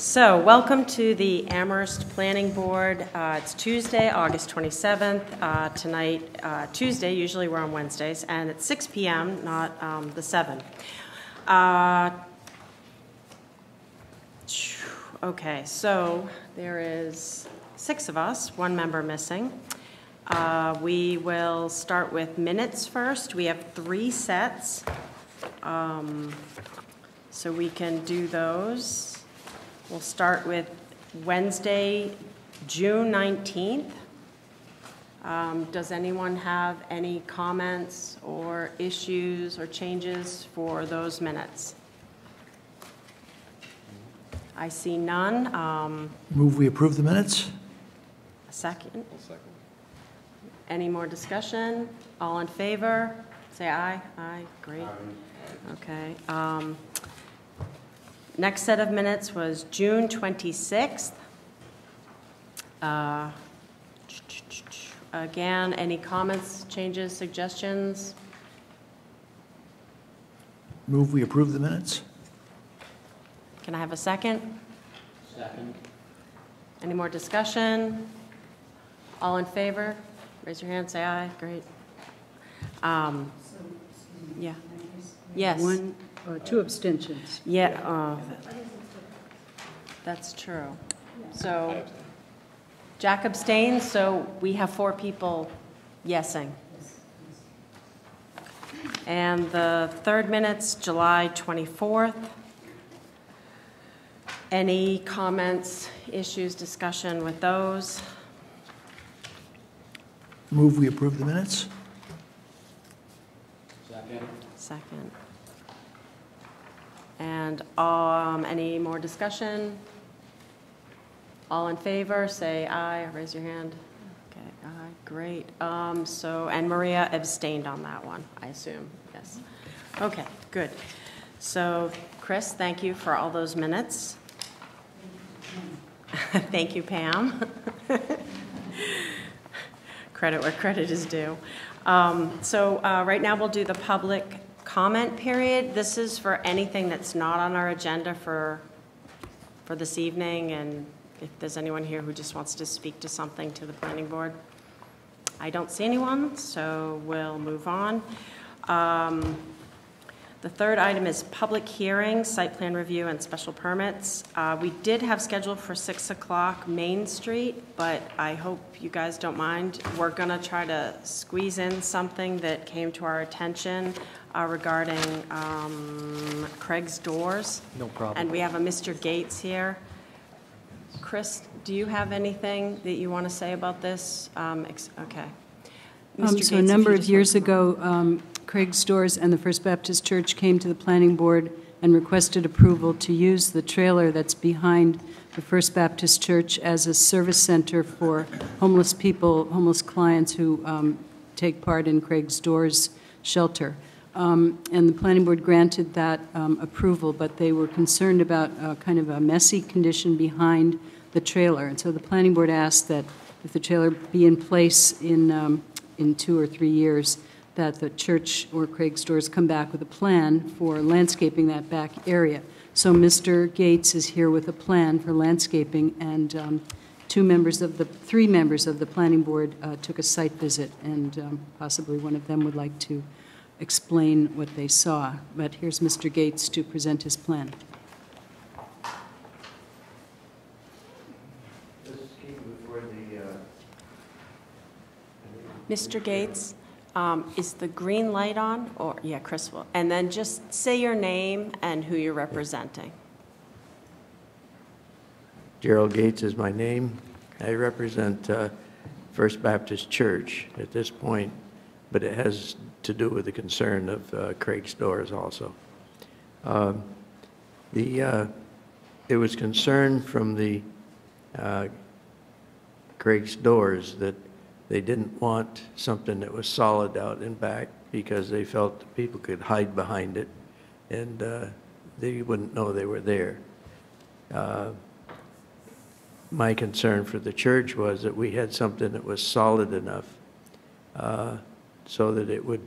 So, welcome to the Amherst Planning Board. Uh, It's Tuesday, August 27th. Uh, Tonight, uh, Tuesday, usually we're on Wednesdays, and it's 6 PM, not um, the 7. Uh, Okay, so there is six of us, one member missing. Uh, We will start with minutes first. We have three sets. Um, So we can do those. We'll start with Wednesday, June 19th. Um, Does anyone have any comments or issues or changes for those minutes? I see none. Um, Move we approve the minutes? A second? Any more discussion? All in favor? Say aye. Aye, great. Okay. um, Next set of minutes was June 26th. Uh, Again, any comments, changes, suggestions? Move we approve the minutes? Can I have a second? Second. Any more discussion? All in favor? Raise your hand, say aye. Great. Um, Yeah. Yes. One, uh, two abstentions. Yeah, uh, that's true. So Jack abstains, so we have four people yesing. And the third minute's July 24th. Any comments, issues, discussion with those? Move we approve the minutes? Second. Second. And um, any more discussion? All in favor, say aye, or raise your hand. Okay, aye, great. Um, So, and Maria abstained on that one, I assume, yes. Okay, good. So, Chris, thank you for all those minutes. Thank you, Pam. Credit where credit is due. Um, So uh, right now, we'll do the public comment period. This is for anything that's not on our agenda for, for this evening, and if there's anyone here who just wants to speak to something to the planning board. I don't see anyone, so we'll move on. Um, The third item is public hearing, site plan review, and special permits. Uh, We did have scheduled for 6 o'clock Main Street, but I hope you guys don't mind. We're going to try to squeeze in something that came to our attention uh, regarding um, Craig's Doors. No problem. And we have a Mr. Gates here. Chris, do you have anything that you want to say about this? Um, ex- Okay. Um, So a Gates, if number of years ago, um, Craig's Doors and the First Baptist Church came to the planning board and requested approval to use the trailer that's behind the First Baptist Church as a service center for homeless people, homeless clients who um, take part in Craig's Doors shelter. Um, And the planning board granted that um, approval, but they were concerned about uh, kind of a messy condition behind the trailer. And so the planning board asked that if the trailer be in place in, um, in two or three years, that the church or Craig's Doors come back with a plan for landscaping that back area. So Mr. Gates is here with a plan for landscaping, and um, two members of the, three members of the planning board uh, took a site visit, and um, possibly one of them would like to explain what they saw. But here's Mr. Gates to present his plan. Mr. Gates, um, is the green light on? Or, yeah, Chris will. And then just say your name and who you're representing. Gerald Gates is my name. I represent uh, First Baptist Church at this point, but it has to do with the concern of uh, Craig's Doors also. Um, The, uh, there was concern from the uh, Craig's Doors that they didn't want something that was solid out in back because they felt that people could hide behind it and uh, they wouldn't know they were there. Uh, my concern for the church was that we had something that was solid enough uh, so that it would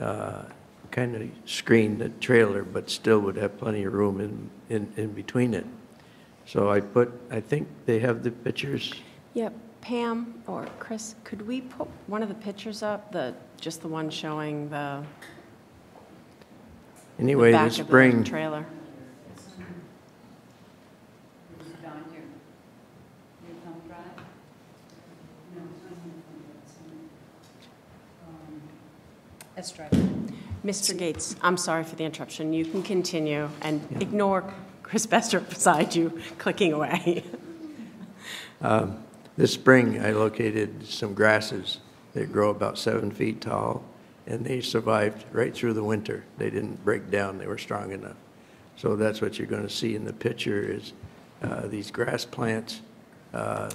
uh, kind of screen the trailer, but still would have plenty of room in, in, in between it. So I put, I think they have the pictures. Yep, Pam or Chris, could we put one of the pictures up, the, just the one showing the the Anyway, the back of the spring, trailer? That's right. Mr. Gates, I'm sorry for the interruption. You can continue and ignore Chris Brestrup beside you clicking away. Um, this spring, I located some grasses that grow about seven feet tall, and they survived right through the winter. They didn't break down, they were strong enough. So that's what you're going to see in the picture is uh, these grass plants uh,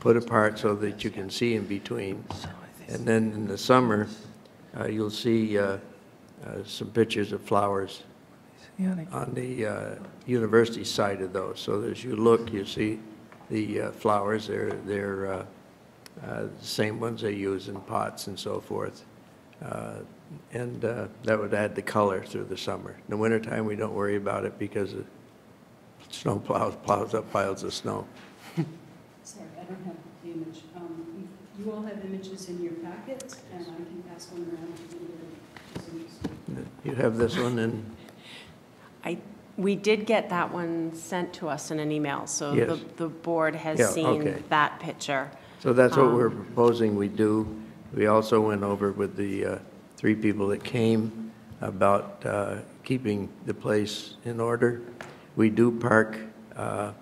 put apart so that you can see in between. And then in the summer, uh, you'll see uh, uh, some pictures of flowers on the uh, university side of those. So as you look, you see the uh, flowers, they're, they're uh, uh, the same ones they use in pots and so forth. Uh, And uh, that would add the color through the summer. In the wintertime, we don't worry about it because the snow plows, plows up piles of snow. Sorry, I don't have the image. Um, You you all have images in your packet, and I can pass one around you. You have this one, and I, we did get that one sent to us in an email, so the, Yes. the board has Yeah, seen okay. that picture. So that's what Um, we're proposing we do. We also went over with the uh, three people that came about uh, keeping the place in order. We do park uh,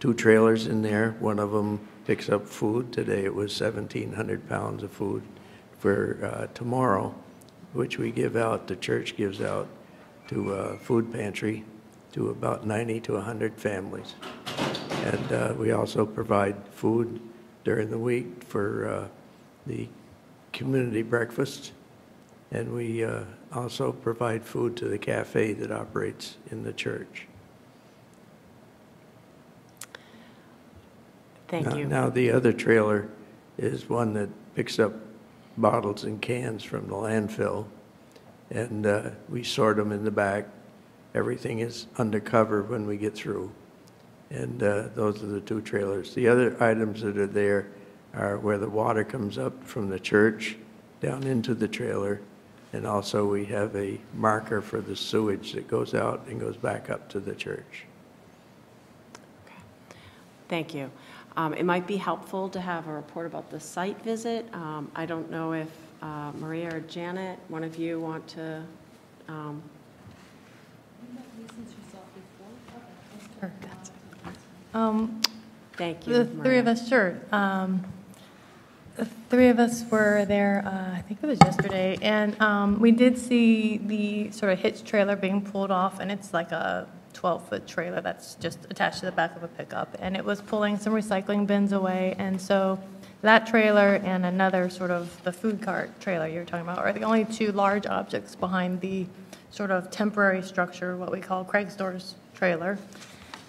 two trailers in there. One of them picks up food. Today it was 1,700 pounds of food for uh, tomorrow, which we give out, the church gives out to a food pantry to about 90 to 100 families. And uh, we also provide food during the week for uh, the community breakfast. And we uh, also provide food to the cafe that operates in the church. Thank Now- you. Now, the other trailer is one that picks up bottles and cans from the landfill, and uh, we sort them in the back. Everything is undercover when we get through. And uh, those are the two trailers. The other items that are there are where the water comes up from the church down into the trailer, and also we have a marker for the sewage that goes out and goes back up to the church. Okay. Thank you. Um, It might be helpful to have a report about the site visit. Um, I don't know if uh, Maria or Janet, one of you want to, um, Um, thank you. The three of us, sure. Um, The three of us were there, uh, I think it was yesterday, and um, we did see the sort of hitch trailer being pulled off, and it's like a 12-foot trailer that's just attached to the back of a pickup, and it was pulling some recycling bins away, and so that trailer and another sort of, the food cart trailer you were talking about, are the only two large objects behind the sort of temporary structure, what we call Craig's Doors trailer.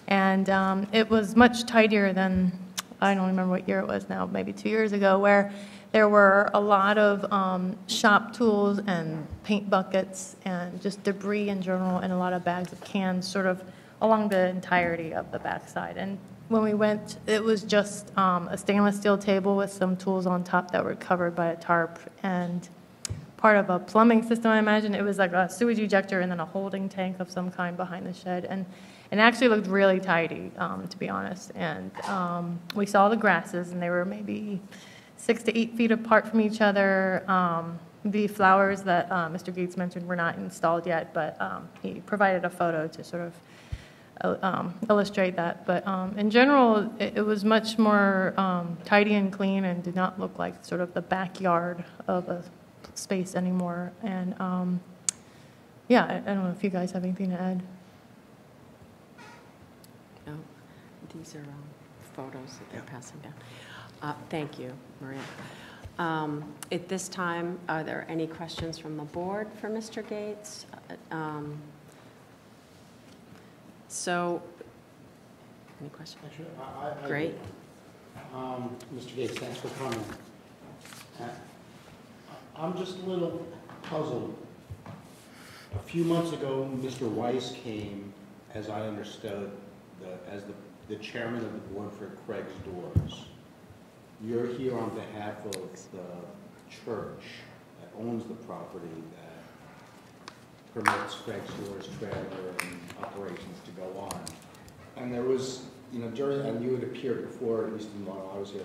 And um, it was much tidier than, I don't remember what year it was now, maybe two years ago, where there were a lot of um, shop tools and paint buckets and just debris in general and a lot of bags of cans sort of along the entirety of the backside. And when we went, it was just um, a stainless steel table with some tools on top that were covered by a tarp and part of a plumbing system, I imagine. It was like a sewage ejector and then a holding tank of some kind behind the shed. And and actually looked really tidy, um, to be honest. And um, we saw the grasses, and they were maybe six to eight feet apart from each other. Um, the flowers that uh, Mr. Gates mentioned were not installed yet, but um, he provided a photo to sort of uh, um, illustrate that. But um, in general, it, it was much more tidy and clean and did not look like sort of the backyard of a space anymore. And yeah, I, I don't know if you guys have anything to add. No, these are um, photos that they're passing down. Uh, Thank you, Maria. Um, At this time, are there any questions from the board for Mr. Gates? Uh, um, So, any questions? Actually, I- I- I- Great. Um, Mr. Gates, thanks for coming. Uh, I'm just a little puzzled. A few months ago, Mr. Weiss came, as I understood, the- as the the chairman of the board for Craig's Doors. You're here on behalf of the church that owns the property that permits Craig's Doors trailer and operations to go on. And there was, you know, during, and you had appeared before, at least in while I was here,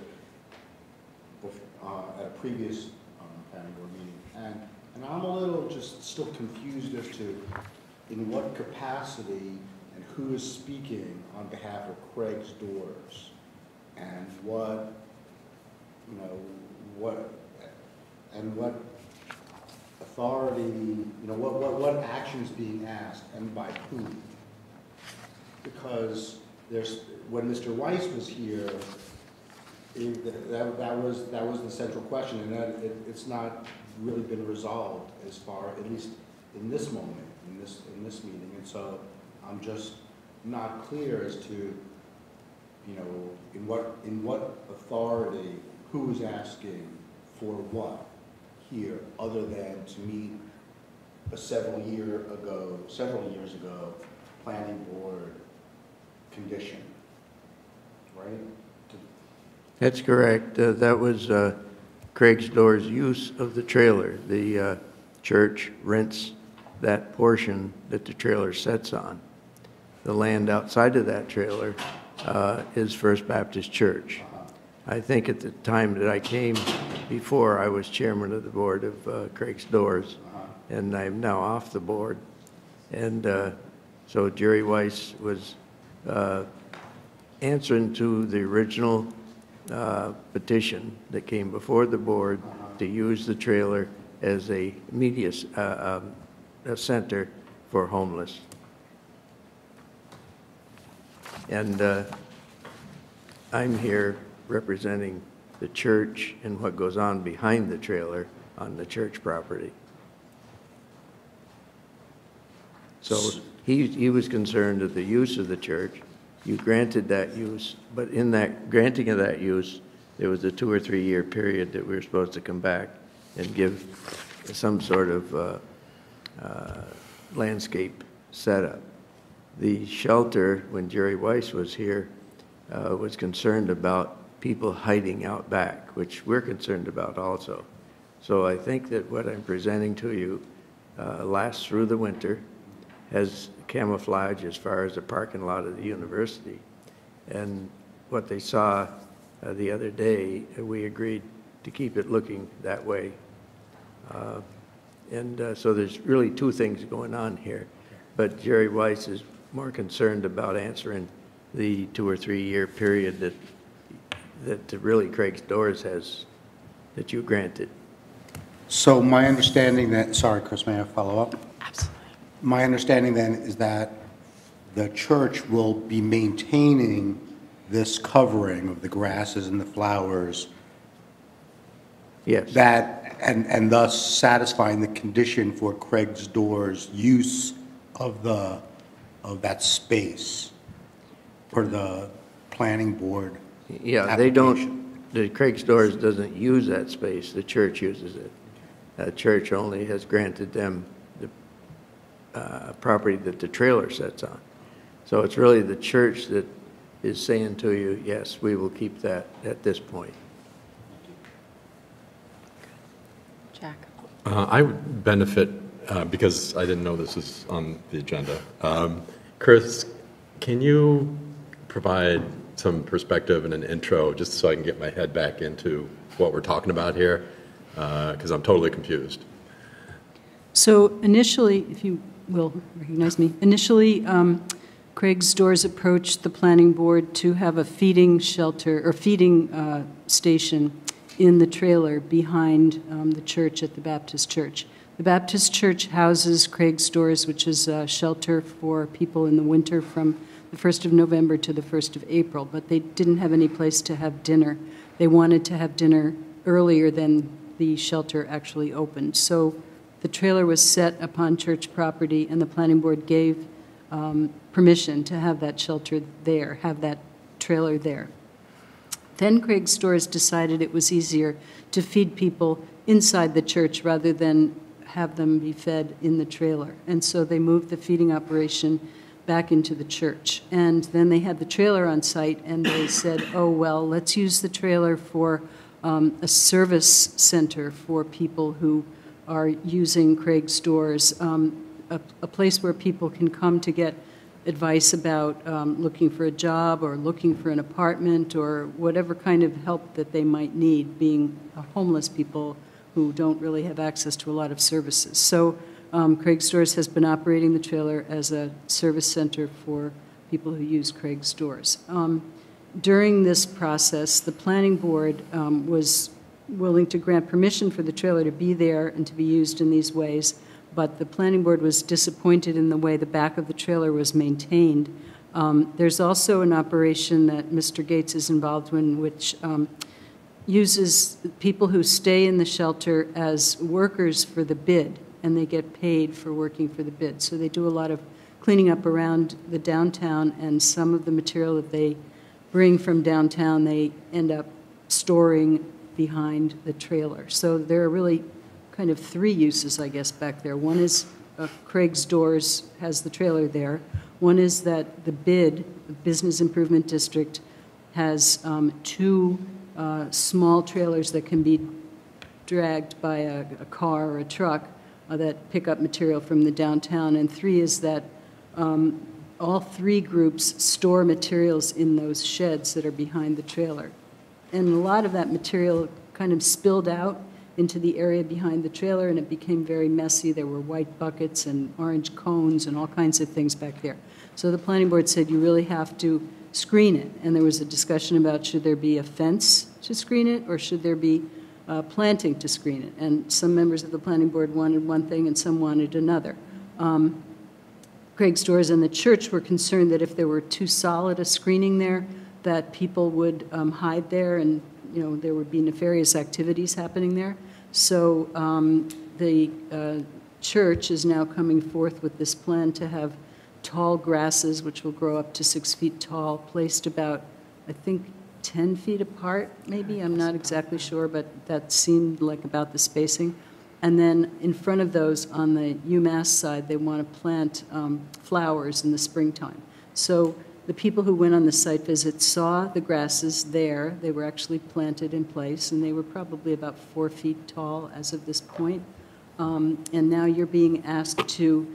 uh, at a previous um, planning board meeting. And, and I'm a little just still confused as to in what capacity who is speaking on behalf of Craig's Doors? And what, you know, what, and what authority, you know, what, what, what action's being asked and by whom? Because there's, when Mr. Weiss was here, it- that, that was, that was the central question, and that, it, it's not really been resolved as far, at least in this moment, in this, in this meeting, and so I'm just not clear as to, you know, in what, in what authority, who's asking for what here, other than to meet a several year ago, several years ago, planning board condition, right? That's correct. Uh, That was uh, Craig's Door's use of the trailer. The uh, church rents that portion that the trailer sets on. The land outside of that trailer uh, is First Baptist Church. I think at the time that I came before, I was chairman of the board of uh, Craig's Doors, and I'm now off the board. And uh, so Jerry Weiss was uh, answering to the original uh, petition that came before the board to use the trailer as a media, uh, um, a center for homeless. And uh, I'm here representing the church and what goes on behind the trailer on the church property. So he, he was concerned of the use of the church. You granted that use, but in that granting of that use, there was a two or three-year period that we were supposed to come back and give some sort of uh, uh, landscape setup. The shelter, when Jerry Weiss was here, uh, was concerned about people hiding out back, which we're concerned about also. So I think that what I'm presenting to you uh, lasts through the winter, has camouflage as far as the parking lot of the university. And what they saw uh, the other day, uh, we agreed to keep it looking that way. Uh, And uh, so there's really two things going on here. But Jerry Weiss is more concerned about answering the two or three-year period that, that really Craig's Doors has, that you granted. So my understanding that, sorry, Chris, may I follow up? Absolutely. My understanding then is that the church will be maintaining this covering of the grasses and the flowers, Yes. that, and, and thus satisfying the condition for Craig's Doors use of the, of that space for the planning board. Yeah, they don't, application. the Craig's Doors doesn't use that space, the church uses it. The church only has granted them the uh, property that the trailer sits on. So it's really the church that is saying to you, yes, we will keep that at this point. Jack? Uh, I would benefit, uh, because I didn't know this was on the agenda. Um, Chris, can you provide some perspective and an intro, just so I can get my head back into what we're talking about here? Because I'm totally confused. So initially, if you will recognize me, initially, um, Craig's Doors approached the planning board to have a feeding shelter, or feeding uh, station in the trailer behind um, the church at the Baptist Church. The Baptist Church houses Craig's Doors, which is a shelter for people in the winter from the 1st of November to the 1st of April, but they didn't have any place to have dinner. They wanted to have dinner earlier than the shelter actually opened. So the trailer was set upon church property, and the planning board gave um, permission to have that shelter there, have that trailer there. Then Craig's Doors decided it was easier to feed people inside the church rather than have them be fed in the trailer. And so they moved the feeding operation back into the church. And then they had the trailer on site, and they said, oh, well, let's use the trailer for um, a service center for people who are using Craig's doors, um, a, a place where people can come to get advice about um, looking for a job or looking for an apartment or whatever kind of help that they might need, being homeless people who don't really have access to a lot of services. So um, Craig's Doors has been operating the trailer as a service center for people who use Craig's Doors. Um, during this process, the planning board um, was willing to grant permission for the trailer to be there and to be used in these ways, but the planning board was disappointed in the way the back of the trailer was maintained. Um, there's also an operation that Mr. Gates is involved in, which um, uses people who stay in the shelter as workers for the bid, and they get paid for working for the bid. So they do a lot of cleaning up around the downtown, and some of the material that they bring from downtown, they end up storing behind the trailer. So there are really kind of three uses, I guess, back there. One is uh, Craig's Doors has the trailer there. One is that the BID, the Business Improvement District, has um, two uh, small trailers that can be dragged by a, a car or a truck uh, that pick up material from the downtown. And three is that um, all three groups store materials in those sheds that are behind the trailer. And a lot of that material kind of spilled out into the area behind the trailer, and it became very messy. There were white buckets and orange cones and all kinds of things back there. So the planning board said you really have to screen it. And there was a discussion about should there be a fence to screen it, or should there be uh, planting to screen it? And some members of the planning board wanted one thing, and some wanted another. Um, Craig's Doors and the church were concerned that if there were too solid a screening there, that people would um, hide there and, you know, there would be nefarious activities happening there. So um, the uh, church is now coming forth with this plan to have tall grasses, which will grow up to six feet tall, placed about, I think, 10 feet apart, maybe, I'm not exactly sure, but that seemed like about the spacing. And then in front of those, on the UMass side, they want to plant um, flowers in the springtime. So the people who went on the site visit saw the grasses there. They were actually planted in place, and they were probably about four feet tall as of this point. Um, and now you're being asked to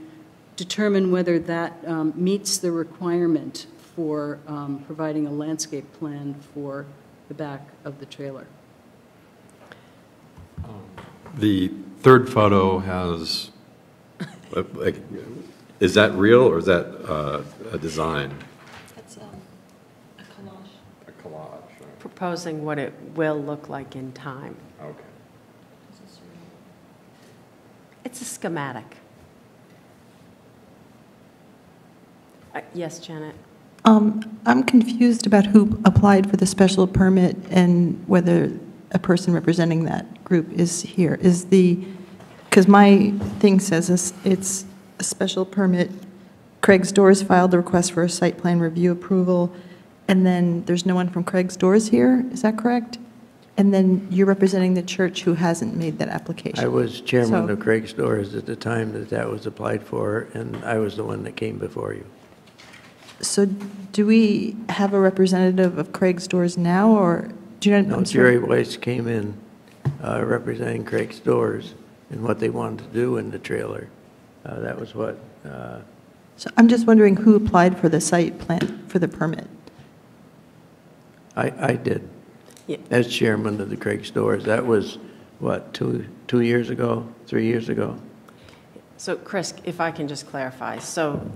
determine whether that um, meets the requirement for um, providing a landscape plan for the back of the trailer. The third photo has, uh, like, is that real or is that uh, a design? That's um, a collage. A collage. Proposing what it will look like in time. Okay. It's a schematic. Uh, Yes, Janet? Um, I'm confused about who applied for the special permit and whether a person representing that group is here. Is the, because my thing says this- it's a special permit. Craig's Doors filed the request for a site plan review approval, and then there's no one from Craig's Doors here, is that correct? And then you're representing the church who hasn't made that application. I was chairman So- of Craig's Doors at the time that that was applied for, and I was the one that came before you. So do we have a representative of Craig's Doors now, or do you know? No, Jerry Weiss came in uh, representing Craig's Doors and what they wanted to do in the trailer. Uh, That was what, uh, So I'm just wondering who applied for the site plan, for the permit? I I did. Yeah. As chairman of the Craig's Doors. That was, what, two two years ago, three years ago? So Chris, if I can just clarify, so m-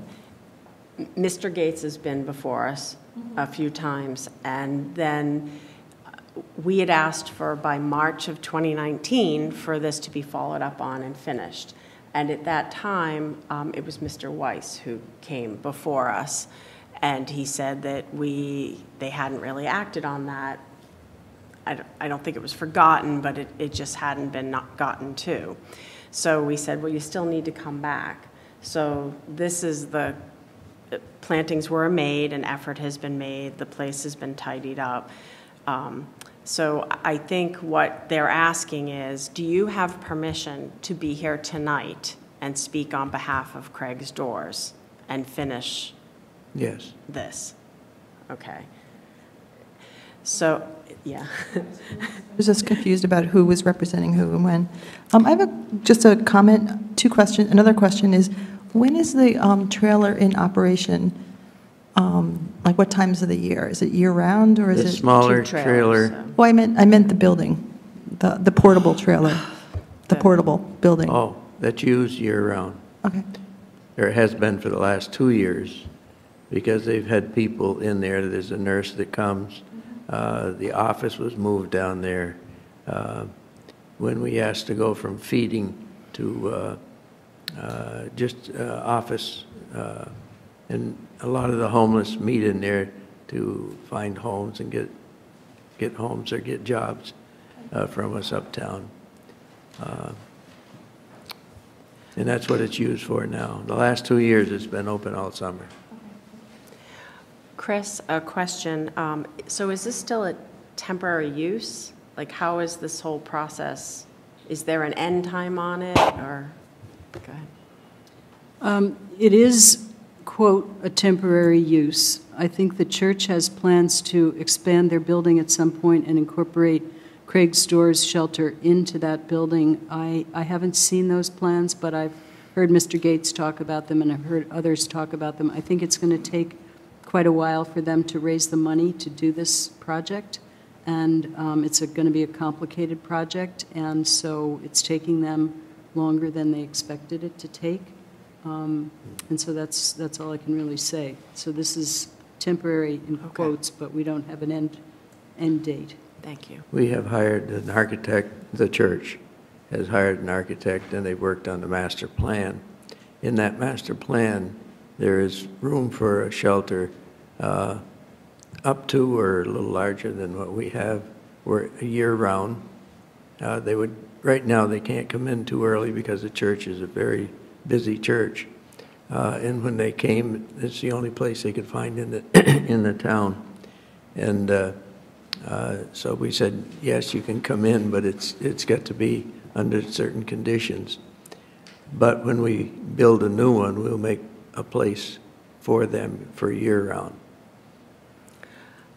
Mr. Gates has been before us a few times, and then uh, we had asked for, by March of 2019, for this to be followed up on and finished. And at that time, um, it was Mr. Weiss who came before us, and he said that we, they hadn't really acted on that. I don't, I don't think it was forgotten, but it, it just hadn't been not gotten to. So we said, well, you still need to come back. So this is the, plantings were made, an effort has been made, the place has been tidied up. Um, So I think what they're asking is, do you have permission to be here tonight and speak on behalf of Craig's Doors and finish Yes. this. Okay. So, yeah. I was just confused about who was representing who and when. Um, I have a, just a comment, two questions. Another question is, when is the um, trailer in operation? Um, Like, what times of the year? Is it year-round, or is The it? smaller Two trailers, trailer, so- Well, I meant, I meant the building, the, the portable trailer, the The- portable building. oh, that's used year-round. Okay, There has been for the last two years, because they've had people in there. There's a nurse that comes. Uh, The office was moved down there. Uh, When we asked to go from feeding to uh, just uh, office, uh, and a lot of the homeless meet in there to find homes and get, get homes or get jobs uh, from us uptown. Uh, And that's what it's used for now. The last two years, it's been open all summer. Chris, a question. Um, So is this still a temporary use? Like, how is this whole process? Is there an end time on it, or, Um, It is, quote, "a temporary use." I think the church has plans to expand their building at some point and incorporate Craig's Doors Shelter into that building. I, I haven't seen those plans, but I've heard Mr. Gates talk about them, and I've heard others talk about them. I think it's going to take quite a while for them to raise the money to do this project, and um, it's going to be a complicated project, and so it's taking them longer than they expected it to take. Um, And so that's, that's all I can really say. So this is temporary in Okay. quotes, but we don't have an end, end date. Thank you. We have hired an architect, the church has hired an architect, and they've worked on the master plan. In that master plan, there is room for a shelter uh, up to or a little larger than what we have. We're year-round. Uh, They would, right now, they can't come in too early because the church is a very busy church. Uh, And when they came, it's the only place they could find in the, in the town. And uh, uh, So we said, yes, you can come in, but it's, it's got to be under certain conditions. But when we build a new one, we'll make a place for them for year-round.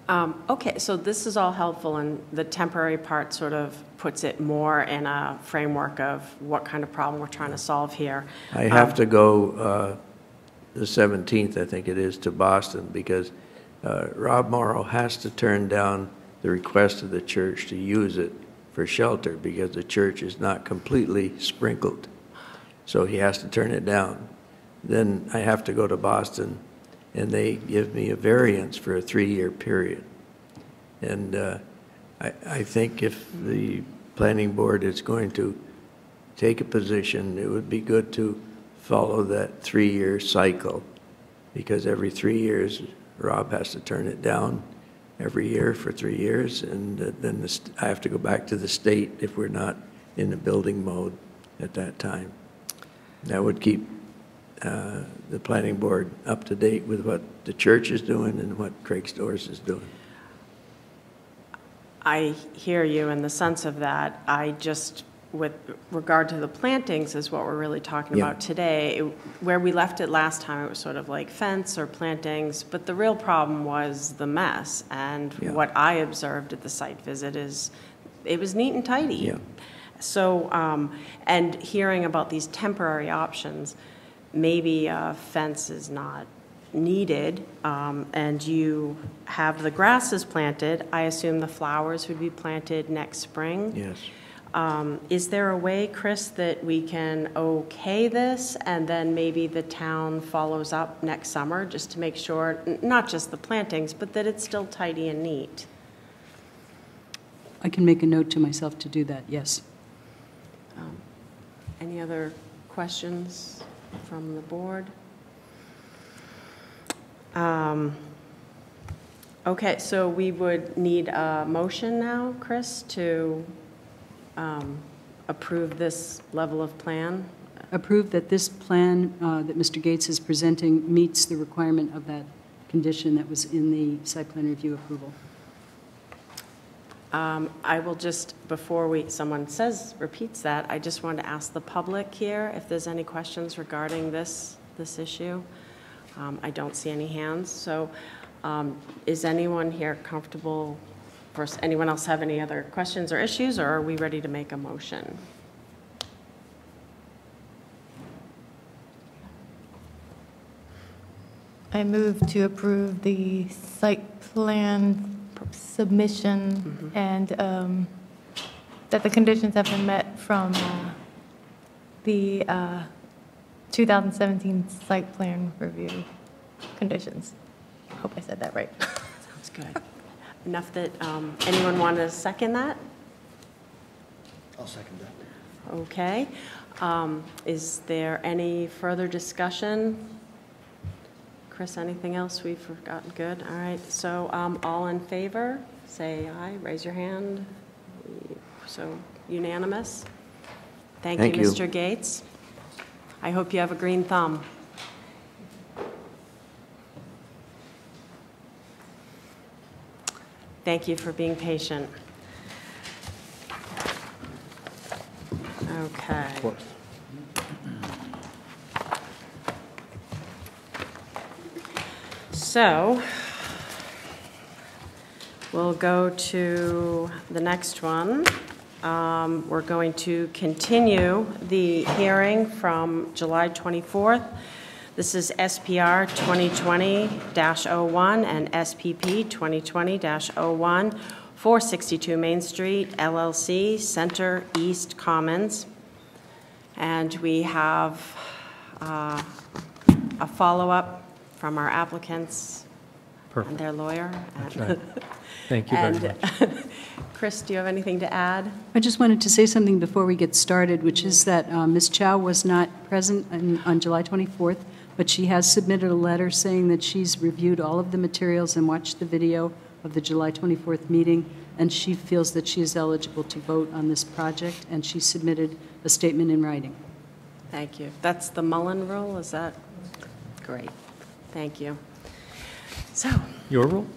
Um, Okay, so this is all helpful, and the temporary part sort of puts it more in a framework of what kind of problem we're trying to solve here. I have Um, to go uh, the 17th, I think it is, to Boston, because uh, Rob Morra has to turn down the request of the church to use it for shelter, because the church is not completely sprinkled. So he has to turn it down. Then I have to go to Boston, and they give me a variance for a three-year period. And uh, I, I think if the planning board is going to take a position, it would be good to follow that three-year cycle, because every three years, Rob has to turn it down every year for three years, and uh, then the I have to go back to the state if we're not in the building mode at that time. That would keep uh, the planning board up to date with what the church is doing and what Craig's Doors is doing. I hear you in the sense of that. I just, with regard to the plantings is what we're really talking Yeah. about today. It- Where we left it last time, it was sort of like fence or plantings, but the real problem was the mess. And Yeah. what I observed at the site visit is, it was neat and tidy. Yeah. So, um, and hearing about these temporary options, maybe a fence is not needed, um, and you have the grasses planted, I assume the flowers would be planted next spring? Yes. Um, Is there a way, Chris, that we can okay this, and then maybe the town follows up next summer, just to make sure, n- not just the plantings, but that it's still tidy and neat? I can make a note to myself to do that, yes. Um, Any other questions from the board? Um, Okay, so we would need a motion now, Chris, to um, approve this level of plan? Approve that this plan uh, that Mr. Gates is presenting meets the requirement of that condition that was in the site plan review approval. Um, I will just, before we, someone says, repeats that, I just want to ask the public here if there's any questions regarding this, this issue. Um, I don't see any hands, so um, is anyone here comfortable, first, anyone else have any other questions or issues, or are we ready to make a motion? I move to approve the site plan submission and um, that the conditions have been met from uh, the uh, 2017 site plan review conditions. Hope I said that right. Sounds good. Enough that, um, anyone want to second that? I'll second that. Okay. Um, Is there any further discussion? Chris, anything else we've forgotten? Good, all right. So um, all in favor, say aye, raise your hand. So unanimous? Thank you, Thank you. Mr. Gates. I hope you have a green thumb. Thank you for being patient. Okay. So, we'll go to the next one. Um, We're going to continue the hearing from July 24th. This is SPR 2020-01 and SPP 2020-01, 462 Main Street, LLC, Center East Commons. And we have uh, a follow-up from our applicants and their lawyer. That's right. Thank you very much. Chris, do you have anything to add? I just wanted to say something before we get started, which is that uh, Ms. Chao was not present on on July 24th, but she has submitted a letter saying that she's reviewed all of the materials and watched the video of the July 24th meeting, and she feels that she is eligible to vote on this project, and she submitted a statement in writing. Thank you. That's the Mullin Rule, is that? Great. Thank you. So, Your rule?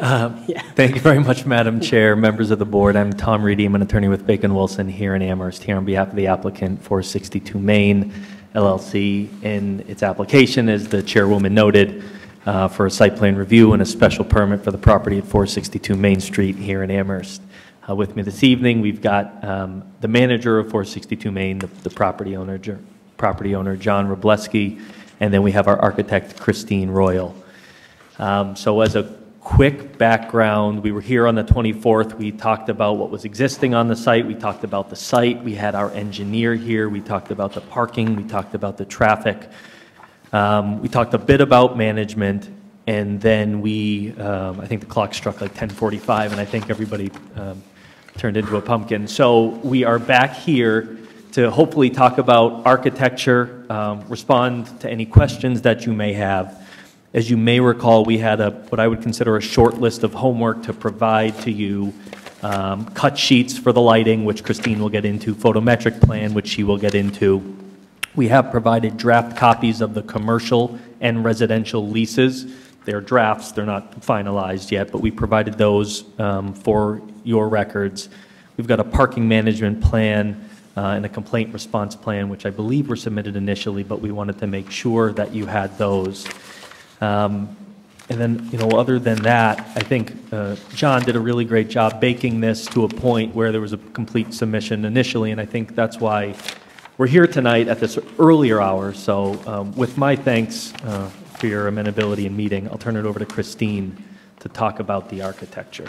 Um, Thank you very much, Madam Chair, members of the board. I'm Tom Reidy. I'm an attorney with Bacon Wilson here in Amherst, here on behalf of the applicant, 462 Main LLC. In its application, as the chairwoman noted, uh, for a site plan review and a special permit for the property at 462 Main Street here in Amherst. Uh, With me this evening, we've got um, the manager of 462 Main, the the property owner, property owner John Robleski, and then we have our architect Christine Royal. Um, So as a quick background, we were here on the 24th. We talked about what was existing on the site. We talked about the site. We had our engineer here. We talked about the parking. We talked about the traffic. Um, We talked a bit about management, and then we, um, I think the clock struck like 10:45, and I think everybody um, turned into a pumpkin. So we are back here to hopefully talk about architecture, um, respond to any questions that you may have. As you may recall, we had a, what I would consider a short list of homework to provide to you. Um, Cut sheets for the lighting, which Christine will get into, photometric plan, which she will get into. We have provided draft copies of the commercial and residential leases. They're drafts, they're not finalized yet, but we provided those um, for your records. We've got a parking management plan uh, and a complaint response plan, which I believe were submitted initially, but we wanted to make sure that you had those. Um, And then, you know, other than that, I think uh, John did a really great job baking this to a point where there was a complete submission initially, and I think that's why we're here tonight at this earlier hour. So um, with my thanks uh, for your amenability in meeting, I'll turn it over to Christine to talk about the architecture.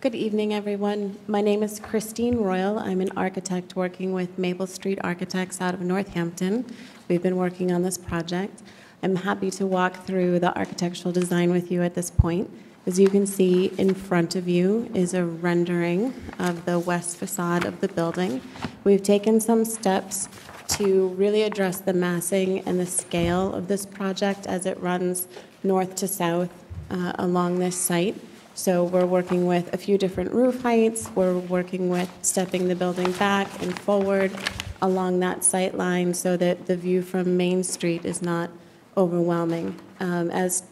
Good evening, everyone. My name is Christine Royal. I'm an architect working with Maple Street Architects out of Northampton. We've been working on this project. I'm happy to walk through the architectural design with you at this point. As you can see in front of you is a rendering of the west facade of the building. We've taken some steps to really address the massing and the scale of this project as it runs north to south uh, along this site. So we're working with a few different roof heights, we're working with stepping the building back and forward, along that sight line so that the view from Main Street is not overwhelming. Um, As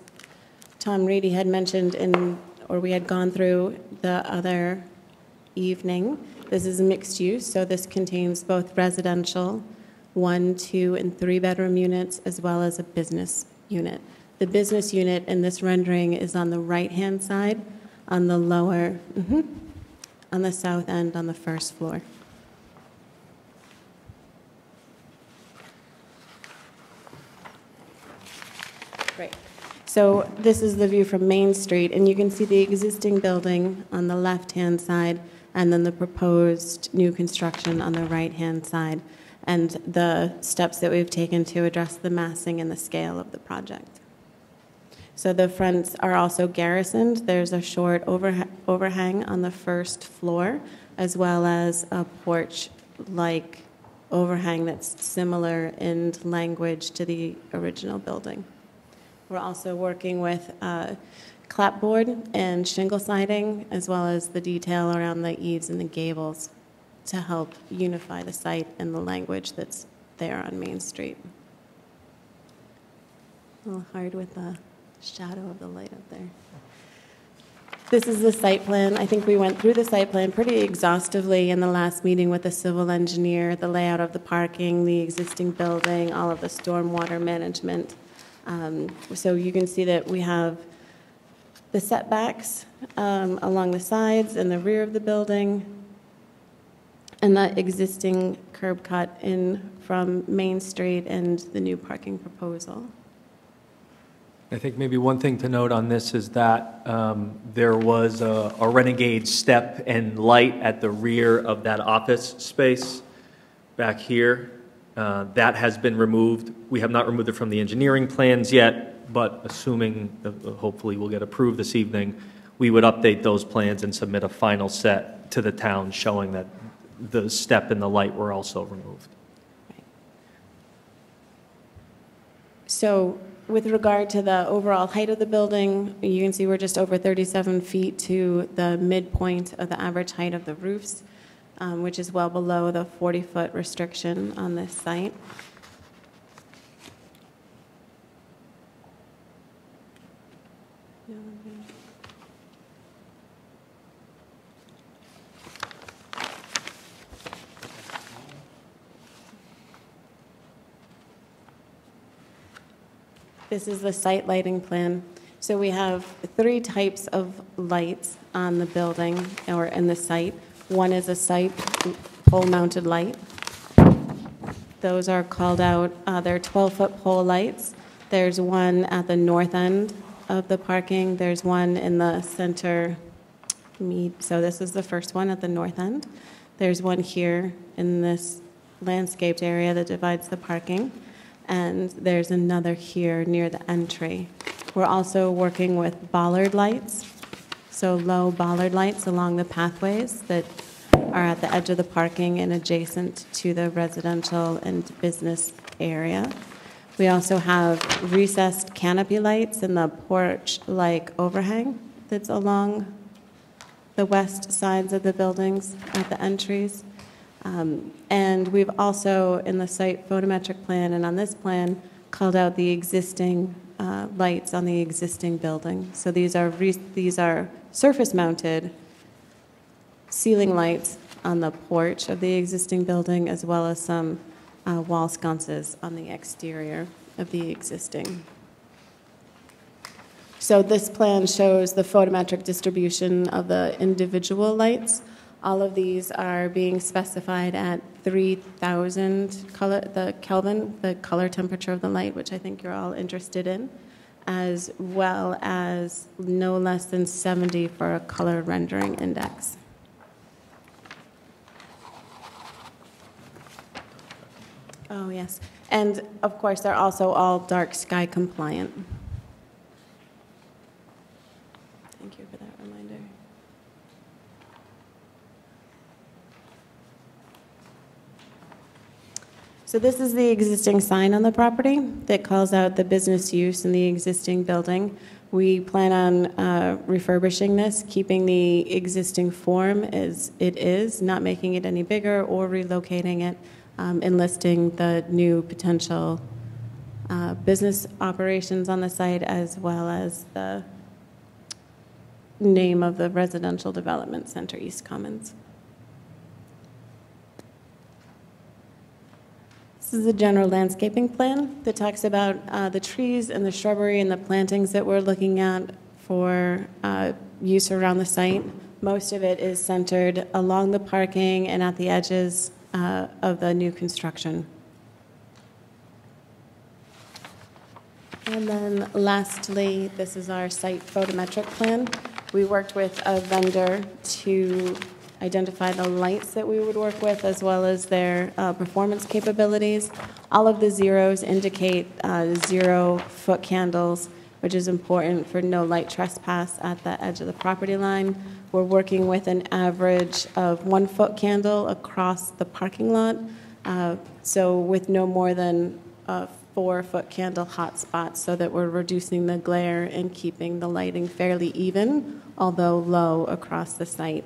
Tom Reidy had mentioned in, or we had gone through the other evening, this is a mixed use, so this contains both residential, one, two, and three-bedroom units, as well as a business unit. The business unit in this rendering is on the right-hand side, on the lower, mhm, on the south end, on the first floor. So this is the view from Main Street, and you can see the existing building on the left-hand side, and then the proposed new construction on the right-hand side, and the steps that we've taken to address the massing and the scale of the project. So the fronts are also garrisoned. There's a short overha- overhang on the first floor, as well as a porch-like overhang that's similar in language to the original building. We're also working with uh, clapboard and shingle siding, as well as the detail around the eaves and the gables to help unify the site and the language that's there on Main Street. A little hard with the shadow of the light up there. This is the site plan. I think we went through the site plan pretty exhaustively in the last meeting with the civil engineer, the layout of the parking, the existing building, all of the stormwater management. Um, So you can see that we have the setbacks um, along the sides and the rear of the building, and the existing curb cut in from Main Street and the new parking proposal. I think maybe one thing to note on this is that um, there was a a renegade step and light at the rear of that office space back here. Uh, That has been removed. We have not removed it from the engineering plans yet, but assuming, uh, hopefully we'll get approved this evening, we would update those plans and submit a final set to the town showing that the step and the light were also removed. So with regard to the overall height of the building, you can see we're just over 37 feet to the midpoint of the average height of the roofs, um, which is well below the 40-foot restriction on this site. This is the site lighting plan. So we have three types of lights on the building or in the site. One is a site pole-mounted light. Those are called out, uh, they're 12-foot pole lights. There's one at the north end of the parking. There's one in the center, so this is the first one at the north end. There's one here in this landscaped area that divides the parking and there's another here near the entry. We're also working with bollard lights, so low bollard lights along the pathways that are at the edge of the parking and adjacent to the residential and business area. We also have recessed canopy lights in the porch-like overhang that's along the west sides of the buildings at the entries. Um, And we've also, in the site photometric plan and on this plan, called out the existing uh, lights on the existing building. So these are, re- these are surface-mounted ceiling lights on the porch of the existing building, as well as some uh, wall sconces on the exterior of the existing. So this plan shows the photometric distribution of the individual lights. All of these are being specified at 3,000 color, the Kelvin, the color temperature of the light, which I think you're all interested in, as well as no less than 70 for a color rendering index. Oh, yes. And of course, they're also all dark sky compliant. Thank you for that reminder. So this is the existing sign on the property that calls out the business use in the existing building. We plan on uh, refurbishing this, keeping the existing form as it is, not making it any bigger or relocating it. um, enlisting the new potential uh, business operations on the site as well as the name of the residential development center, East Commons. This is a general landscaping plan that talks about uh, the trees and the shrubbery and the plantings that we're looking at for uh, use around the site. Most of it is centered along the parking and at the edges uh, of the new construction. And then lastly, this is our site photometric plan. We worked with a vendor to identify the lights that we would work with as well as their uh, performance capabilities. All of the zeros indicate uh, zero foot candles, which is important for no light trespass at the edge of the property line. We're working with an average of one foot candle across the parking lot. Uh, so with no more than a four foot candle hot spots so that we're reducing the glare and keeping the lighting fairly even, although low across the site.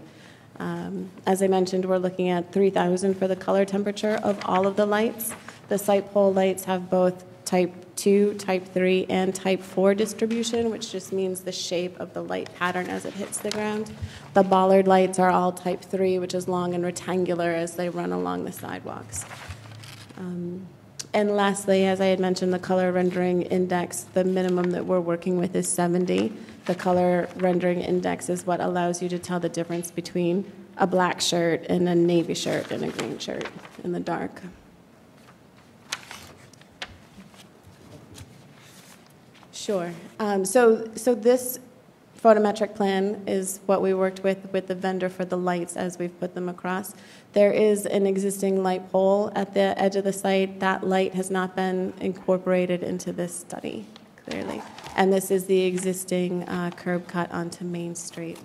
Um, As I mentioned, we're looking at 3,000 for the color temperature of all of the lights. The site pole lights have both type 2, type 3, and type 4 distribution, which just means the shape of the light pattern as it hits the ground. The bollard lights are all type 3, which is long and rectangular as they run along the sidewalks. Um, And lastly, as I had mentioned, the color rendering index, the minimum that we're working with is 70. The color rendering index is what allows you to tell the difference between a black shirt and a navy shirt and a green shirt in the dark. Sure. Um, So, so this photometric plan is what we worked with, with the vendor for the lights as we've put them across. There is an existing light pole at the edge of the site. That light has not been incorporated into this study, clearly. And this is the existing uh, curb cut onto Main Street.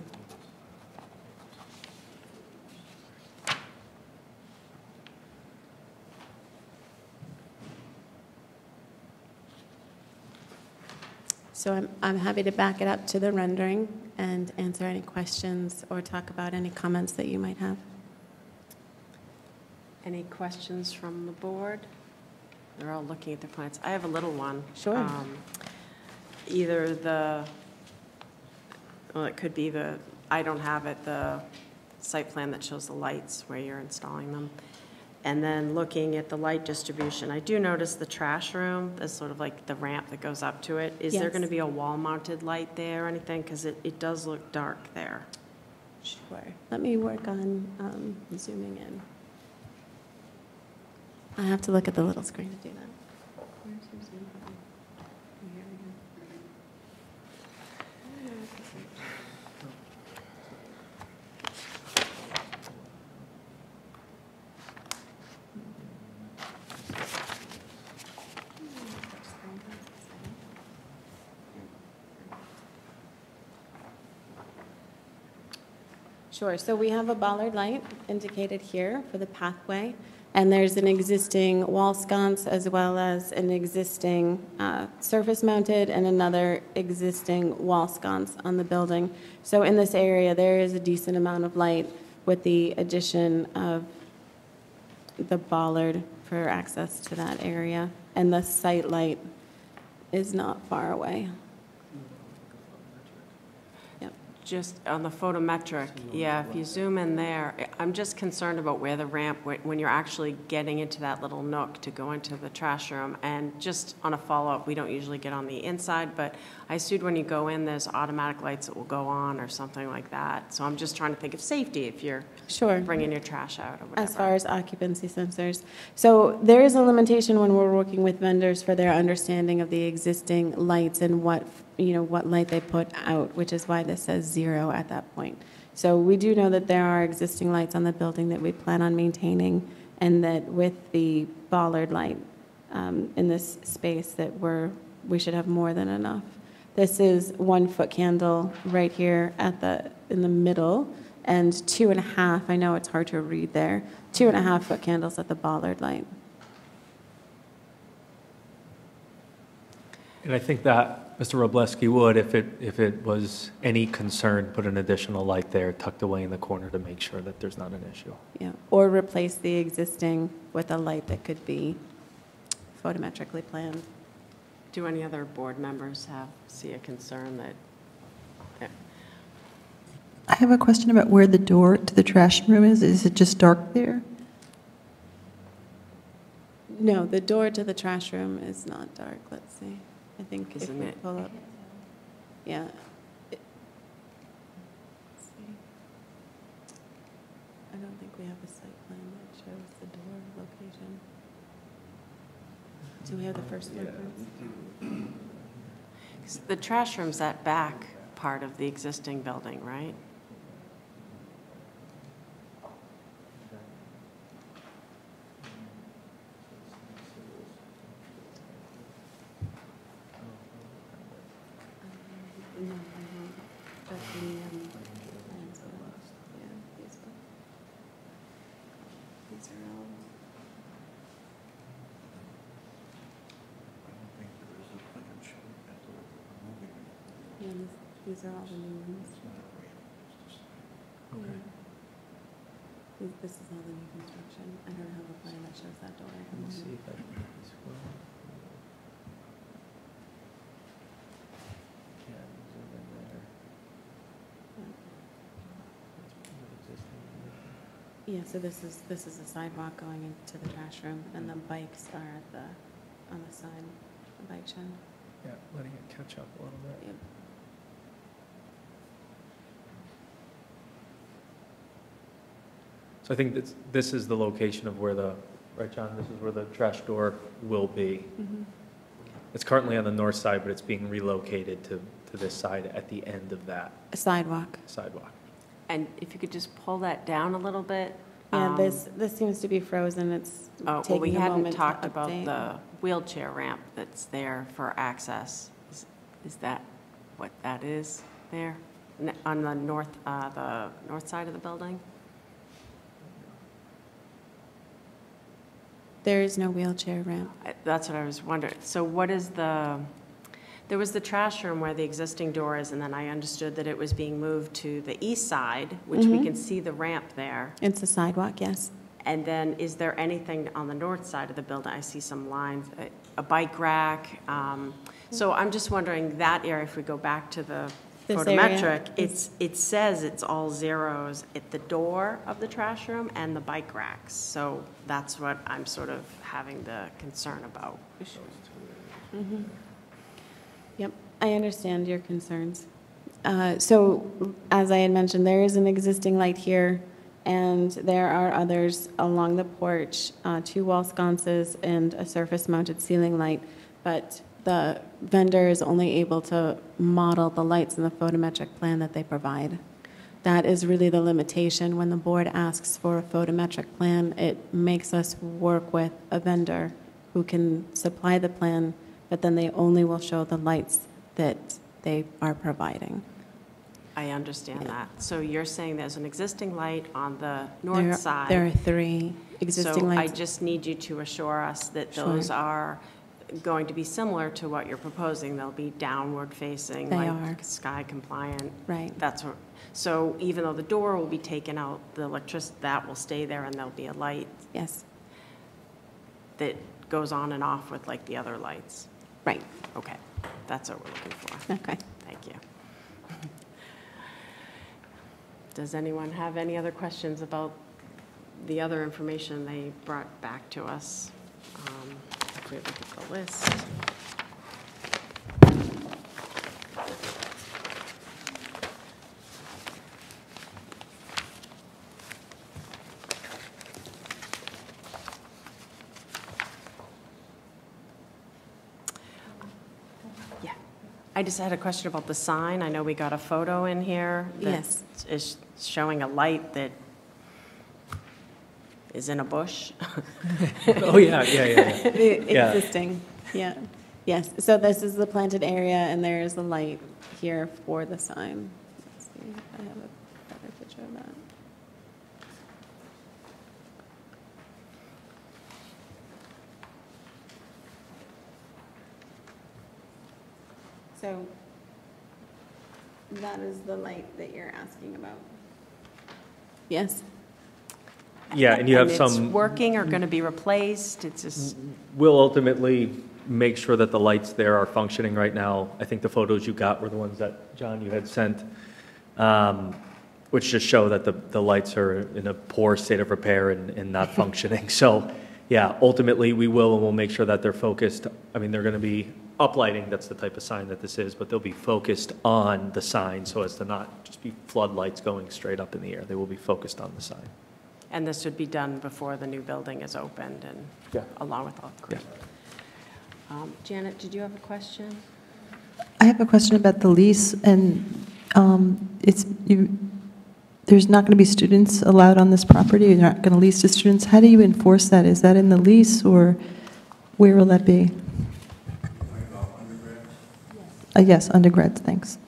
So I'm, I'm happy to back it up to the rendering and answer any questions or talk about any comments that you might have. Any questions from the board? They're all looking at their plans. I have a little one. Sure. Um, Either the, well, it could be the, I don't have it, the site plan that shows the lights where you're installing them. And then looking at the light distribution, I do notice the trash room, there's sort of like the ramp that goes up to it. Is there Yes. to be a wall-mounted light there or anything? Because it, it does look dark there. Sure. Let me work on um, zooming in. I have to look at the little screen to do that. Where's your zoom button? Oh, here we go. Sure, so we have a bollard light indicated here for the pathway, and there's an existing wall sconce as well as an existing uh, surface mounted and another existing wall sconce on the building. So in this area, there is a decent amount of light with the addition of the bollard for access to that area, and the site light is not far away. Yep. Just on the photometric, yeah, if you zoom in there, I- I'm just concerned about where the ramp, when when you're actually getting into that little nook to go into the trash room. And just on a follow-up, we don't usually get on the inside, but I assume when you go in, there's automatic lights that will go on or something like that. So I'm just trying to think of safety if you're Sure. bringing your trash out or whatever. As far as occupancy sensors. So there is a limitation when we're working with vendors for their understanding of the existing lights and what, you know, what light they put out, which is why this says zero at that point. So we do know that there are existing lights on the building that we plan on maintaining, and that with the bollard light um, in this space, that we're, we should have more than enough. This is one foot candle right here at the, in the middle, and two and a half, I know it's hard to read there, two and a half foot candles at the bollard light. And I think that Mr. Robleski would, if it, if it was any concern, put an additional light there tucked away in the corner to make sure that there's not an issue. Yeah, or replace the existing with a light that could be photometrically planned. Do any other board members have, see a concern that, that- I have a question about where the door to the trash room is. Is it just dark there? No, the door to the trash room is not dark, let's see. I think if Isn't we it? pull up, yeah. It- let's see. I don't think we have a site plan that shows the door location. Do we have the first floor plans? 'cause the trash room's that back part of the existing building, right? No, I don't. Yeah, these are- These are all. Yeah, this- these are all the new ones. Yeah. These- This is all the new construction. I don't have a plan that shows that door at the moment. Yeah, so this is, this is a sidewalk going into the trash room, and the bikes are at the, on the side, the bike shed. Yeah, letting it catch up a little bit. Yep. So I think this, this is the location of where the, right, John, this is where the trash door will be. Mhm. It's currently on the north side, but it's being relocated to, to this side at the end of that A sidewalk. sidewalk. And if you could just pull that down a little bit? Yeah, um, this, this seems to be frozen. It's Oh, well, we taking a hadn't moment to talked about update. the wheelchair ramp that's there for access. Is- Is that what that is there? N- On the north, uh, the north side of the building? There is no wheelchair ramp. I- That's what I was wondering. So what is the, there was the trash room where the existing door is, and then I understood that it was being moved to the east side, which we Mhm. can see the ramp there. It's a sidewalk, yes. And then, is there anything on the north side of the building? I see some lines, a- a bike rack. um, So I'm just wondering, that area, if we go back to the This area photometric, it's, it says it's all zeros at the door of the trash room and the bike racks. So that's what I'm sort of having the concern about. I understand your concerns. Uh, So, as I had mentioned, there is an existing light here, and there are others along the porch, uh, two wall sconces and a surface-mounted ceiling light, but the vendor is only able to model the lights in the photometric plan that they provide. That is really the limitation. When the board asks for a photometric plan, it makes us work with a vendor who can supply the plan, but then they only will show the lights that they are providing. I understand that. So you're saying there's an existing light on the There- north side? There are three existing lights. So I just need you to assure us that Sure. those are going to be similar to what you're proposing. They'll be downward facing, They like are. sky compliant. Right. That's what, so even though the door will be taken out, the electricity, that will stay there and there'll be a light Yes, that goes on and off with like the other lights? right, Okay, that's what we're looking for. okay. Thank you. Does anyone have any other questions about the other information they brought back to us? Um, If we look at the list. I just had a question about the sign. I know we got a photo in here. that Yes. Is showing a light that is in a bush. Oh, yeah, yeah, yeah, yeah. The Yeah. Existing, yeah, yes. So this is the planted area, and there is a light here for the sign. Let's see if I have a better picture of that. So that is the light that you're asking about? Yes. Yeah, and you have it's some, working or going to be replaced? It's just, we'll ultimately make sure that the lights there are functioning right now. I think the photos you got were the ones that, John, you had sent, um, which just show that the, the lights are in a poor state of repair and, and not functioning. So, yeah, ultimately, we will, and we'll make sure that they're focused. I mean, they're going to be uplighting, that's the type of sign that this is, but they'll be focused on the sign so as to not just be floodlights going straight up in the air. They will be focused on the sign. and this would be done before the new building is opened and Yeah. along with all, great. Um, Janet, did you have a question? I have a question about the lease, and um, it's, you, there's not going to be students allowed on this property? You're not going to lease to students? How do you enforce that? Is that in the lease, or where will that be? Uh, Yes, undergrads, thanks.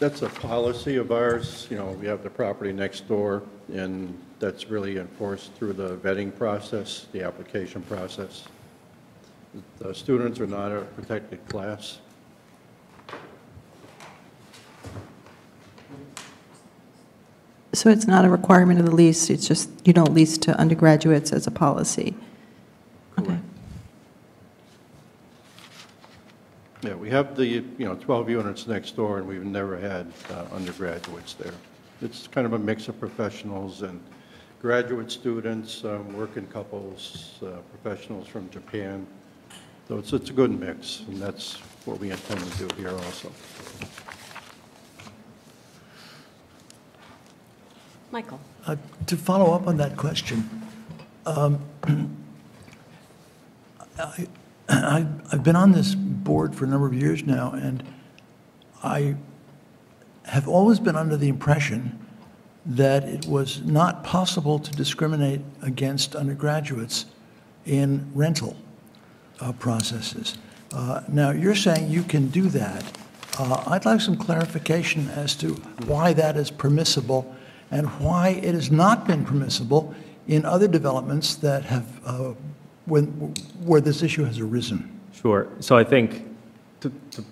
That's a policy of ours, you know, we have the property next door, and that's really enforced through the vetting process, the application process. The students are not a protected class. So it's not a requirement of the lease, it's just, you don't lease to undergraduates as a policy? Okay. Yeah, we have the, you know, 12 units next door, and we've never had uh, undergraduates there. It's kind of a mix of professionals and graduate students, um, working couples, uh, professionals from Japan. So it's, it's a good mix, and that's what we intend to do here also. Michael? Uh, To follow up on that question, um, I- I've been on this board for a number of years now, and I have always been under the impression that it was not possible to discriminate against undergraduates in rental uh, processes. Uh, Now, you're saying you can do that. Uh, I'd like some clarification as to why that is permissible and why it has not been permissible in other developments that have, uh, when, where this issue has arisen. Sure. So I think to, to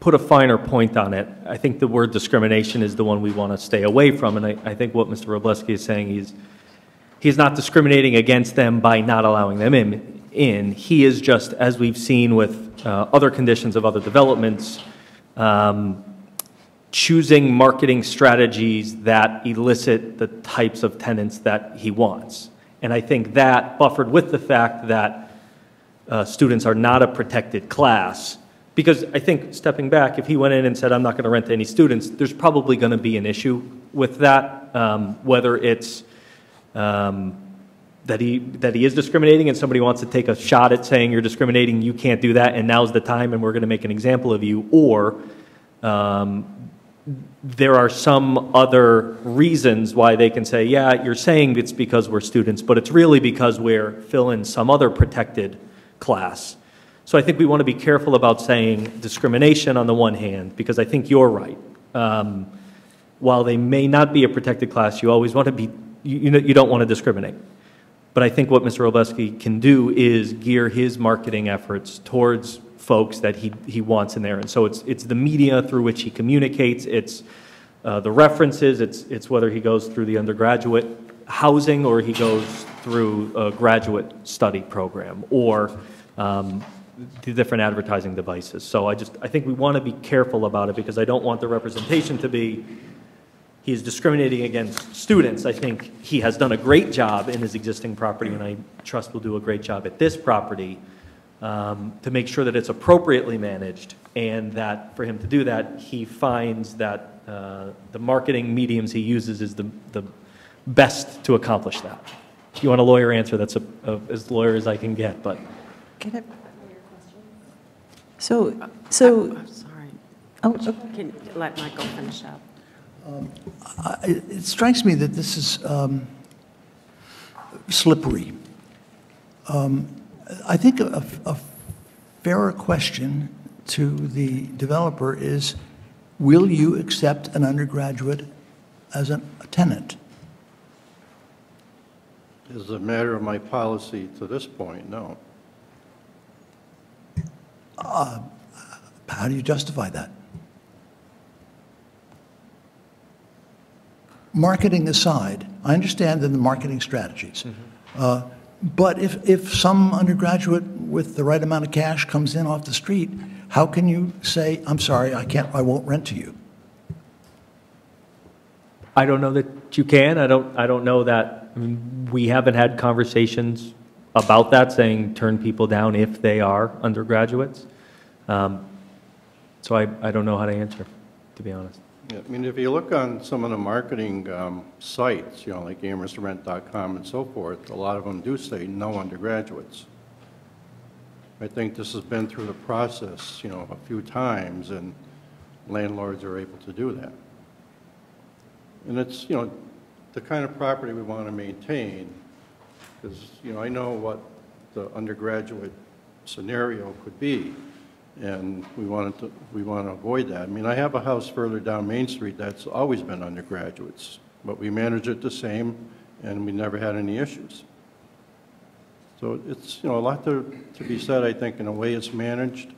put a finer point on it, I think the word discrimination is the one we want to stay away from. And I, I think what Mr. Robleski is saying is, he's not discriminating against them by not allowing them in. in. He is just, as we've seen with uh, other conditions of other developments, um, choosing marketing strategies that elicit the types of tenants that he wants. And I think that, buffered with the fact that uh, students are not a protected class, because I think, stepping back, if he went in and said, I'm not going to rent to any students, there's probably going to be an issue with that, um, whether it's um, that he, that he is discriminating and somebody wants to take a shot at saying you're discriminating, you can't do that, and now's the time, and we're going to make an example of you, or um, there are some other reasons why they can say, yeah, you're saying it's because we're students, but it's really because we're filling some other protected class. So I think we want to be careful about saying discrimination on the one hand, because I think you're right. Um, while they may not be a protected class, you always want to be, you, you, know, you don't want to discriminate. But I think what Mr. Robleski can do is gear his marketing efforts towards folks that he, he wants in there. And so it's, it's the media through which he communicates, it's uh, the references, it's, it's whether he goes through the undergraduate housing or he goes through a graduate study program or um, the different advertising devices. So I just, I think we want to be careful about it because I don't want the representation to be he is discriminating against students. I think he has done a great job in his existing property, and I trust will do a great job at this property um, to make sure that it's appropriately managed, and that for him to do that, he finds that uh, the marketing mediums he uses is the, the best to accomplish that. If you want a lawyer answer, that's a, a, as lawyer as I can get, but Can I- So, so, I'm sorry. oh, oh, Can, let Michael finish up. I- It it strikes me that this is um, slippery. Um, I think a a fairer question to the developer is, will you accept an undergraduate as an- a tenant? As a matter of my policy to this point, no. How do you justify that? Marketing aside, I understand in the marketing strategies. Uh, But if, if some undergraduate with the right amount of cash comes in off the street, how can you say, I'm sorry, I can't, I won't rent to you? I don't know that you can. I don't, I don't know that, I mean, we haven't had conversations about that, saying turn people down if they are undergraduates. Um, So I, I don't know how to answer, to be honest. Yeah, I mean, if you look on some of the marketing um, sites, you know, like amherstrent.com and so forth, a lot of them do say no undergraduates. I think this has been through the process, you know, a few times, and landlords are able to do that. And it's, you know, the kind of property we want to maintain, because, you know, I know what the undergraduate scenario could be, and we wanted to, we want to avoid that. I mean, I have a house further down Main Street that's always been undergraduates, but we manage it the same, and we never had any issues. So it's, you know, a lot to, to be said, I think, in the way it's managed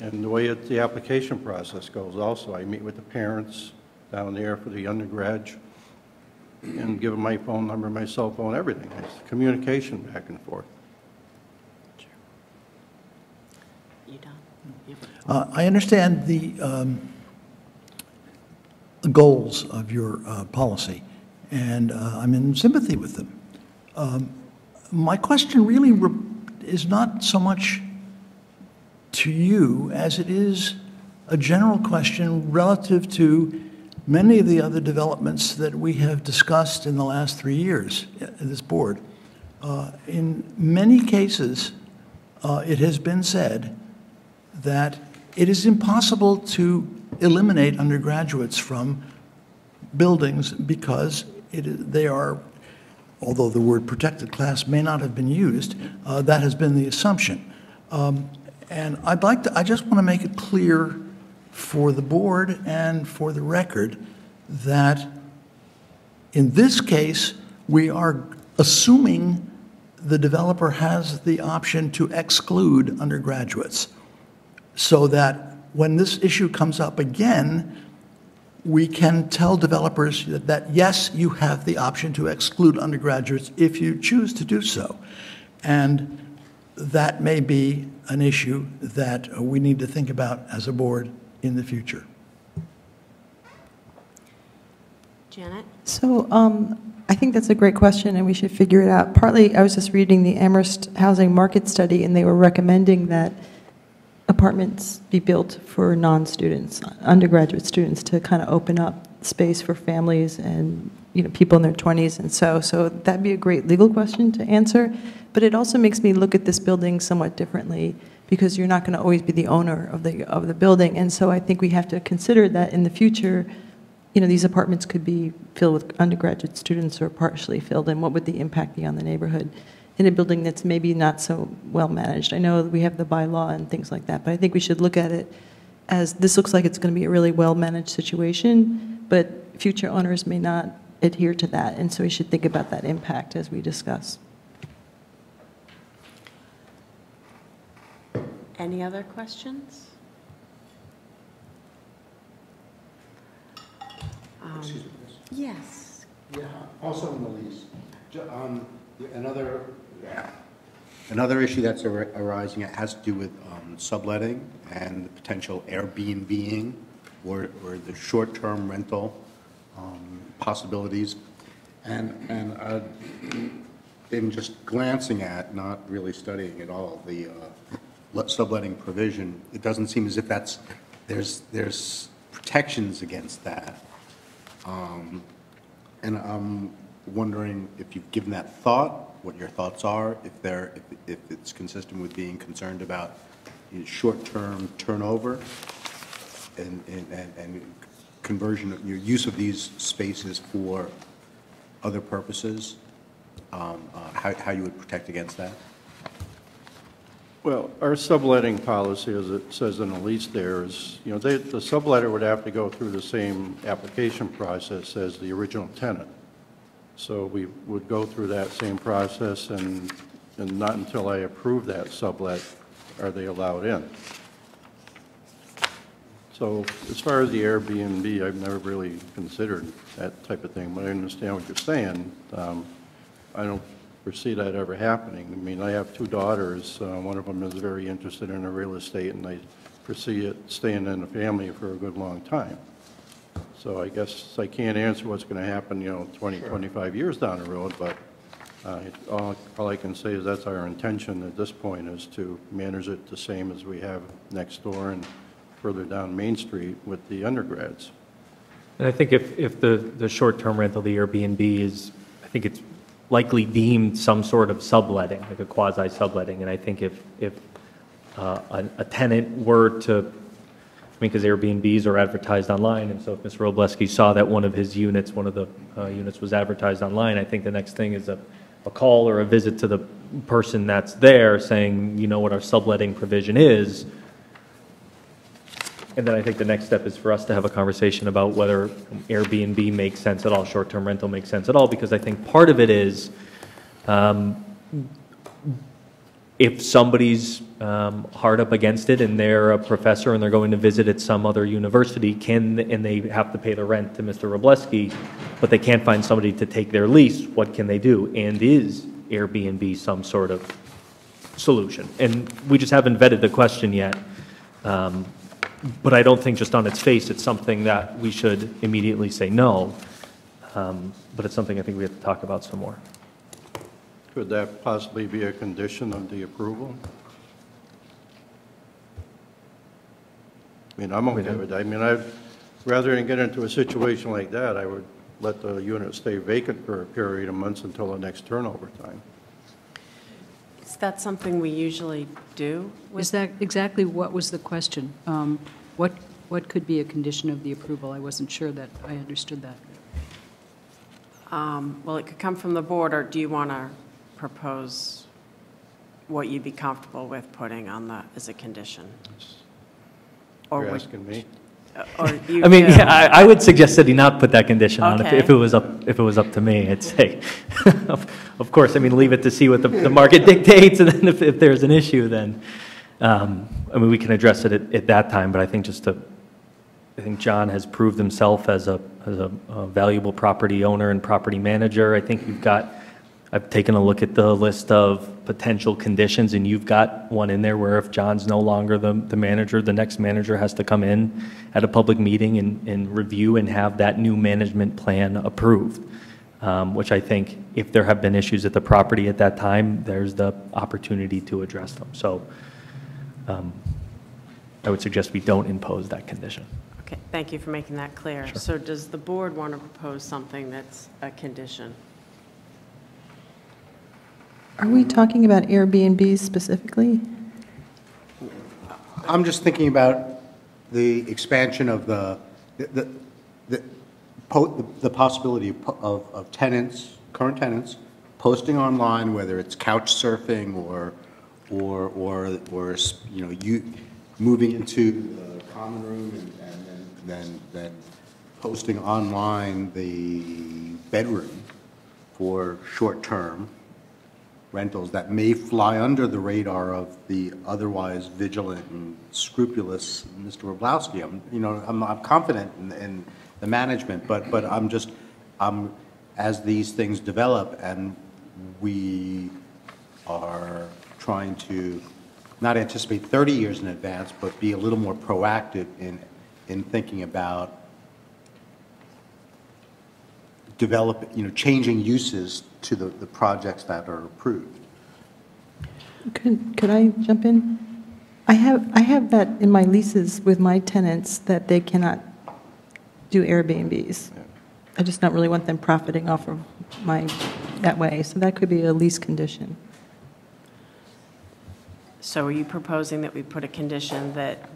and the way it, the application process goes also. I meet with the parents down there for the undergrad and give them my phone number, my cell phone, everything. It's communication back and forth. You done? Yep. Uh, I understand the um, goals of your uh, policy, and uh, I'm in sympathy with them. Um, My question really re- is not so much to you as it is a general question relative to many of the other developments that we have discussed in the last three years in this board. Uh, In many cases, uh, it has been said that it is impossible to eliminate undergraduates from buildings because it, they are, although the word protected class may not have been used, uh, that has been the assumption. Um, And I'd like to, I just want to make it clear for the board and for the record that in this case, we are assuming the developer has the option to exclude undergraduates so that when this issue comes up again, we can tell developers that, that, yes, you have the option to exclude undergraduates if you choose to do so. And that may be an issue that we need to think about as a board in the future. Janet? So um, I think that's a great question, and we should figure it out. Partly, I was just reading the Amherst Housing Market Study, and they were recommending that apartments be built for non-students, undergraduate students, to kind of open up space for families and, you know, people in their 20s and so. So that'd be a great legal question to answer. But it also makes me look at this building somewhat differently, because you're not going to always be the owner of the, of the building. And so I think we have to consider that in the future, you know, these apartments could be filled with undergraduate students or partially filled, and what would the impact be on the neighborhood in a building that's maybe not so well managed? I know we have the bylaw and things like that, but I think we should look at it as, this looks like it's going to be a really well-managed situation, but future owners may not adhere to that, and so we should think about that impact as we discuss. Any other questions? Um, Excuse me, Chris. Yes. Yeah, also in the lease, um, another, another issue that's ar- arising has to do with um, subletting and the potential Airbnb-ing or, or the short-term rental um, possibilities. And, and uh, in just glancing at, not really studying at all, the uh, subletting provision, it doesn't seem as if that's, there's, there's protections against that. Um, And I'm wondering if you've given that thought, what your thoughts are, if they're, if- if it's consistent with being concerned about you know, short-term turnover and, and, and- and conversion, of your use of these spaces for other purposes, um, uh, how, how you would protect against that? Well, our subletting policy, as it says in the lease there, is, you know, they, the subletter would have to go through the same application process as the original tenant. So we would go through that same process, and, and not until I approve that sublet are they allowed in. So as far as the Airbnb, I've never really considered that type of thing, but I understand what you're saying. Um, I don't foresee that ever happening. I mean, I have two daughters. Uh, One of them is very interested in real estate, and I foresee it staying in the family for a good long time. So I guess I can't answer what's going to happen, you know, 20, 25 years down the road, but uh, all all I can say is that's our intention at this point, is to manage it the same as we have next door and further down Main Street with the undergrads. And I think if, if the, the short-term rental, the Airbnb is, I think it's likely deemed some sort of subletting, like a quasi-subletting. And I think if, if uh, a a tenant were to, I mean, because Airbnbs are advertised online, and so if Mr. Robleski saw that one of his units, one of the uh, units was advertised online, I think the next thing is a, a call or a visit to the person that's there saying, you know what our subletting provision is, and then I think the next step is for us to have a conversation about whether Airbnb makes sense at all, short-term rental makes sense at all, because I think part of it is, um, if somebody's um, hard up against it and they're a professor and they're going to visit at some other university, can, and they have to pay the rent to Mr. Robleski, but they can't find somebody to take their lease, what can they do? And is Airbnb some sort of solution? And we just haven't vetted the question yet. Um, But I don't think just on its face, it's something that we should immediately say no. Um, But it's something I think we have to talk about some more. Could that possibly be a condition of the approval? I mean, I'm okay with that. I mean, I'd, rather than get into a situation like that, I would let the unit stay vacant for a period of months until the next turnover time. Is that something we usually do? with- Is that exactly what was the question? Um, What, what could be a condition of the approval? I wasn't sure that I understood that. Um, Well, it could come from the board, or do you want to propose what you'd be comfortable with putting on the, as a condition? Or You're would- asking me? Or you I mean, do? yeah, I, I would suggest that he not put that condition on if, if Okay. it was up, if it was up to me. I'd say, of, of course, I mean, leave it to see what the, the market dictates, and then if, if there's an issue, then, um, I mean, we can address it at, at that time, but I think just to, I think John has proved himself as a, as a a valuable property owner and property manager. I think you've got, I've taken a look at the list of potential conditions, and you've got one in there where if John's no longer the, the manager, the next manager has to come in at a public meeting and, and review and have that new management plan approved. Um, which I think, if there have been issues at the property at that time, there's the opportunity to address them. So, um, I would suggest we don't impose that condition. Okay, thank you for making that clear. Sure. So does the board want to propose something that's a condition? Are we talking about Airbnb specifically? I'm just thinking about the expansion of the, the, the, po- the possibility of of of tenants, current tenants, posting online, whether it's couch surfing or, or, or, or, you know, you, moving into the common room and and then, then, then posting online the bedroom for short-term rentals that may fly under the radar of the otherwise vigilant and scrupulous Mr. Roblowski. I'm, you know, I'm, I'm confident in, in the management, but, but I'm just, I'm, as these things develop and we are trying to not anticipate 30 years in advance, but be a little more proactive in, in thinking about develop, you know, changing uses to the, the projects that are approved. Could, could I jump in? I have, I have that in my leases with my tenants that they cannot do Airbnbs. I just don't really want them profiting off of my, that way, so that could be a lease condition. So are you proposing that we put a condition that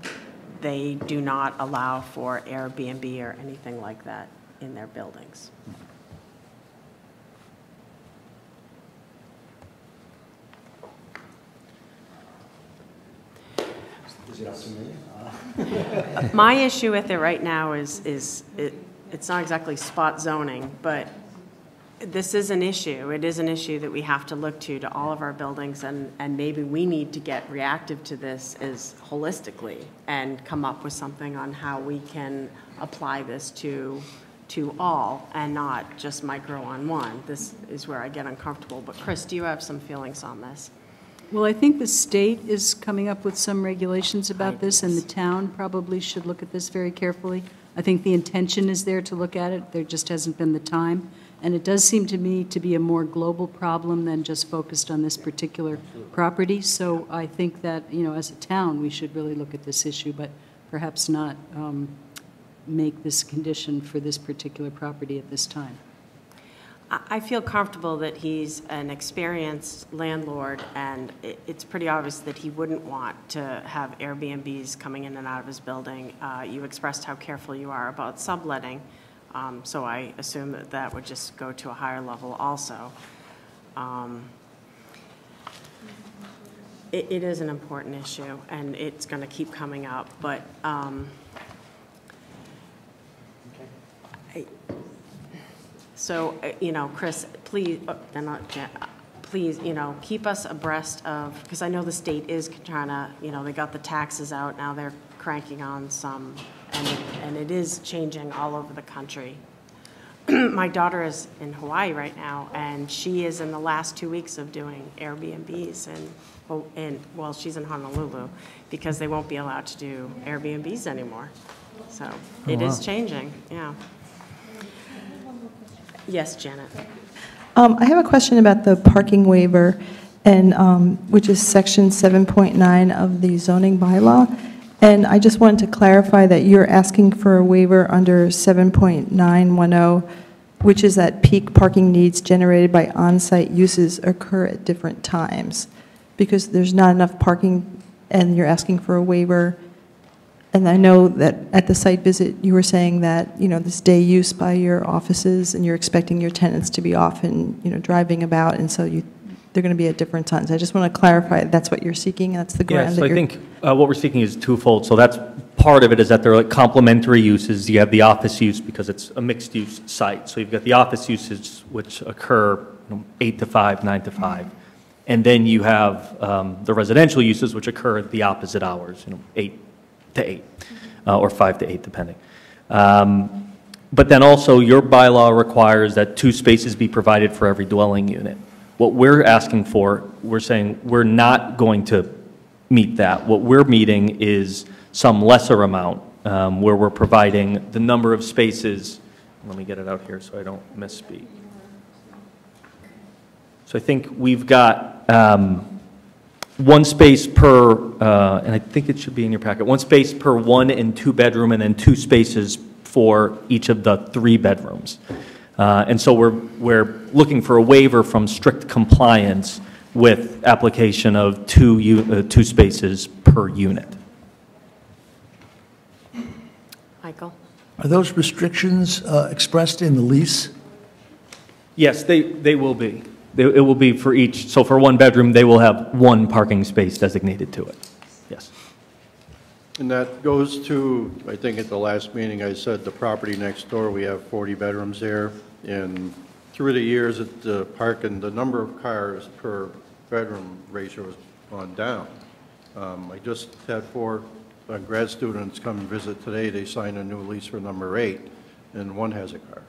they do not allow for Airbnb or anything like that in their buildings? Mm-hmm. Is it up to me? My issue with it right now is, is it, it's not exactly spot zoning, but this is an issue. It is an issue that we have to look to, to all of our buildings, and, and maybe we need to get reactive to this as holistically and come up with something on how we can apply this to, to all and not just micro on one. This is where I get uncomfortable. But Chris, do you have some feelings on this? Well, I think the state is coming up with some regulations about this, and the town probably should look at this very carefully. I think the intention is there to look at it, there just hasn't been the time. And it does seem to me to be a more global problem than just focused on this particular property. So I think that, you know, as a town, we should really look at this issue, but perhaps not um, make this condition for this particular property at this time. I feel comfortable that he's an experienced landlord, and it's pretty obvious that he wouldn't want to have Airbnbs coming in and out of his building. Uh, You expressed how careful you are about subletting, um, so I assume that that would just go to a higher level also. Um, It it is an important issue, and it's going to keep coming up, but um, so, uh, you know, Chris, please, uh, not Jen, please, you know, keep us abreast of, because I know the state is trying to, you know, they got the taxes out, now they're cranking on some, and, and it is changing all over the country. My daughter is in Hawaii right now, and she is in the last two weeks of doing Airbnbs and, well, and, well, she's in Honolulu, because they won't be allowed to do Airbnbs anymore. So, it is changing, yeah. Yes, Janet. Um, I have a question about the parking waiver, and, um, which is section 7.9 of the zoning bylaw. And I just wanted to clarify that you're asking for a waiver under 7.910, oh, which is that peak parking needs generated by on-site uses occur at different times. Because there's not enough parking, and you're asking for a waiver. And I know that at the site visit, you were saying that, you know, this day use by your offices, and you're expecting your tenants to be off and, you know, driving about, and so you, they're going to be at different times. I just want to clarify, that's what you're seeking, that's the ground so that I you're... think uh, what we're seeking is twofold. So that's, part of it is that they're like complementary uses. You have the office use because it's a mixed-use site. So you've got the office uses which occur you know, 8 to 5, 9 to 5. And then you have um, the residential uses which occur at the opposite hours, you know, 8 to 8, uh, or 5 to 8, depending. Um, But then also, your bylaw requires that two spaces be provided for every dwelling unit. What we're asking for, we're saying, we're not going to meet that. What we're meeting is some lesser amount, um, where we're providing the number of spaces, let me get it out here so I don't misspeak. So I think we've got um, one space per, uh, and I think it should be in your packet, one space per one and two bedroom, and then two spaces for each of the three bedrooms. Uh, And so we're, we're looking for a waiver from strict compliance with application of two, u- uh, two spaces per unit. Michael? Are those restrictions uh, expressed in the lease? Yes, they, they will be. They- It will be for each, so for one bedroom, they will have one parking space designated to it. Yes. And that goes to, I think at the last meeting, I said the property next door, we have 40 bedrooms there. And through the years, it, the park and the number of cars per bedroom ratio has gone down. Um, I just had four uh, grad students come and visit today. They signed a new lease for number eight, and one has a car.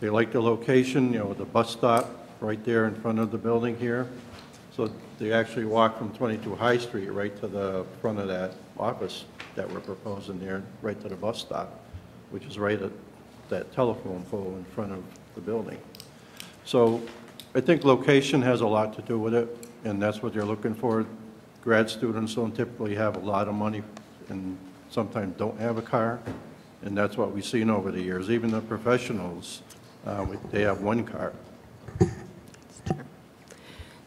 They like the location, you know, the bus stop right there in front of the building here. So they actually walk from 22 High Street right to the front of that office that we're proposing there, right to the bus stop, which is right at that telephone pole in front of the building. So I think location has a lot to do with it, and that's what they're looking for. Grad students don't typically have a lot of money and sometimes don't have a car, and that's what we've seen over the years. Even the professionals, uh, they have one car.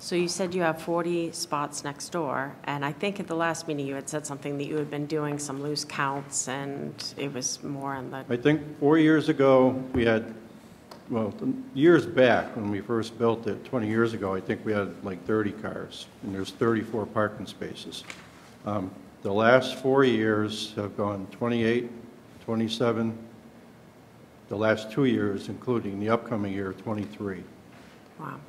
So you said you have 40 spots next door, and I think at the last meeting you had said something that you had been doing some loose counts, and it was more on the, I think four years ago, we had, well, years back, when we first built it, 20 years ago, I think we had like 30 cars, and there's 34 parking spaces. Um, The last four years have gone 28, 27, the last two years, including the upcoming year, '23. Wow.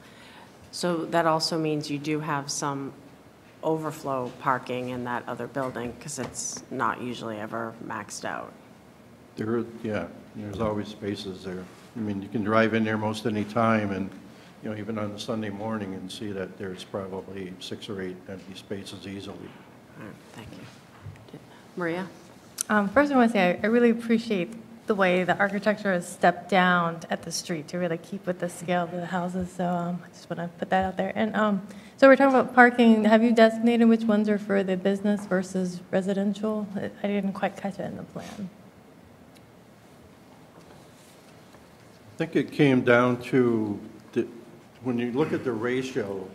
So that also means you do have some overflow parking in that other building, because it's not usually ever maxed out. There, yeah, there's always spaces there. I mean, you can drive in there most any time, and, you know, even on a Sunday morning, and see that there's probably six or eight empty spaces easily. All right, thank you. Maria? Um, First, I want to say, I- I really appreciate the way the architecture has stepped down at the street to really keep with the scale of the houses, so um, I just want to put that out there. And um, so we're talking about parking, have you designated which ones are for the business versus residential? I didn't quite catch it in the plan. I think it came down to, the- when you look at the ratio,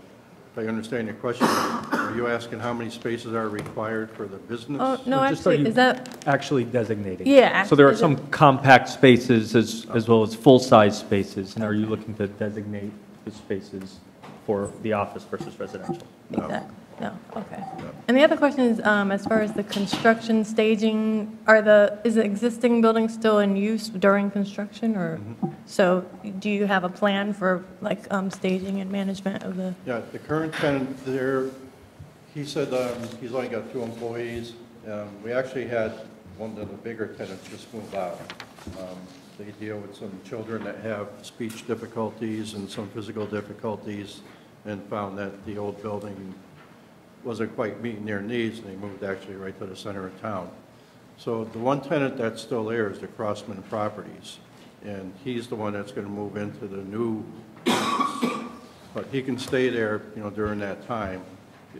I understand your question, are you asking how many spaces are required for the business? Oh, no, Just so actually, you- is that, Actually designating. Yeah, So there are is some compact spaces as, as well as full-size spaces, and are you looking to designate the spaces for the office versus residential? No. exactly, no, okay. And the other question is, um, as far as the construction staging, are the, is the existing building still in use during construction, or? Mm-hmm. So do you have a plan for, like, um, staging and management of the? Yeah, the current tenant there, he said um, he's only got two employees. Um, We actually had one of the bigger tenants just move out. Um, They deal with some children that have speech difficulties and some physical difficulties, and found that the old building wasn't quite meeting their needs, and they moved actually right to the center of town. So the one tenant that's still there is the Crossman Properties, and he's the one that's going to move into the new but he can stay there, you know, during that time.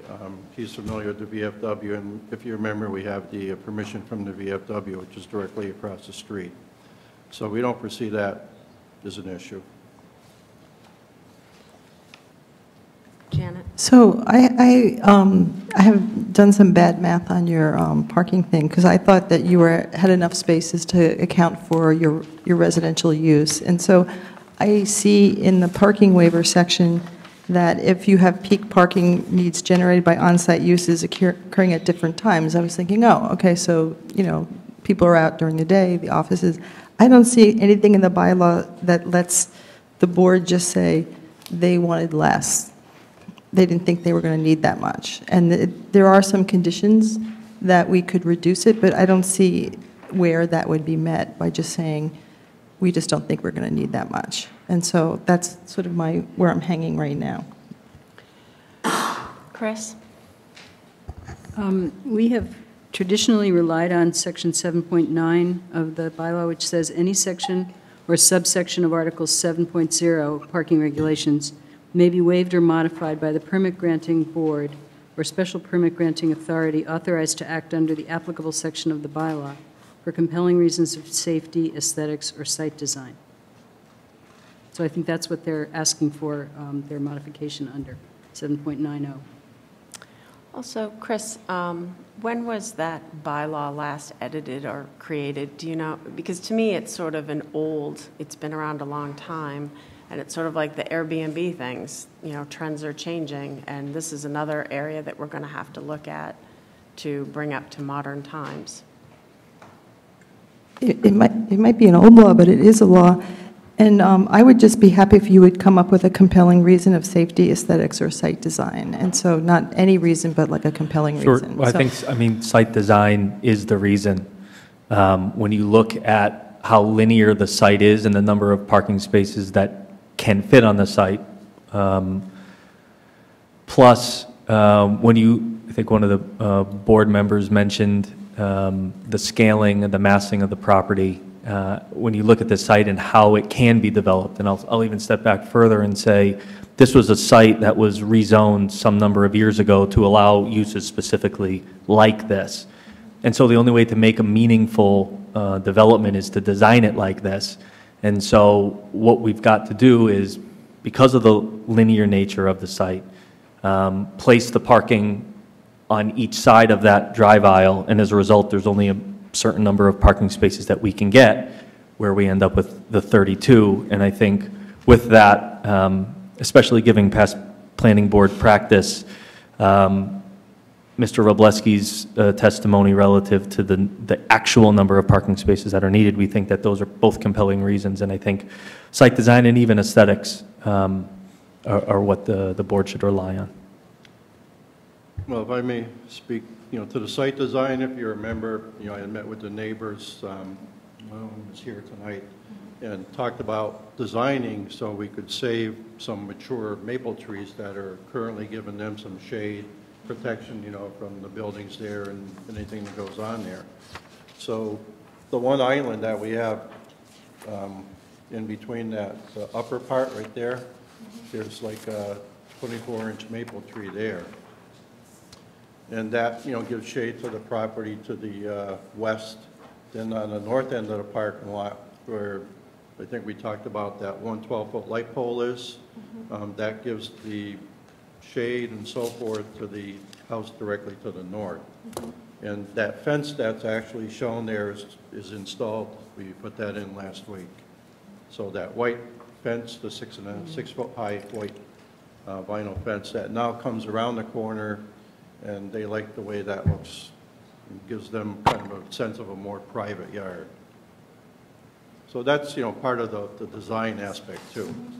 Um, He's familiar with the VFW, and if you remember, we have the uh, permission from the VFW, which is directly across the street. So we don't foresee that as an issue. Janet? So I, I, um, I have done some bad math on your um, parking thing, because I thought that you were, had enough spaces to account for your, your residential use. And so I see in the parking waiver section that if you have peak parking needs generated by on-site uses occurring at different times, I was thinking, oh, okay, so, you know, people are out during the day, the offices. I don't see anything in the bylaw that lets the board just say they wanted less they didn't think they were going to need that much. And it- there are some conditions that we could reduce it, but I don't see where that would be met by just saying, we just don't think we're going to need that much. And so that's sort of my, where I'm hanging right now. Chris? Um, We have traditionally relied on Section 7.9 of the bylaw, which says any section or subsection of Article 7.0 parking regulations may be waived or modified by the permit granting board or special permit granting authority authorized to act under the applicable section of the bylaw for compelling reasons of safety, aesthetics, or site design. So I think that's what they're asking for, um, their modification under, 7.90. Also, Chris, um, when was that bylaw last edited or created? Do you know? Because to me, it's sort of an old, it's been around a long time, and it's sort of like the Airbnb things, you know, trends are changing, and this is another area that we're going to have to look at to bring up to modern times. It it might, it might be an old law, but it is a law. And um, I would just be happy if you would come up with a compelling reason of safety, aesthetics, or site design. And so not any reason, but like a compelling Sure. reason. Well, I So- think, I mean, site design is the reason. Um, When you look at how linear the site is and the number of parking spaces that can fit on the site, um, plus, um, when you, I think one of the uh, board members mentioned um, the scaling and the massing of the property, uh, when you look at the site and how it can be developed, and I'll, I'll even step back further and say, this was a site that was rezoned some number of years ago to allow uses specifically like this. And so the only way to make a meaningful uh, development is to design it like this. And so what we've got to do is, because of the linear nature of the site, um, place the parking on each side of that drive aisle, and as a result, there's only a certain number of parking spaces that we can get, where we end up with the 32. And I think with that, um, especially giving past planning board practice, um, Mr. Robleski's uh, testimony relative to the, the actual number of parking spaces that are needed, we think that those are both compelling reasons, and I think site design and even aesthetics um, are, are what the, the board should rely on. Well, if I may speak, you know, to the site design, if you remember, you know, I met with the neighbors, um, well, was here tonight, and talked about designing so we could save some mature maple trees that are currently giving them some shade protection, you know, from the buildings there and anything that goes on there. So the one island that we have um, in between that the upper part right there, there's like a 24-inch maple tree there. And that, you know, gives shade to the property to the uh, west. Then on the north end of the parking lot, where I think we talked about that one 12-foot light pole is, um, that gives the shade and so forth to the house directly to the north. Mm-hmm. And that fence that's actually shown there is, is installed, we put that in last week. So that white fence, the six and a, mm-hmm. six-foot-high white uh, vinyl fence that now comes around the corner, and they like the way that looks. It Gives them kind of a sense of a more private yard. So that's, you know, part of the, the design aspect too. Mm-hmm.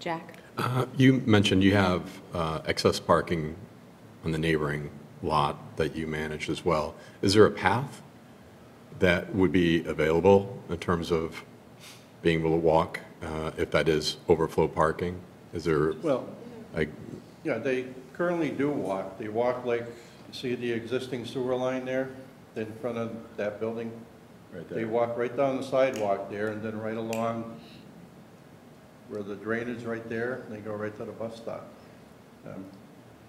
Jack? Uh, You mentioned you have uh, excess parking on the neighboring lot that you manage as well. Is there a path that would be available in terms of being able to walk uh, if that is overflow parking? Is there, Well, like, yeah, they currently do walk. They walk like, see the existing sewer line there in front of that building? Right there. They walk right down the sidewalk there and then right along where the drainage right there, and they go right to the bus stop. Um,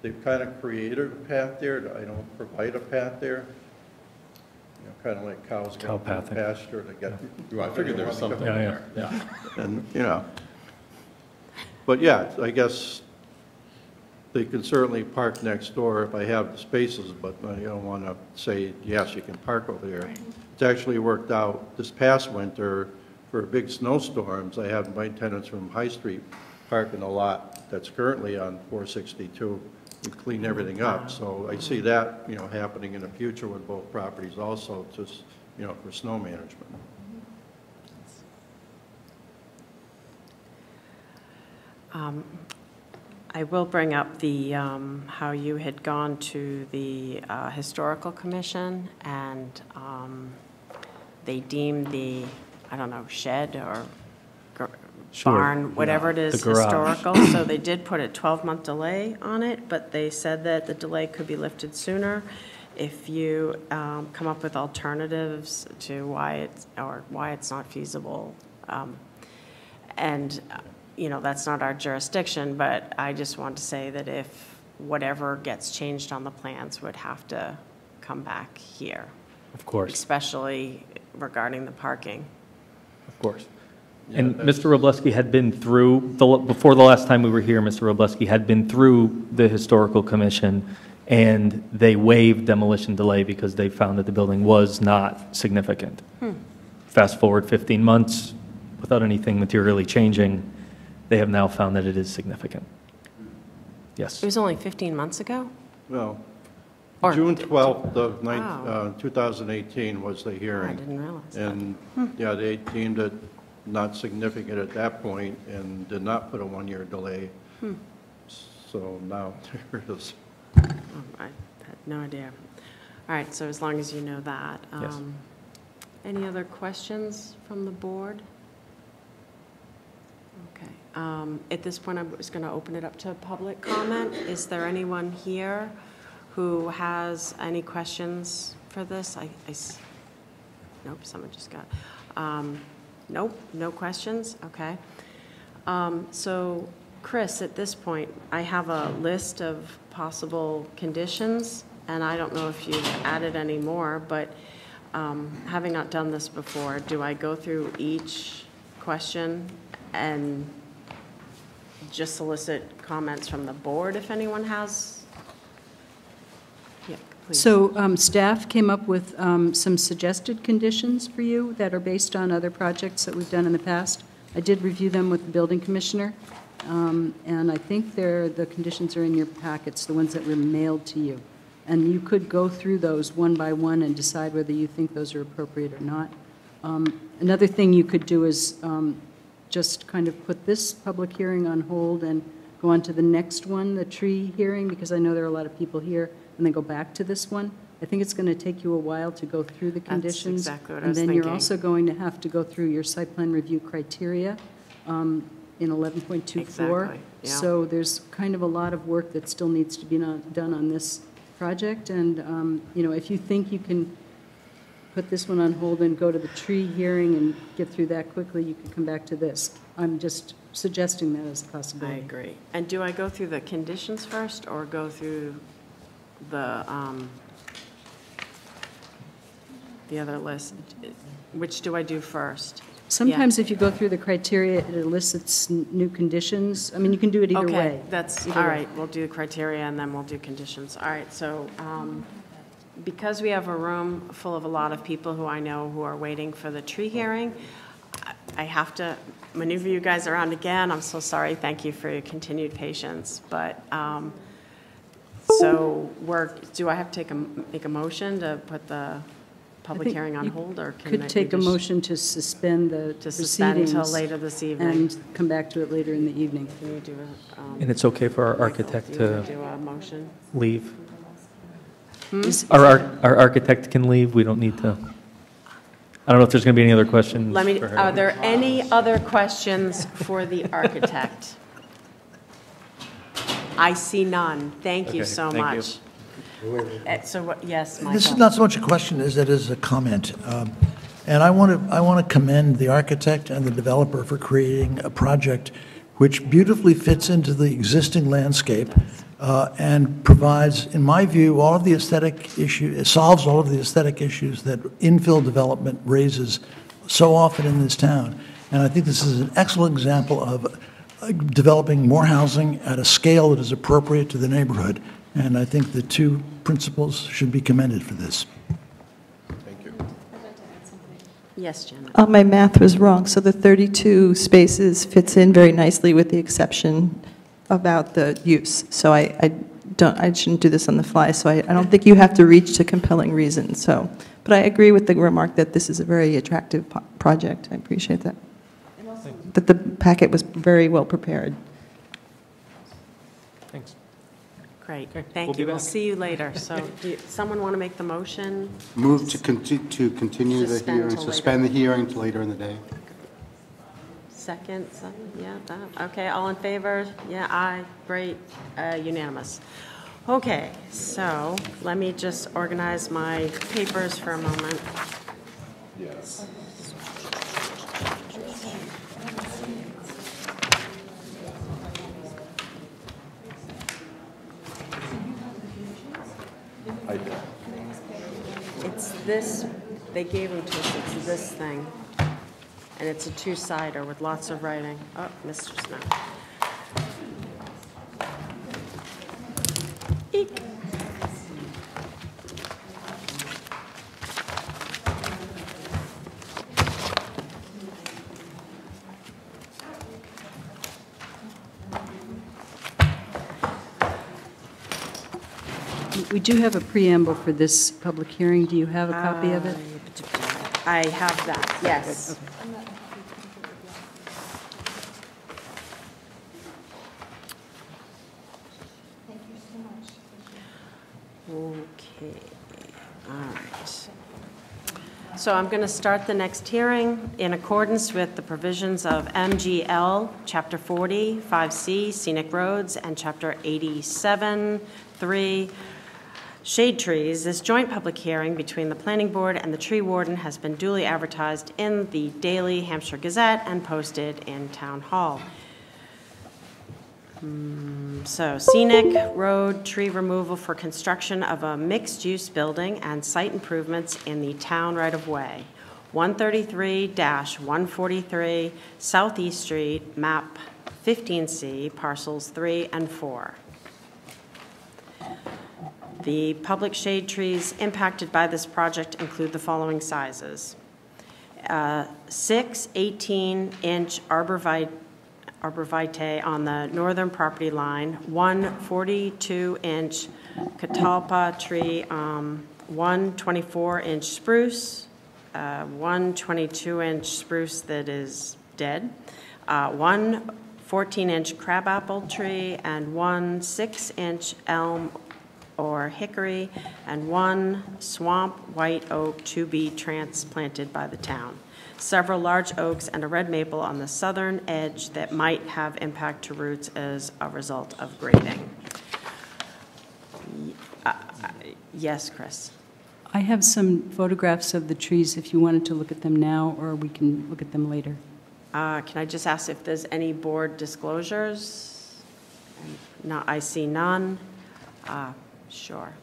They've kind of created a path there, I don't provide a path there. You know, kind of like cows Cow going through pathing. pasture to get. Well, I figured there was something Yeah, yeah. And, you know, but yeah, I guess they can certainly park next door if I have the spaces, but I don't want to say, yes, you can park over there. It's actually worked out this past winter for big snowstorms. I have my tenants from High Street park in a lot that's currently on 462. We clean everything up, so I see that, you know, happening in the future with both properties also, just, you know, for snow management. Um, I will bring up the, um, how you had gone to the uh, Historical Commission, and um, they deemed the, I don't know, shed or gar- Sure, barn, whatever it yeah, is, the garage. historical. So they did put a 12-month delay on it, but they said that the delay could be lifted sooner if you um, come up with alternatives to why it's, or why it's not feasible. Um, and, uh, you know, that's not our jurisdiction, but I just want to say that if whatever gets changed on the plans would have to come back here, Of course, especially regarding the parking. Of course. And Mr. Robleski had been through, the before the last time we were here, Mr. Robleski had been through the Historical Commission, and they waived demolition delay because they found that the building was not significant. Hmm. Fast forward 15 months, without anything materially changing, they have now found that it is significant. Yes. It was only 15 months ago? Well, Or- June 12th of nine- Wow. uh, 2018 was the I hearing. didn't realize that. And, yeah, they deemed it not significant at that point and did not put a one-year delay. Hmm. So now there it is. Oh, I had no idea. All right, so as long as you know that. Yes. um, Any other questions from the board? Okay. um, At this point, I'm just going to open it up to public comment. Is there anyone here who has any questions for this? I, I nope, someone just got, um, nope, no questions? Okay. Um, So, Chris, at this point, I have a list of possible conditions, and I don't know if you've added any more, but um, having not done this before, do I go through each question and just solicit comments from the board if anyone has? Please. So um, staff came up with um, some suggested conditions for you that are based on other projects that we've done in the past. I did review them with the building commissioner, um, and I think they're, the conditions are in your packets, the ones that were mailed to you. And you could go through those one by one and decide whether you think those are appropriate or not. Um, Another thing you could do is um, just kind of put this public hearing on hold and go on to the next one, the tree hearing, because I know there are a lot of people here, and then go back to this one. I think it's going to take you a while to go through the That's conditions. exactly what I was And then you're thinking. also going to have to go through your site plan review criteria um, in 11.24. Exactly, yeah. So there's kind of a lot of work that still needs to be done on this project, and, um, you know, if you think you can put this one on hold and go to the tree hearing and get through that quickly, you could come back to this. I'm just suggesting that as a I possibility. agree. And do I go through the conditions first, or go through the, um, the other list? Which do I do first? Sometimes if you go through the criteria, it elicits n- new conditions. I mean, you can do it either way. Okay, that's, Either all way. right, we'll do the criteria and then we'll do conditions. All right, so um, because we have a room full of a lot of people who I know who are waiting for the tree hearing, I- I have to maneuver you guys around again. I'm so sorry. Thank you for your continued patience. But, um, so we're, do I have to take a, make a motion to put the public hearing on hold, or can I- Could take a motion to suspend the To suspend until later this evening? And come back to it later in the evening. Can you do a? um, And it's okay for our Michael, architect do you wanna to Do a motion? leave? Is- Our, ar- our architect can leave, we don't need to. I don't know if there's going to be any other questions. Let me, for her. are there any other questions for the architect? I see none. Thank you Okay, so thank you. much. Uh, So, what- yes, This is not so much a question as it is a comment. Um, And I want to, I want to commend the architect and the developer for creating a project which beautifully fits into the existing landscape uh, and provides, in my view, all of the aesthetic issue, it solves all of the aesthetic issues that infill development raises so often in this town. And I think this is an excellent example of uh, developing more housing at a scale that is appropriate to the neighborhood. And I think the two principals should be commended for this. Thank you. Yes, Janet. Uh, My math was wrong, so the 32 spaces fits in very nicely with the exception about the use. So I I don't, I shouldn't do this on the fly, so I I don't think you have to reach to compelling reason, so. But I agree with the remark that this is a very attractive po- project. I appreciate that. That the packet was very well prepared. Thanks. Great, we'll thank you. We'll see you later. So, do you- someone want to make the motion? Move to conti, to continue the hearing, till later. suspend the hearing till later in the day. Second, second, yeah, that, okay, all in favor? Yeah, aye, great, uh, unanimous. Okay, so let me just organize my papers for a moment. It's this, they gave them to us, it's this thing. And it's a two-sider with lots of writing. Oh, Mr. Snow. Eek. We do have a preamble for this public hearing. Do you have a copy of it? Uh, I have that, yes. Okay, all right. So I'm going to start the next hearing in accordance with the provisions of MGL, Chapter 40, 5C, Scenic Roads, and Chapter 87, 3, Shade Trees. This joint public hearing between the Planning Board and the Tree Warden has been duly advertised in the Daily Hampshire Gazette and posted in Town Hall. Hmm, So scenic road tree removal for construction of a mixed-use building and site improvements in the town right-of-way. 133-143 Southeast Street, map 15C, parcels 3 and 4. The public shade trees impacted by this project include the following sizes. Uh, Six 18-inch arborvitae arborvitae on the northern property line, one 42-inch catalpa tree, um, one 24-inch spruce, uh, one 22-inch spruce that is dead, uh, one 14-inch crabapple tree, and one 6-inch elm or hickory, and one swamp white oak to be transplanted by the town. Several large oaks and a red maple on the southern edge that might have impact to roots as a result of grading. Uh, Yes, Chris? I have some photographs of the trees if you wanted to look at them now, or we can look at them later. Uh, Can I just ask if there's any board disclosures? No, I see none. Uh, Sure.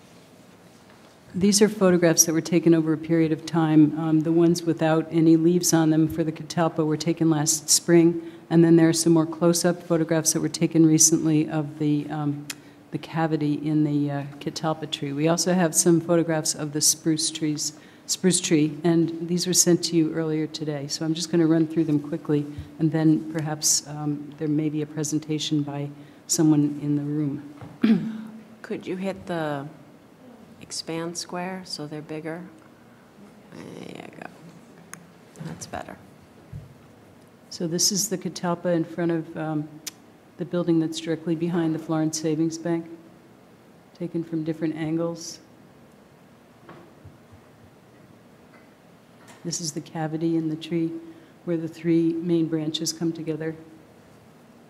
These are photographs that were taken over a period of time. Um, The ones without any leaves on them for the catalpa were taken last spring, and then there are some more close-up photographs that were taken recently of the, um, the cavity in the uh, catalpa tree. We also have some photographs of the spruce trees, spruce tree, and these were sent to you earlier today. So I'm just going to run through them quickly, and then perhaps um, there may be a presentation by someone in the room. Could you hit the expand square so they're bigger? There you go. That's better. So this is the catalpa in front of um, the building that's directly behind the Florence Savings Bank, taken from different angles. This is the cavity in the tree where the three main branches come together.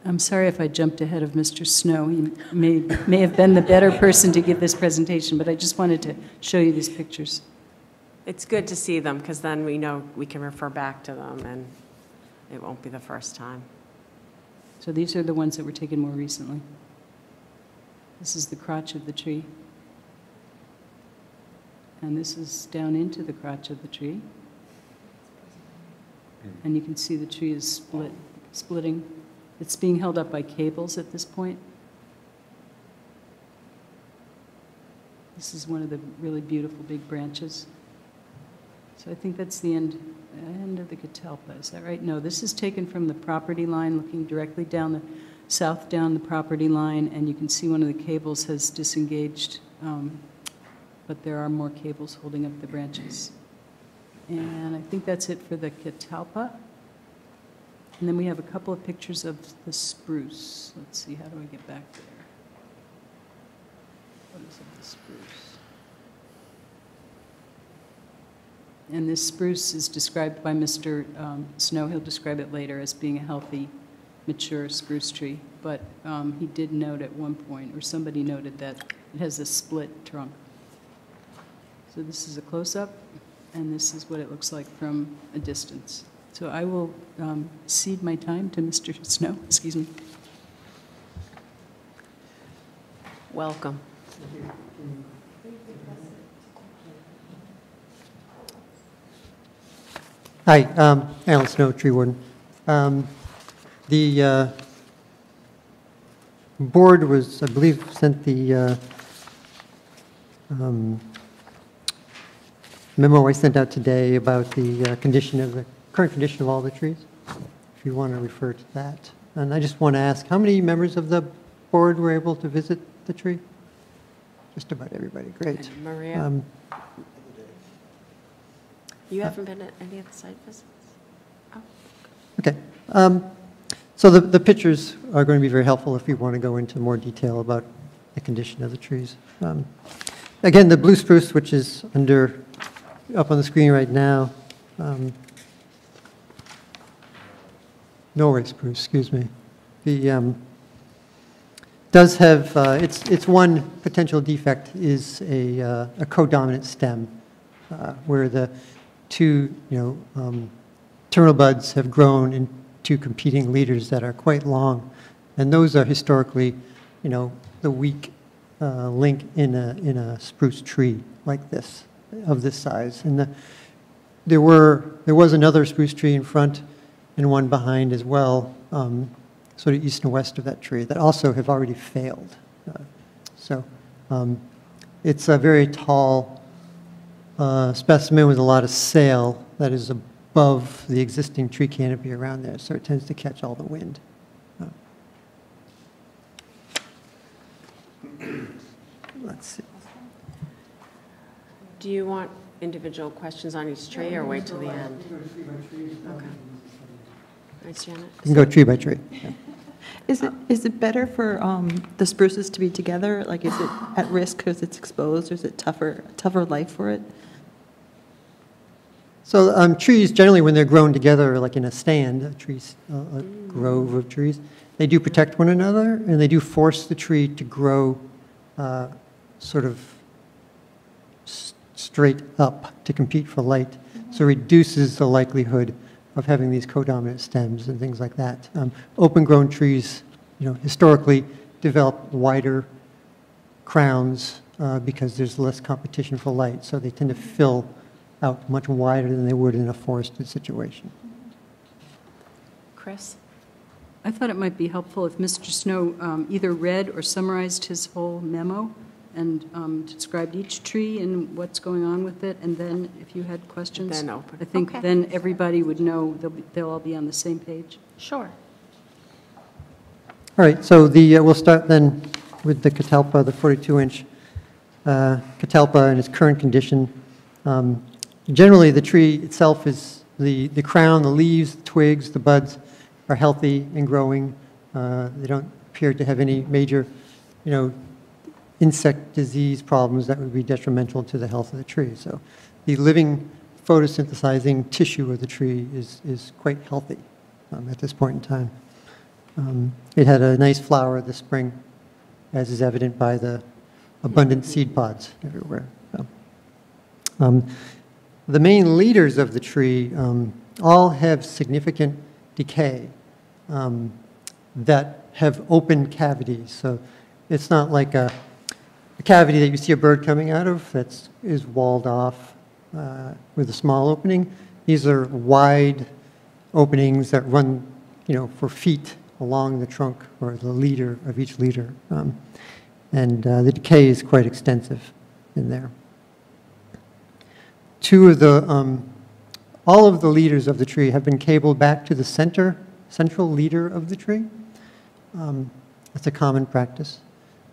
I'm sorry if I jumped ahead of Mr. Snow. He may, may have been the better person to give this presentation, but I just wanted to show you these pictures. It's good to see them, because then we know we can refer back to them, and it won't be the first time. So these are the ones that were taken more recently. This is the crotch of the tree. And this is down into the crotch of the tree. And you can see the tree is split, splitting. It's being held up by cables at this point. This is one of the really beautiful big branches. So I think that's the end, end of the catalpa, is that right? No, this is taken from the property line, looking directly down the, south down the property line, and you can see one of the cables has disengaged, um, but there are more cables holding up the branches. And I think that's it for the catalpa. And then we have a couple of pictures of the spruce. Let's see, how do I get back there? What is it, the spruce? And this spruce is described by Mr. um, Snow, he'll describe it later, as being a healthy, mature spruce tree. But um, he did note at one point, or somebody noted that it has a split trunk. So this is a close-up, and this is what it looks like from a distance. So I will um, cede my time to Mr. Snow, excuse me. Welcome. Hi, um, Alan Snow, tree warden. Um, The uh, board was, I believe, sent the uh, um, memo I sent out today about the uh, condition of, the current condition of all the trees, if you want to refer to that. And I just want to ask, how many members of the board were able to visit the tree? Just about everybody, great. Maria, Um, you haven't been at any of the site visits? Oh, Okay. Um, So the, the pictures are going to be very helpful if you want to go into more detail about the condition of the trees. Um, Again, the blue spruce, which is under, up on the screen right now, um, Norway spruce, excuse me, the, um, does have, uh, its, its one potential defect is a, uh, a codominant stem, uh, where the two, you know, um, terminal buds have grown into competing leaders that are quite long. And those are historically, you know, the weak uh, link in a, in a spruce tree like this, of this size. And the, there were, there was another spruce tree in front and one behind as well, um, sort of east and west of that tree, that also have already failed. Uh, so um, it's a very tall uh, specimen with a lot of sail that is above the existing tree canopy around there, so it tends to catch all the wind. Uh, let's see. Do you want individual questions on each tree or wait till the end? Okay. Thanks, Janet. You can go tree by tree. yeah. Is it, is it better for um, the spruces to be together? Like, is it at risk because it's exposed, or is it tougher, tougher life for it? So um, trees, generally, when they're grown together, like in a stand, a trees, a a grove of trees, they do protect one another, and they do force the tree to grow uh, sort of s- straight up to compete for light. So it reduces the likelihood of having these codominant stems and things like that. Um, Open-grown trees, you know, historically develop wider crowns uh, because there's less competition for light, so they tend to fill out much wider than they would in a forested situation. Chris? I thought it might be helpful if Mr. Snow um, either read or summarized his whole memo and um, described each tree and what's going on with it, and then if you had questions. Then open. I think Okay. then everybody would know, they'll, be- they'll all be on the same page. Sure. All right, so the, uh, we'll start then with the catalpa, the 42-inch uh, catalpa in its current condition. Um, Generally, the tree itself is, the, the crown, the leaves, the twigs, the buds are healthy and growing. Uh, They don't appear to have any major, you know, insect disease problems that would be detrimental to the health of the tree. So the living photosynthesizing tissue of the tree is, is quite healthy um, at this point in time. Um, It had a nice flower this spring, as is evident by the abundant seed pods everywhere. So, um, The main leaders of the tree um, all have significant decay um, that have open cavities. So it's not like a a cavity that you see a bird coming out of that's walled off uh, with a small opening. These are wide openings that run, you know, for feet along the trunk or the leader of each leader. Um, and uh, the decay is quite extensive in there. Two of the, um, all of the leaders of the tree have been cabled back to the center, central leader of the tree. Um, That's a common practice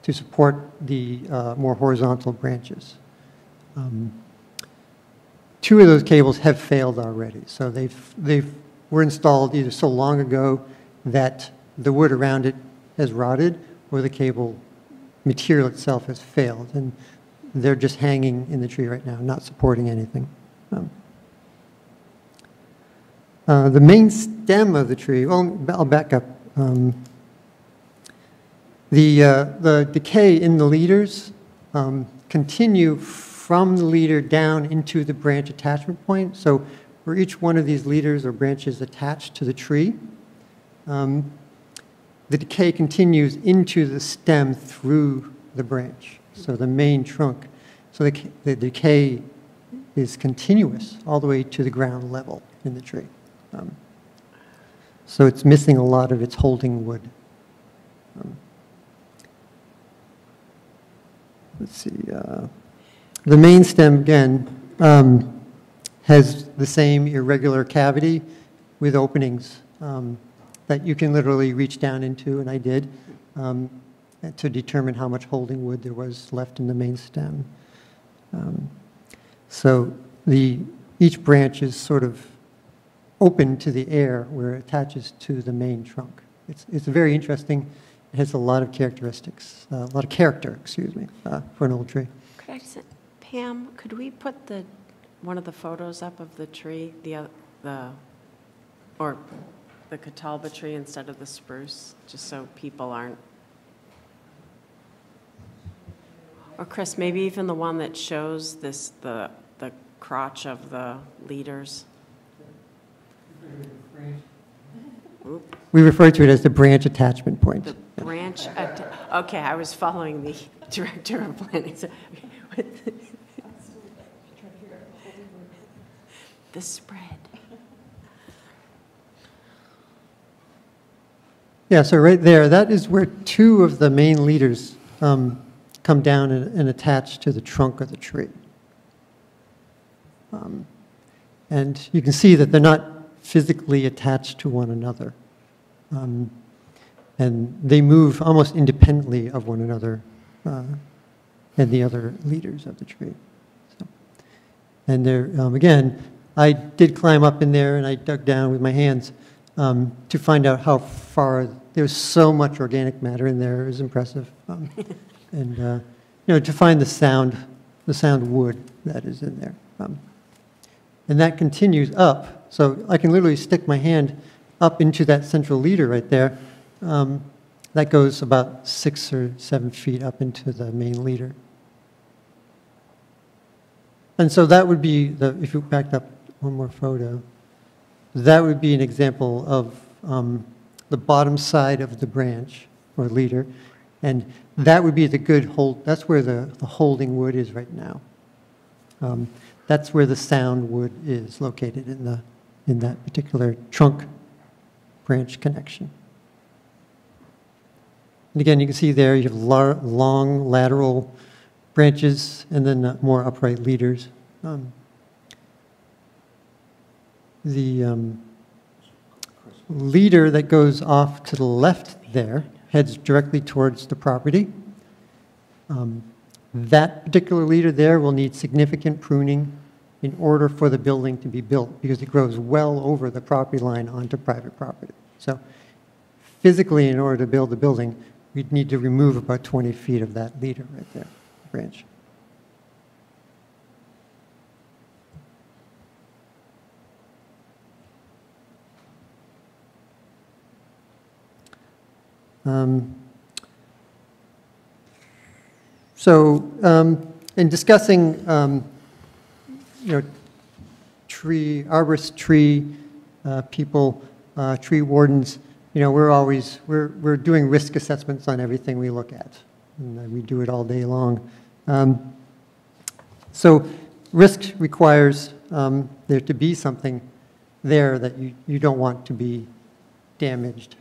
to support the uh, more horizontal branches. Um, Two of those cables have failed already, so they've, they've, were installed either so long ago that the wood around it has rotted, or the cable material itself has failed, and they're just hanging in the tree right now, not supporting anything. Um, uh, The main stem of the tree, well, I'll back up. Um, the, uh, the decay in the leaders um, continue from the leader down into the branch attachment point. So where each one of these leaders or branches attached to the tree, um, the decay continues into the stem through the branch, so the main trunk. So the, the decay is continuous all the way to the ground level in the tree. Um, so it's missing a lot of its holding wood. Um, let's see, uh, the main stem, again, um, has the same irregular cavity with openings um, that you can literally reach down into, and I did, um, to determine how much holding wood there was left in the main stem. Um, So the, each branch is sort of open to the air where it attaches to the main trunk. It's, it's very interesting. It has a lot of characteristics, uh, a lot of character, excuse me, uh, for an old tree. Could I just, Pam, could we put the, one of the photos up of the tree, the, oth- the, or the catalpa tree instead of the spruce, just so people aren't? Or Chris, maybe even the one that shows this, the, the crotch of the leaders? Oop, We refer to it as the branch attachment point. The branch, atta- okay, I was following the director of planning. so- The spread. Yeah, so right there, that is where two of the main leaders um, come down and, and attach to the trunk of the tree. Um, and you can see that they're not physically attached to one another. Um, and they move almost independently of one another uh, and the other leaders of the tree. So, And there, um, again, I did climb up in there and I dug down with my hands um, to find out how far, there's so much organic matter in there, it was impressive. Um, And, uh, you know, to find the sound, the sound wood that is in there. Um, And that continues up, so I can literally stick my hand up into that central leader right there. Um, That goes about six or seven feet up into the main leader. And so that would be, the if you backed up one more photo, that would be an example of um, the bottom side of the branch or leader. And that would be the good hold, that's where the, the holding wood is right now. Um, That's where the sound wood is located in the, in that particular trunk branch connection. And again, you can see there, you have long lateral branches and then uh, more upright leaders. Um, The um, leader that goes off to the left there heads directly towards the property. Um, That particular leader there will need significant pruning in order for the building to be built because it grows well over the property line onto private property. So physically, in order to build the building, we'd need to remove about 20 feet of that leader right there, branch. Um, So um, in discussing, um, you know, tree, arborist tree uh, people, uh, tree wardens, you know, we're always, we're, we're doing risk assessments on everything we look at. And we do it all day long. Um, So risk requires um, there to be something there that you, you don't want to be damaged.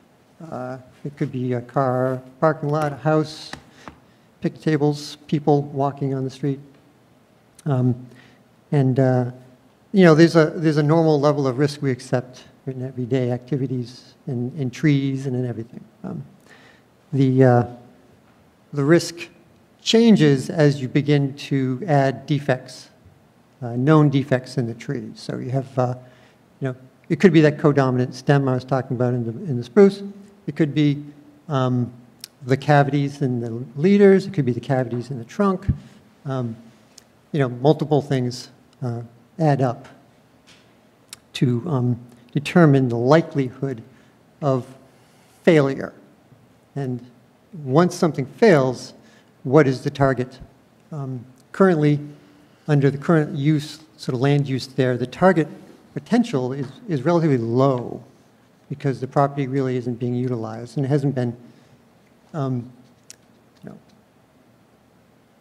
Uh, It could be a car, parking lot, a house, picnic tables, people walking on the street. Um, And, uh, you know, there's a, there's a normal level of risk we accept in everyday activities, in, in trees and in everything. Um, The, uh, the risk changes as you begin to add defects, uh, known defects in the tree. So you have, uh, you know, it could be that codominant stem I was talking about in the, in the spruce. It could be um, the cavities in the leaders, it could be the cavities in the trunk. Um, You know, multiple things uh, add up to um, determine the likelihood of failure. And once something fails, what is the target? Um, Currently, under the current use, sort of land use there, the target potential is, is relatively low because the property really isn't being utilized and it hasn't been um, you know,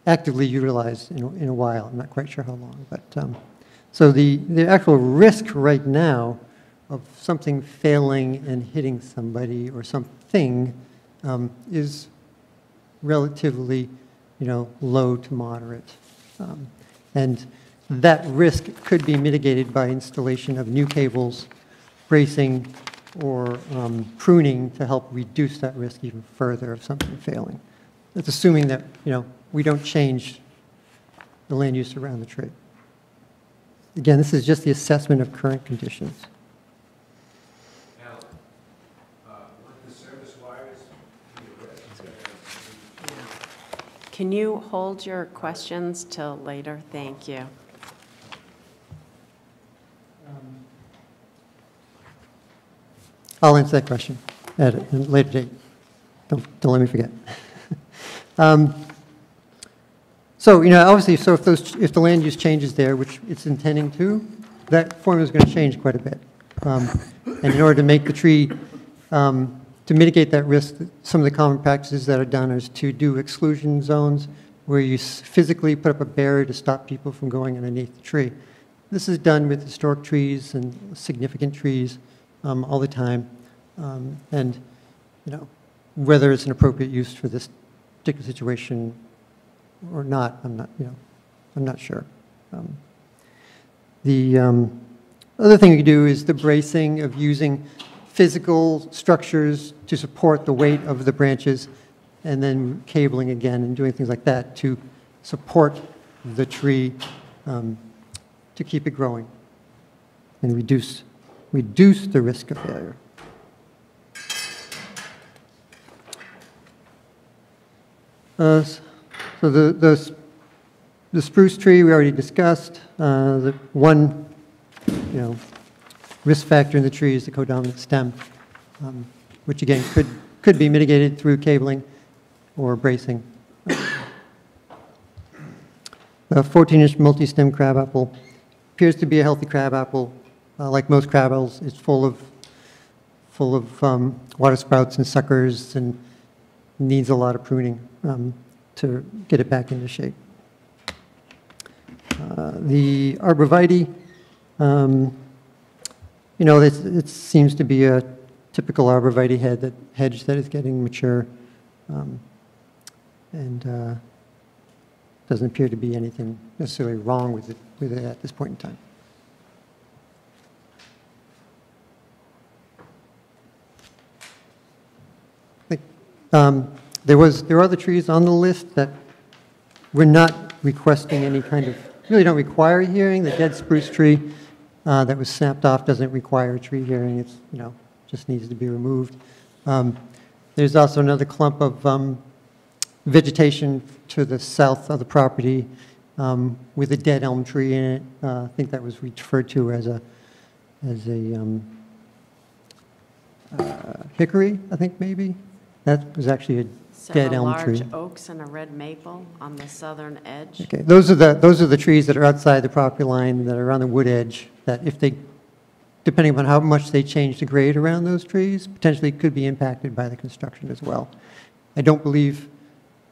actively utilized in, in a while. I'm not quite sure how long, but, um, so the, the actual risk right now of something failing and hitting somebody or something um, is relatively, you know, low to moderate. Um, And that risk could be mitigated by installation of new cables, bracing, or um, pruning to help reduce that risk even further of something failing. That's assuming that, you know, we don't change the land use around the tree. Again, this is just the assessment of current conditions. Can you hold your questions till later? Thank you. I'll answer that question at a later date. Don't, don't let me forget. Um, So, you know, obviously, so if those, if the land use changes there, which it's intending to, that formula is going to change quite a bit. Um, And in order to make the tree, um, to mitigate that risk, some of the common practices that are done is to do exclusion zones where you physically put up a barrier to stop people from going underneath the tree. This is done with historic trees and significant trees um, all the time. Um, And, you know, whether it's an appropriate use for this particular situation or not, I'm not, you know, I'm not sure. Um, The um, other thing you can do is the bracing of using physical structures to support the weight of the branches, and then cabling again and doing things like that to support the tree um, to keep it growing and reduce, reduce the risk of failure. Uh, So the, the the spruce tree, we already discussed. Uh, The one, you know, risk factor in the tree is the codominant stem, um, which again, could, could be mitigated through cabling or bracing. The 14-inch multi-stem crabapple appears to be a healthy crabapple. Uh, Like most crab apples, it's full of, full of um, water sprouts and suckers and needs a lot of pruning um, to get it back into shape. Uh, The arborvitae, um, you know, it seems to be a typical arborvitae head that, hedge that is getting mature. um, And uh, doesn't appear to be anything necessarily wrong with it, with it at this point in time. Um, There was, there are other trees on the list that we're not requesting any kind of, really don't require a hearing. The dead spruce tree uh, that was snapped off doesn't require a tree hearing. It's, you know, just needs to be removed. Um, There's also another clump of um, vegetation to the south of the property um, with a dead elm tree in it. Uh, I think that was referred to as a, as a um, uh, hickory, I think maybe. That was actually a dead elm tree. large oaks and a red maple on the southern edge. Okay, those are the, those are the trees that are outside the property line, that are on the wood edge, that if they, depending upon how much they change the grade around those trees, potentially could be impacted by the construction as well. I don't believe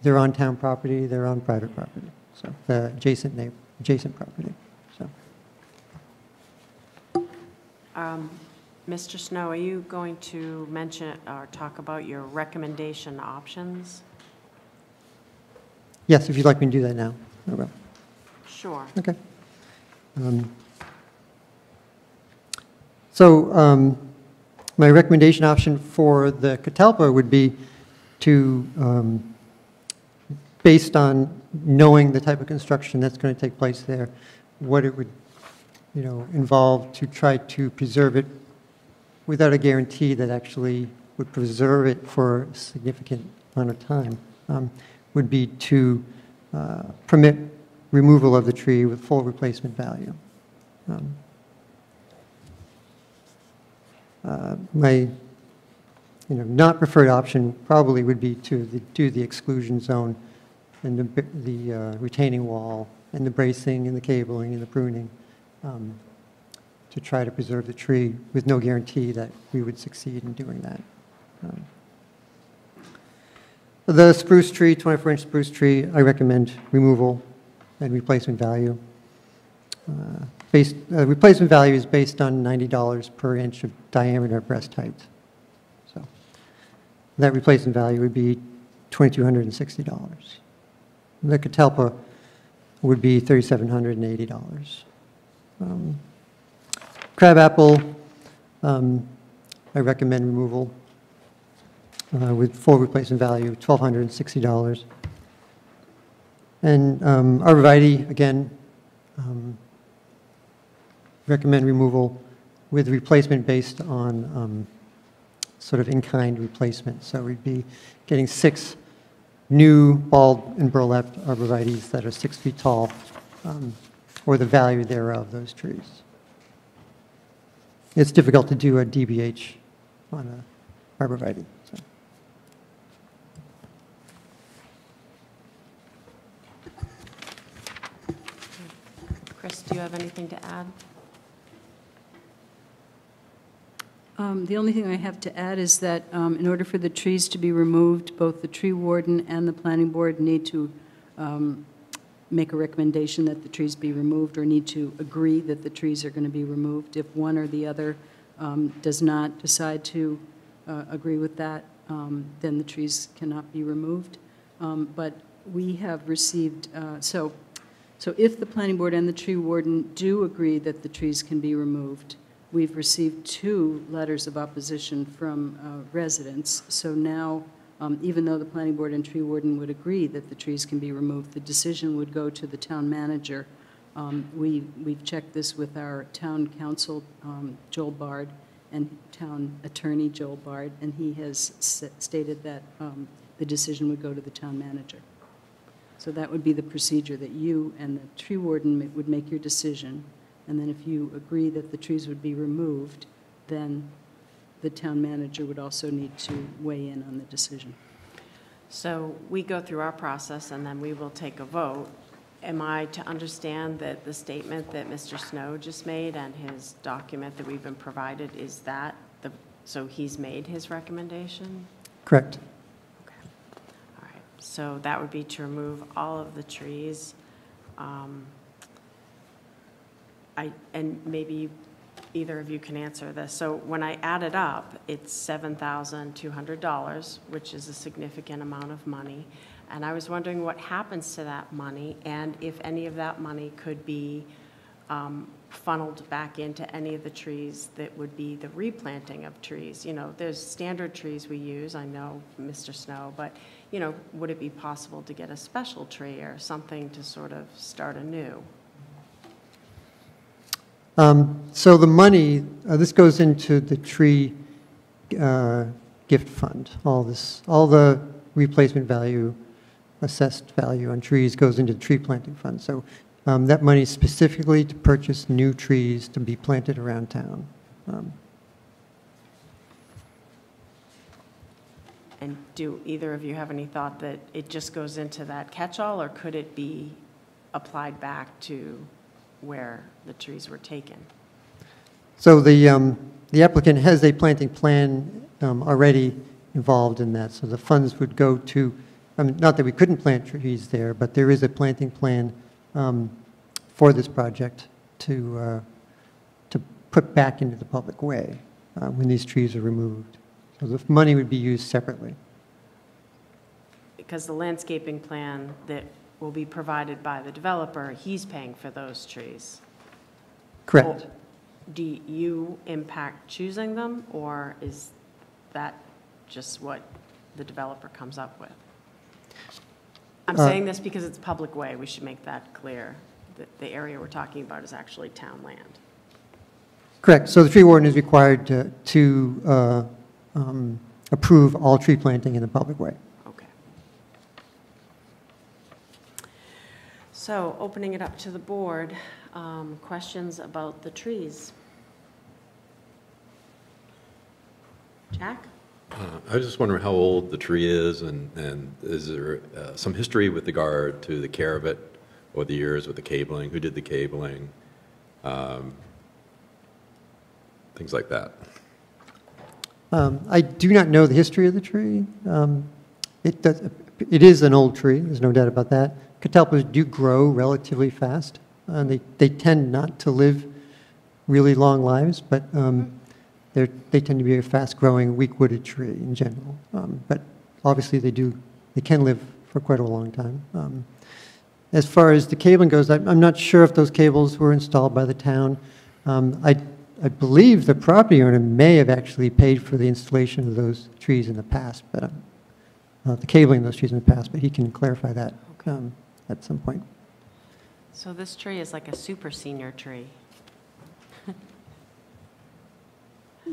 they're on town property, they're on private property, so, the adjacent neighbor, adjacent property, so. Um, Mr. Snow, are you going to mention or talk about your recommendation options? Yes, if you'd like me to do that now, I will. Sure. Okay. Um, So um, my recommendation option for the catalpa would be to, um, based on knowing the type of construction that's going to take place there, what it would, you know, involve to try to preserve it without a guarantee that actually would preserve it for a significant amount of time, um, would be to uh, permit removal of the tree with full replacement value. Um, uh, My, you know, not preferred option probably would be to the- do the exclusion zone and the the uh, retaining wall and the bracing and the cabling and the pruning um, to try to preserve the tree with no guarantee that we would succeed in doing that. Um, The spruce tree, 24-inch spruce tree, I recommend removal and replacement value. Uh, Based, uh, replacement value is based on $90 per inch of diameter breast height. So that replacement value would be $2,260. The catalpa would be $3,780. Um, Crabapple, um, I recommend removal uh, with full replacement value, $1,260. And um, arborvitae, again, um, recommend removal with replacement based on um, sort of in-kind replacement. So we'd be getting six new balled and burlapped arborvitaes that are six feet tall, um, or the value thereof, those trees. It's difficult to do a DBH on a arborvitae, so. Chris, do you have anything to add? Um, The only thing I have to add is that um, in order for the trees to be removed, both the tree warden and the planning board need to um, make a recommendation that the trees be removed or need to agree that the trees are going to be removed. If one or the other um, does not decide to uh, agree with that, um, then the trees cannot be removed. Um, But we have received, uh, so, so if the planning board and the tree warden do agree that the trees can be removed, we've received two letters of opposition from uh, residents. So now um, even though the planning board and tree warden would agree that the trees can be removed, the decision would go to the town manager. Um, We, we've checked this with our town counsel, um, Joel Bard, and town attorney, Joel Bard, and he has stated that um, the decision would go to the town manager. So that would be the procedure, that you and the tree warden would make your decision, and then if you agree that the trees would be removed, then the town manager would also need to weigh in on the decision. So we go through our process, and then we will take a vote. Am I to understand that the statement that Mr. Snow just made and his document that we've been provided, is that the, so he's made his recommendation? Correct. Okay. All right, so that would be to remove all of the trees. Um, I, and maybe either of you can answer this. So when I add it up, it's $7,200, which is a significant amount of money. And I was wondering what happens to that money, and if any of that money could be um, funneled back into any of the trees that would be the replanting of trees. You know, there's standard trees we use, I know, Mr. Snow, but, you know, would it be possible to get a special tree or something to sort of start anew? Um, So the money, uh, this goes into the tree uh, gift fund. All this, all the replacement value, assessed value on trees goes into the tree planting fund. So um, that money is specifically to purchase new trees to be planted around town. Um, And do either of you have any thought that it just goes into that catch-all, or could it be applied back to where the trees were taken? So the um, the applicant has a planting plan um, already involved in that, so the funds would go to, I mean, not that we couldn't plant trees there, but there is a planting plan um, for this project to, uh, to put back into the public way uh, when these trees are removed. So the money would be used separately. Because the landscaping plan that will be provided by the developer, he's paying for those trees. Correct. Do you impact choosing them, or is that just what the developer comes up with? I'm Uh, saying this because it's public way, we should make that clear, that the area we're talking about is actually town land. Correct. So the tree warden is required to, to uh, um, approve all tree planting in the public way. Okay. So, opening it up to the board, um, questions about the trees? Jack? Uh, I was just wondering how old the tree is, and, and is there uh, some history with regard to the care of it over the years with the cabling? Who did the cabling? Um, Things like that. Um, I do not know the history of the tree. Um, It does, it is an old tree, there's no doubt about that. Catalpas do grow relatively fast, and they, they tend not to live really long lives, but um, they're, they tend to be a fast-growing, weak-wooded tree in general. Um, But obviously, they do, they can live for quite a long time. Um, As far as the cabling goes, I'm, I'm not sure if those cables were installed by the town. Um, I, I believe the property owner may have actually paid for the installation of those trees in the past, but, um, uh, the cabling of those trees in the past, but he can clarify that um, at some point. So this tree is like a super senior tree.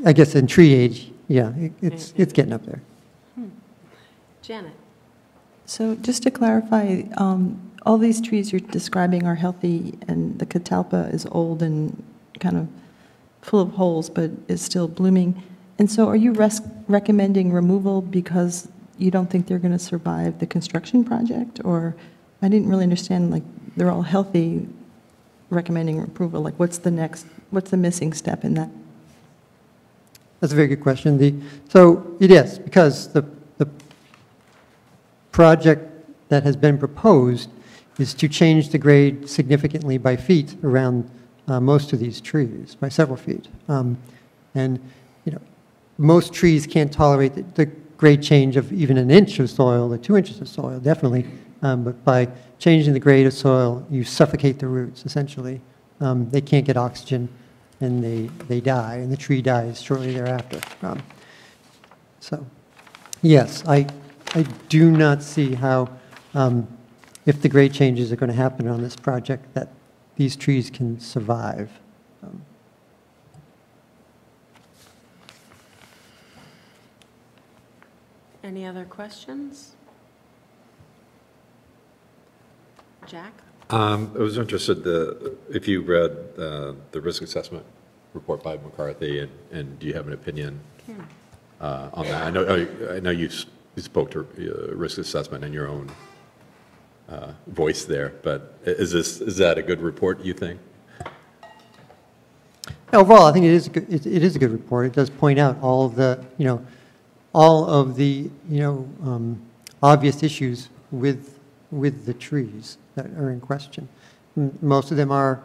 I guess in tree age, yeah, it- it's, it's getting up there. Janet? So just to clarify, um, all these trees you're describing are healthy, and the catalpa is old and kind of full of holes, but is still blooming. And so are you res- recommending removal because you don't think they're going to survive the construction project? Or, I didn't really understand, like, they're all healthy, recommending approval, like, what's the next, what's the missing step in that? That's a very good question. The, so it is, because the, the project that has been proposed is to change the grade significantly by feet around uh, most of these trees, by several feet. Um, And, you know, most trees can't tolerate the, the grade change of even an inch of soil or two inches of soil, definitely. Um, But by changing the grade of soil, you suffocate the roots, essentially. Um, They can't get oxygen, and they, they die, and the tree dies shortly thereafter. Um, So, yes, I, I do not see how, um, if the grade changes are going to happen on this project, that these trees can survive. Um, Any other questions? Jack? Um, I was interested, the, if you read uh, the risk assessment report by McCarthy, and, and do you have an opinion uh, on that? I know, I- I know you you spoke to uh, risk assessment in your own uh, voice there, but is this, is that a good report, you think? Overall, I think it is, a good- it it is a good report. It does point out all of the, you know, all of the, you know, um, obvious issues with, with the trees that are in question. Most of them are,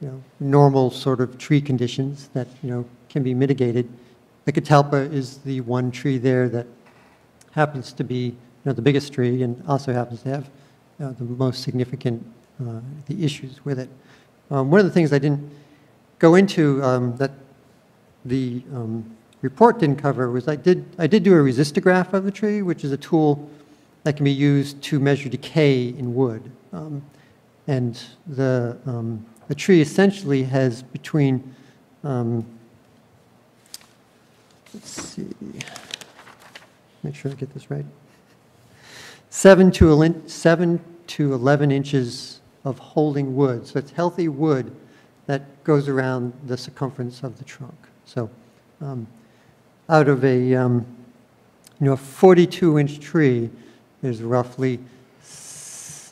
you know, normal sort of tree conditions that, you know, can be mitigated. The catalpa is the one tree there that happens to be, you know, the biggest tree and also happens to have uh, the most significant, uh, the issues with it. Um, One of the things I didn't go into um, that the um, report didn't cover was I did, I did do a resistograph of the tree, which is a tool that can be used to measure decay in wood. Um, And the, um, the tree essentially has between, um, let's see, make sure I get this right, seven to, elin- seven to 11 inches of holding wood. So it's healthy wood that goes around the circumference of the trunk. So um, out of a, um, you know, a 42-inch tree, there's roughly,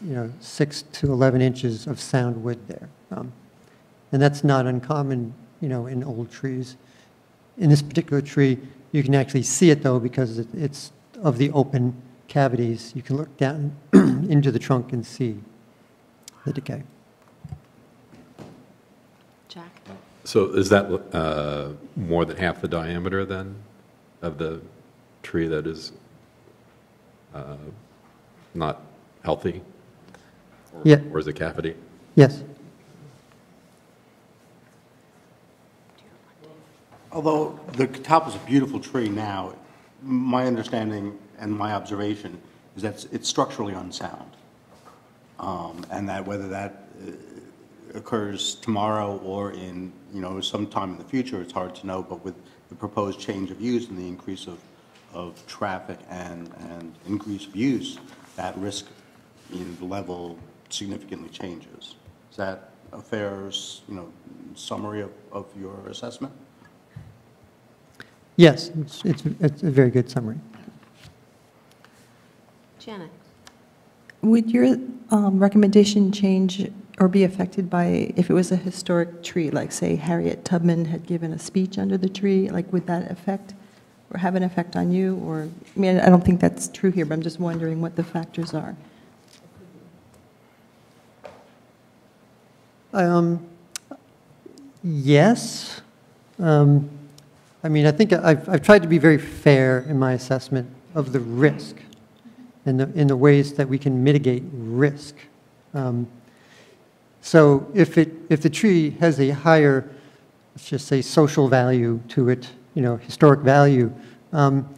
you know, 6 to 11 inches of sound wood there. Um, And that's not uncommon, you know, in old trees. In this particular tree, you can actually see it, though, because it- it's of the open cavities. You can look down into the trunk and see the decay. Jack? So is that uh, more than half the diameter then of the tree that is uh, not healthy? Or- Yeah. Or is it cavity? Yes? Although the catalpa is a beautiful tree now, my understanding and my observation is that it's- it's structurally unsound. Um, And that whether that uh, occurs tomorrow or in, you know, sometime in the future, it's hard to know, but with the proposed change of use and the increase of, of traffic and, and increase of use, that risk in the level significantly changes. Is that a fair, you know, summary of, of your assessment? Yes, it's, it's it's a very good summary. Janet? Would your um, recommendation change or be affected by, if it was a historic tree, like say Harriet Tubman had given a speech under the tree, like would that affect or have an effect on you? Or, I mean, I don't think that's true here, but I'm just wondering what the factors are. Um, Yes. Um, I mean, I think I've, I've tried to be very fair in my assessment of the risk and the, in the ways that we can mitigate risk. Um, So if it, if the tree has a higher, let's just say, social value to it, you know, historic value, um,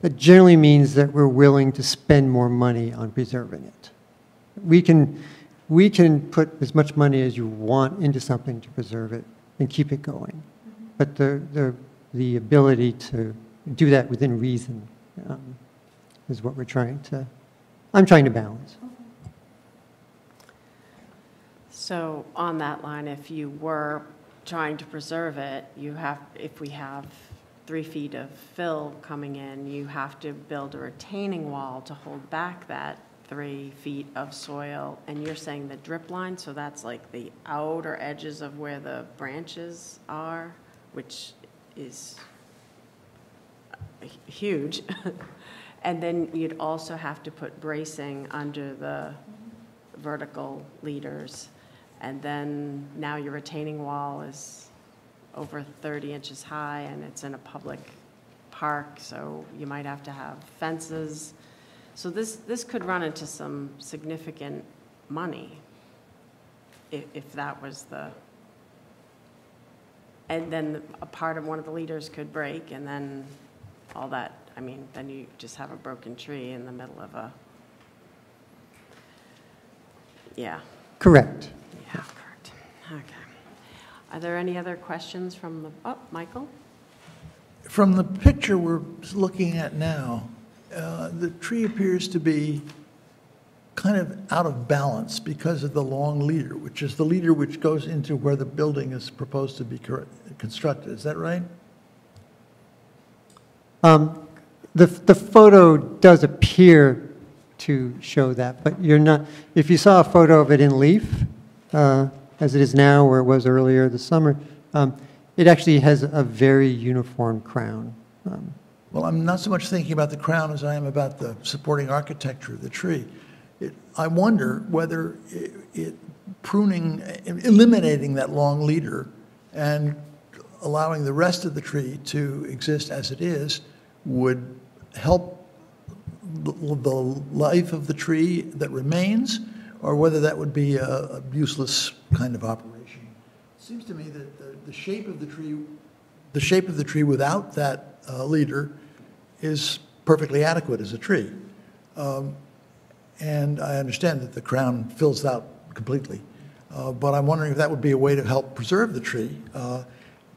that generally means that we're willing to spend more money on preserving it. We can, we can put as much money as you want into something to preserve it and keep it going. But the, the, the ability to do that within reason um, is what we're trying to, I'm trying to balance. So on that line, if you were trying to preserve it, you have, if we have three feet of fill coming in, you have to build a retaining wall to hold back that three feet of soil. And you're saying the drip line, so that's like the outer edges of where the branches are, which is huge. And then you'd also have to put bracing under the vertical leaders. And then now your retaining wall is over 30 inches high and it's in a public park, so you might have to have fences. So this, this could run into some significant money if, if that was the, and then a part of one of the leaders could break and then all that I mean, then you just have a broken tree in the middle of a, yeah. Correct. Yeah, correct. Okay. Are there any other questions from the, oh, Michael? From the picture we're looking at now, uh, the tree appears to be kind of out of balance because of the long leader, which is the leader which goes into where the building is proposed to be cor- constructed. Is that right? Um, The, the photo does appear to show that, but you're not, if you saw a photo of it in leaf, uh, as it is now, or it was earlier this summer, um, it actually has a very uniform crown. Um, Well, I'm not so much thinking about the crown as I am about the supporting architecture of the tree. It- I wonder whether i- it pruning, eliminating that long leader and allowing the rest of the tree to exist as it is would help the life of the tree that remains, or whether that would be a a useless kind of operation. It seems to me that the- the shape of the tree, the shape of the tree without that uh, leader is perfectly adequate as a tree. Um, And I understand that the crown fills out completely. Uh, But I'm wondering if that would be a way to help preserve the tree, uh,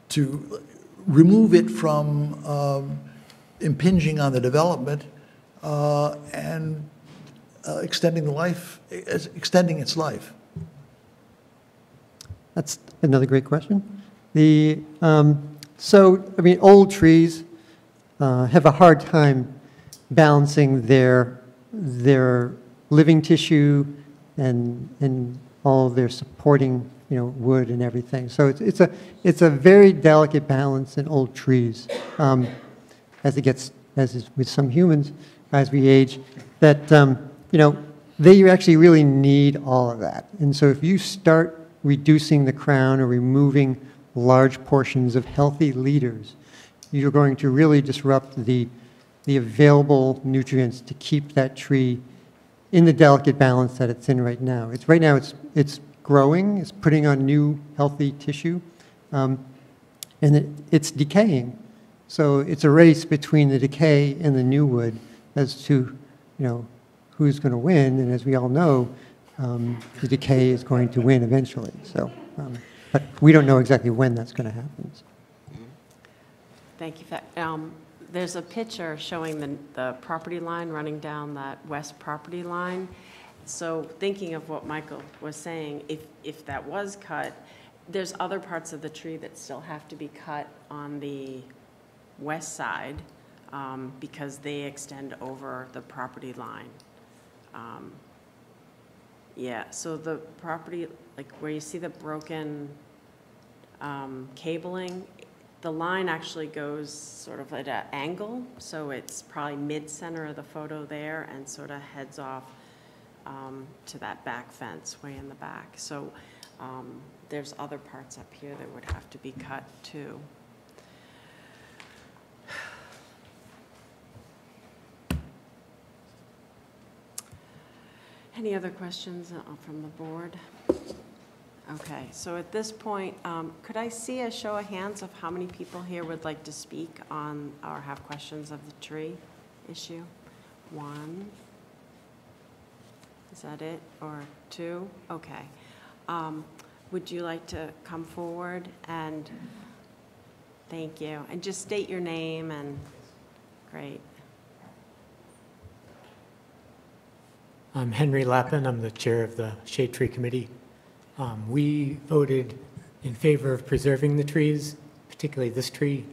to remove it from um, impinging on the development uh, and uh, extending the life, ex- extending its life. That's another great question. The, um, so, I mean, old trees uh, have a hard time balancing their, their living tissue and, and all their supporting, you know, wood and everything. So it's, it's a, it's a very delicate balance in old trees. Um, As it gets, as is with some humans, as we age, that, um, you know, they actually really need all of that. And so if you start reducing the crown or removing large portions of healthy leaders, you're going to really disrupt the, the available nutrients to keep that tree in the delicate balance that it's in right now. It's, right now, it's, it's growing, it's putting on new healthy tissue, um, and it, it's decaying. So it's a race between the decay and the new wood as to, you know, who's going to win. And as we all know, um, the decay is going to win eventually. So, um, but we don't know exactly when that's going to happen. Thank you. Um, There's a picture showing the, the property line running down that west property line. So thinking of what Michael was saying, if, if that was cut, there's other parts of the tree that still have to be cut on the west side um, because they extend over the property line. Um, Yeah, so the property, like where you see the broken um, cabling, the line actually goes sort of at an angle, so it's probably mid-center of the photo there and sort of heads off um, to that back fence way in the back. So um, there's other parts up here that would have to be cut too. Any other questions uh, from the board? Okay, so at this point, um, could I see a show of hands of how many people here would like to speak on or have questions of the tree issue? One? Is that it? Or two? Okay. Um, Would you like to come forward and, thank you, and just state your name and, great. I'm Henry Lappin. I'm the chair of the Shade Tree Committee. Um, We voted in favor of preserving the trees, particularly this tree,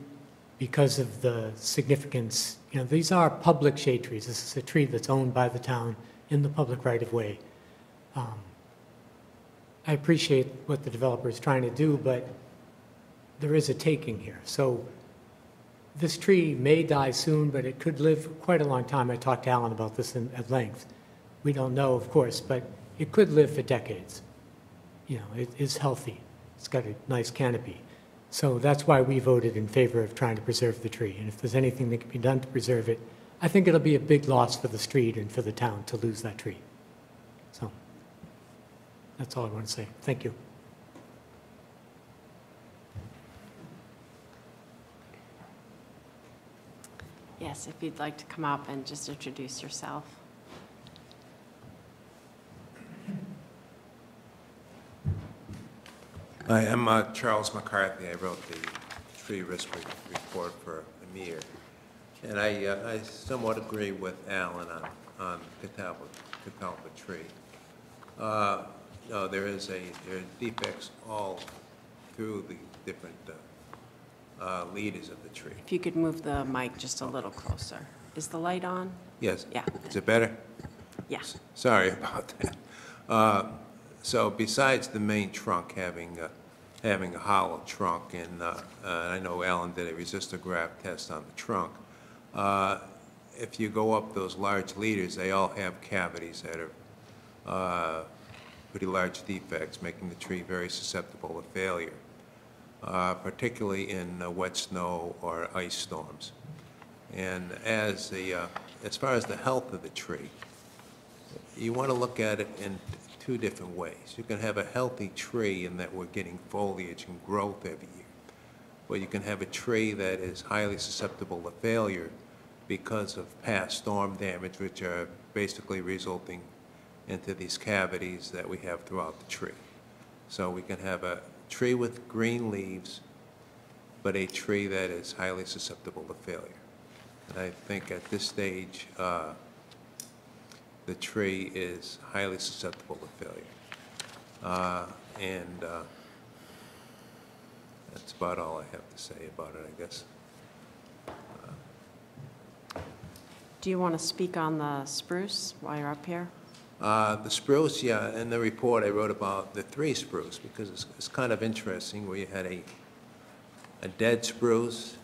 because of the significance. You know, these are public shade trees. This is a tree that's owned by the town in the public right-of-way. Um, I appreciate what the developer is trying to do, but there is a taking here. So this tree may die soon, but it could live quite a long time. I talked to Alan about this in- at length. We don't know, of course, but it could live for decades. You know, it is healthy. It's got a nice canopy. So that's why we voted in favor of trying to preserve the tree. And if there's anything that can be done to preserve it, I think it'll be a big loss for the street and for the town to lose that tree. So that's all I want to say. Thank you. Yes, if you'd like to come up and just introduce yourself. Hi, I'm uh, Charles McCarthy. I wrote the tree risk re- report for Amir. And I uh, I somewhat agree with Alan on, on Catalpa, Catalpa tree. Uh, No, there is a, there are defects all through the different uh, uh, leaders of the tree. If you could move the mic just a little closer. Is the light on? Yes? Yeah. Is it better? Yeah. Sorry about that. Uh, So besides the main trunk having, uh, having a hollow trunk, and uh, uh, I know Alan did a resistor test on the trunk, uh, if you go up those large leaders, they all have cavities that are uh, pretty large defects, making the tree very susceptible to failure, uh, particularly in uh, wet snow or ice storms. And as the, uh, as far as the health of the tree, you want to look at it in two different ways. You can have a healthy tree in that we're getting foliage and growth every year. Or you can have a tree that is highly susceptible to failure because of past storm damage, which are basically resulting into these cavities that we have throughout the tree. So we can have a tree with green leaves, but a tree that is highly susceptible to failure. And I think at this stage, uh, the tree is highly susceptible to failure. Uh, And uh, that's about all I have to say about it, I guess. Do you want to speak on the spruce while you're up here? Uh, The spruce, yeah, in the report, I wrote about the three spruce, because it's, it's kind of interesting, where you had a, a dead spruce,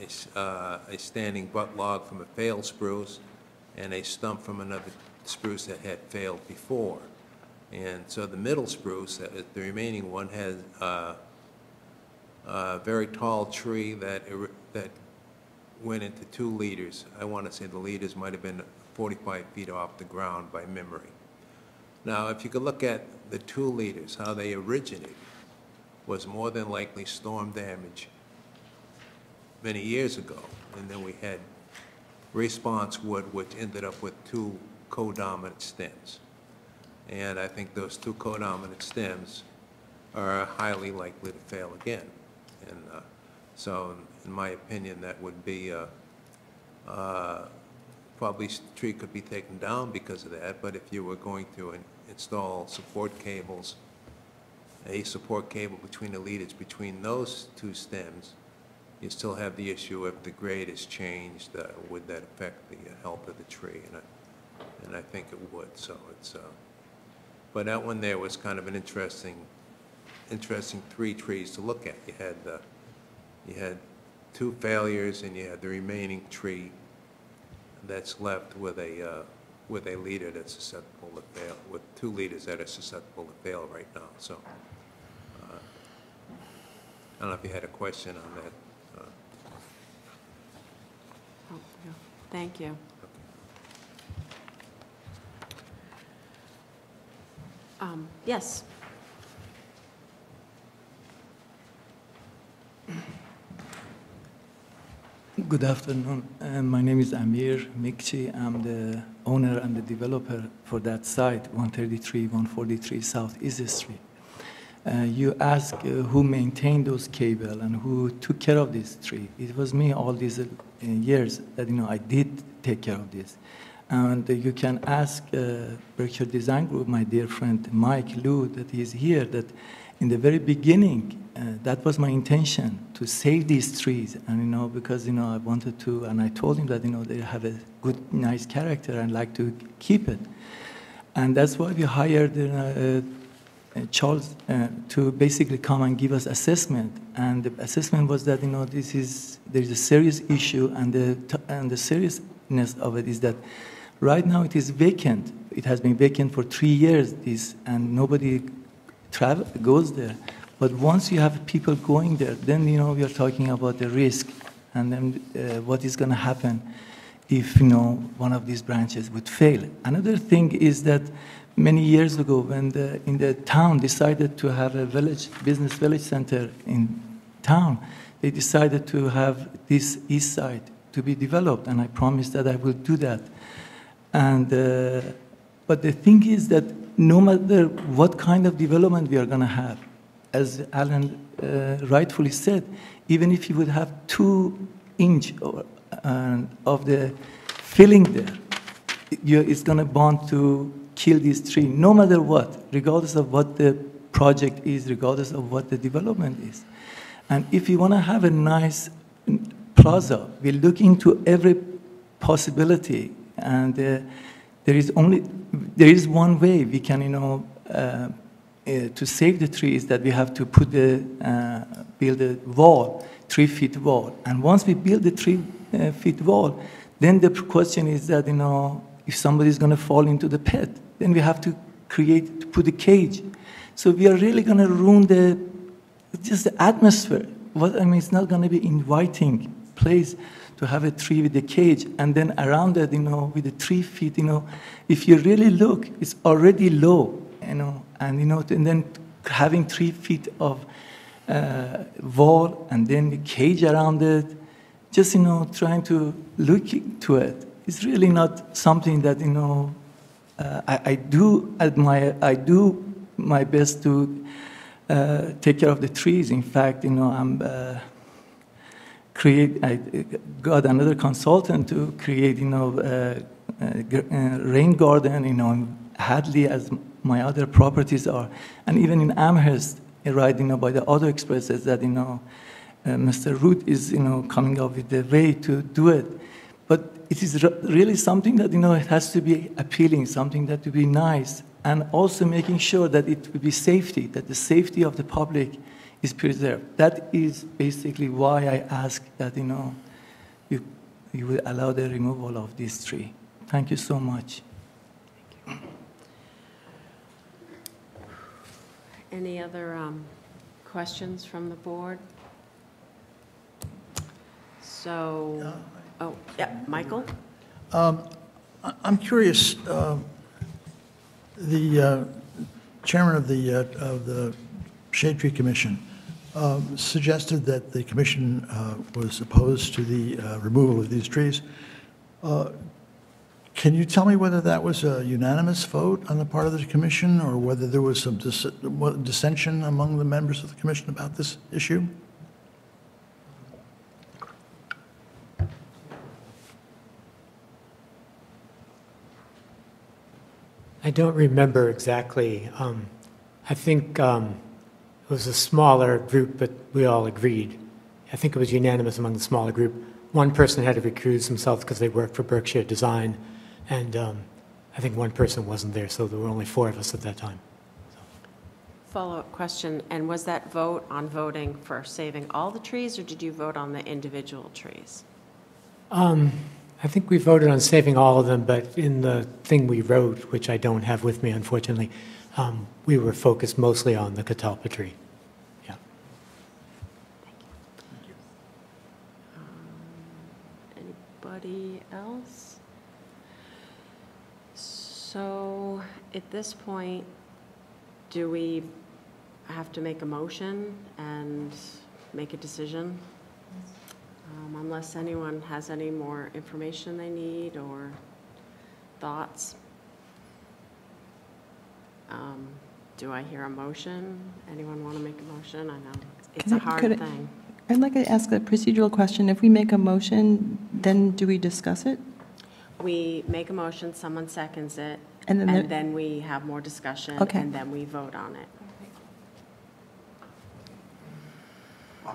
a, uh, a standing butt log from a failed spruce, and a stump from another spruce that had failed before. And so the middle spruce, the remaining one, has uh, a very tall tree that, er- that went into two leaders. I want to say the leaders might have been 45 feet off the ground by memory. Now, if you could look at the two leaders, how they originated, was more than likely storm damage many years ago. And then we had response wood, which ended up with two codominant stems. And I think those two codominant stems are highly likely to fail again. And uh, so, in my opinion, that would be, uh, uh, probably tree could be taken down because of that, but if you were going to in- install support cables, a support cable between the leaders between those two stems, you still have the issue if the grade is changed, uh, would that affect the health of the tree? And and I think it would, so it's, uh, but that one there was kind of an interesting, interesting three trees to look at. You had, uh, you had two failures, and you had the remaining tree that's left with a, uh, with a leader that's susceptible to fail, with two leaders that are susceptible to fail right now, so. uh, I don't know if you had a question on that. uh, Oh. Thank you. Um, Yes, Good afternoon. Uh, My name is Amir Mikhchi. I'm the owner and the developer for that site, 133, 143 South East Street. Uh, You ask uh, who maintained those cable and who took care of this tree. It was me all these uh, years that, you know, I did take care of this. And you can ask uh, Berkshire Design Group, my dear friend Mike Liu, that he's here, that in the very beginning, uh, that was my intention to save these trees. And you know, because you know, I wanted to, and I told him that you know they have a good, nice character, and like to keep it. And that's why we hired uh, uh, Charles uh, to basically come and give us assessment. And the assessment was that you know this is there is a serious issue, and the and the seriousness of it is that right now it is vacant. It has been vacant for three years. This and nobody travel goes there. But once you have people going there, then you know we are talking about the risk, and then uh, what is going to happen if you know one of these branches would fail. Another thing is that many years ago, when the in the town decided to have a village business village center in town, they decided to have this east side to be developed, and I promise that I will do that. And, uh, but the thing is that no matter what kind of development we are going to have, as Alan uh, rightfully said, even if you would have two inch or, uh, of the filling there, it's going to bond to kill this tree, no matter what, regardless of what the project is, regardless of what the development is. And if you want to have a nice plaza, we look into every possibility, and uh, there is only there is one way we can, you know, uh, uh, to save the trees that we have to put the build a wall, three feet wall, and once we build the three feet wall, then the question is that you know if somebody is going to fall into the pit, then we have to create to put a cage. So we are really going to ruin the just the atmosphere. What I mean, it's not going to be inviting place to have a tree with a cage, and then around it, you know, with the three feet, you know, if you really look, it's already low, you know, and you know, and then having three feet of uh, wall and then the cage around it, just you know, trying to look to it. It's really not something that you know. Uh, I, I do admire. I do my best to uh, take care of the trees. In fact, you know, I'm uh, create. I got another consultant to create, you know, uh, uh, rain garden. You know, in Hadley as my other properties are, and even in Amherst, right, you know, by the auto expresses that you know, uh, Mr. Root is, you know, coming up with the way to do it. But it is really something that you know it has to be appealing, something that to be nice, and also making sure that it will be safety, that the safety of the public is preserved. That is basically why I ask that you know you, you will allow the removal of this tree. Thank you so much. Any other um, questions from the board? So, oh, yeah, Michael? Um, I- I'm curious, uh, the uh, chairman of the, uh, of the Shade Tree Commission um, suggested that the commission uh, was opposed to the uh, removal of these trees. Uh, Can you tell me whether that was a unanimous vote on the part of the commission, or whether there was some dis- dissension among the members of the commission about this issue? I don't remember exactly. Um, I think um, was a smaller group, but we all agreed. I think it was unanimous among the smaller group. One person had to recuse themselves because they worked for Berkshire Design, and um, I think one person wasn't there, so there were only four of us at that time. Follow-up question, and was that vote on voting for saving all the trees, or did you vote on the individual trees? Um, I think we voted on saving all of them, but in the thing we wrote, which I don't have with me unfortunately, um, we were focused mostly on the catalpa tree. Yeah. Thank you. Thank you. Um, anybody else? So, at this point, do we have to make a motion and make a decision? Um, Unless anyone has any more information they need or thoughts? Um, Do I hear a motion? Anyone want to make a motion? I know it's Can a I- hard could I- thing. I'd like to ask a procedural question. If we make a motion, then do we discuss it? We make a motion, someone seconds it, And then and then we have more discussion, Okay. and then we vote on it.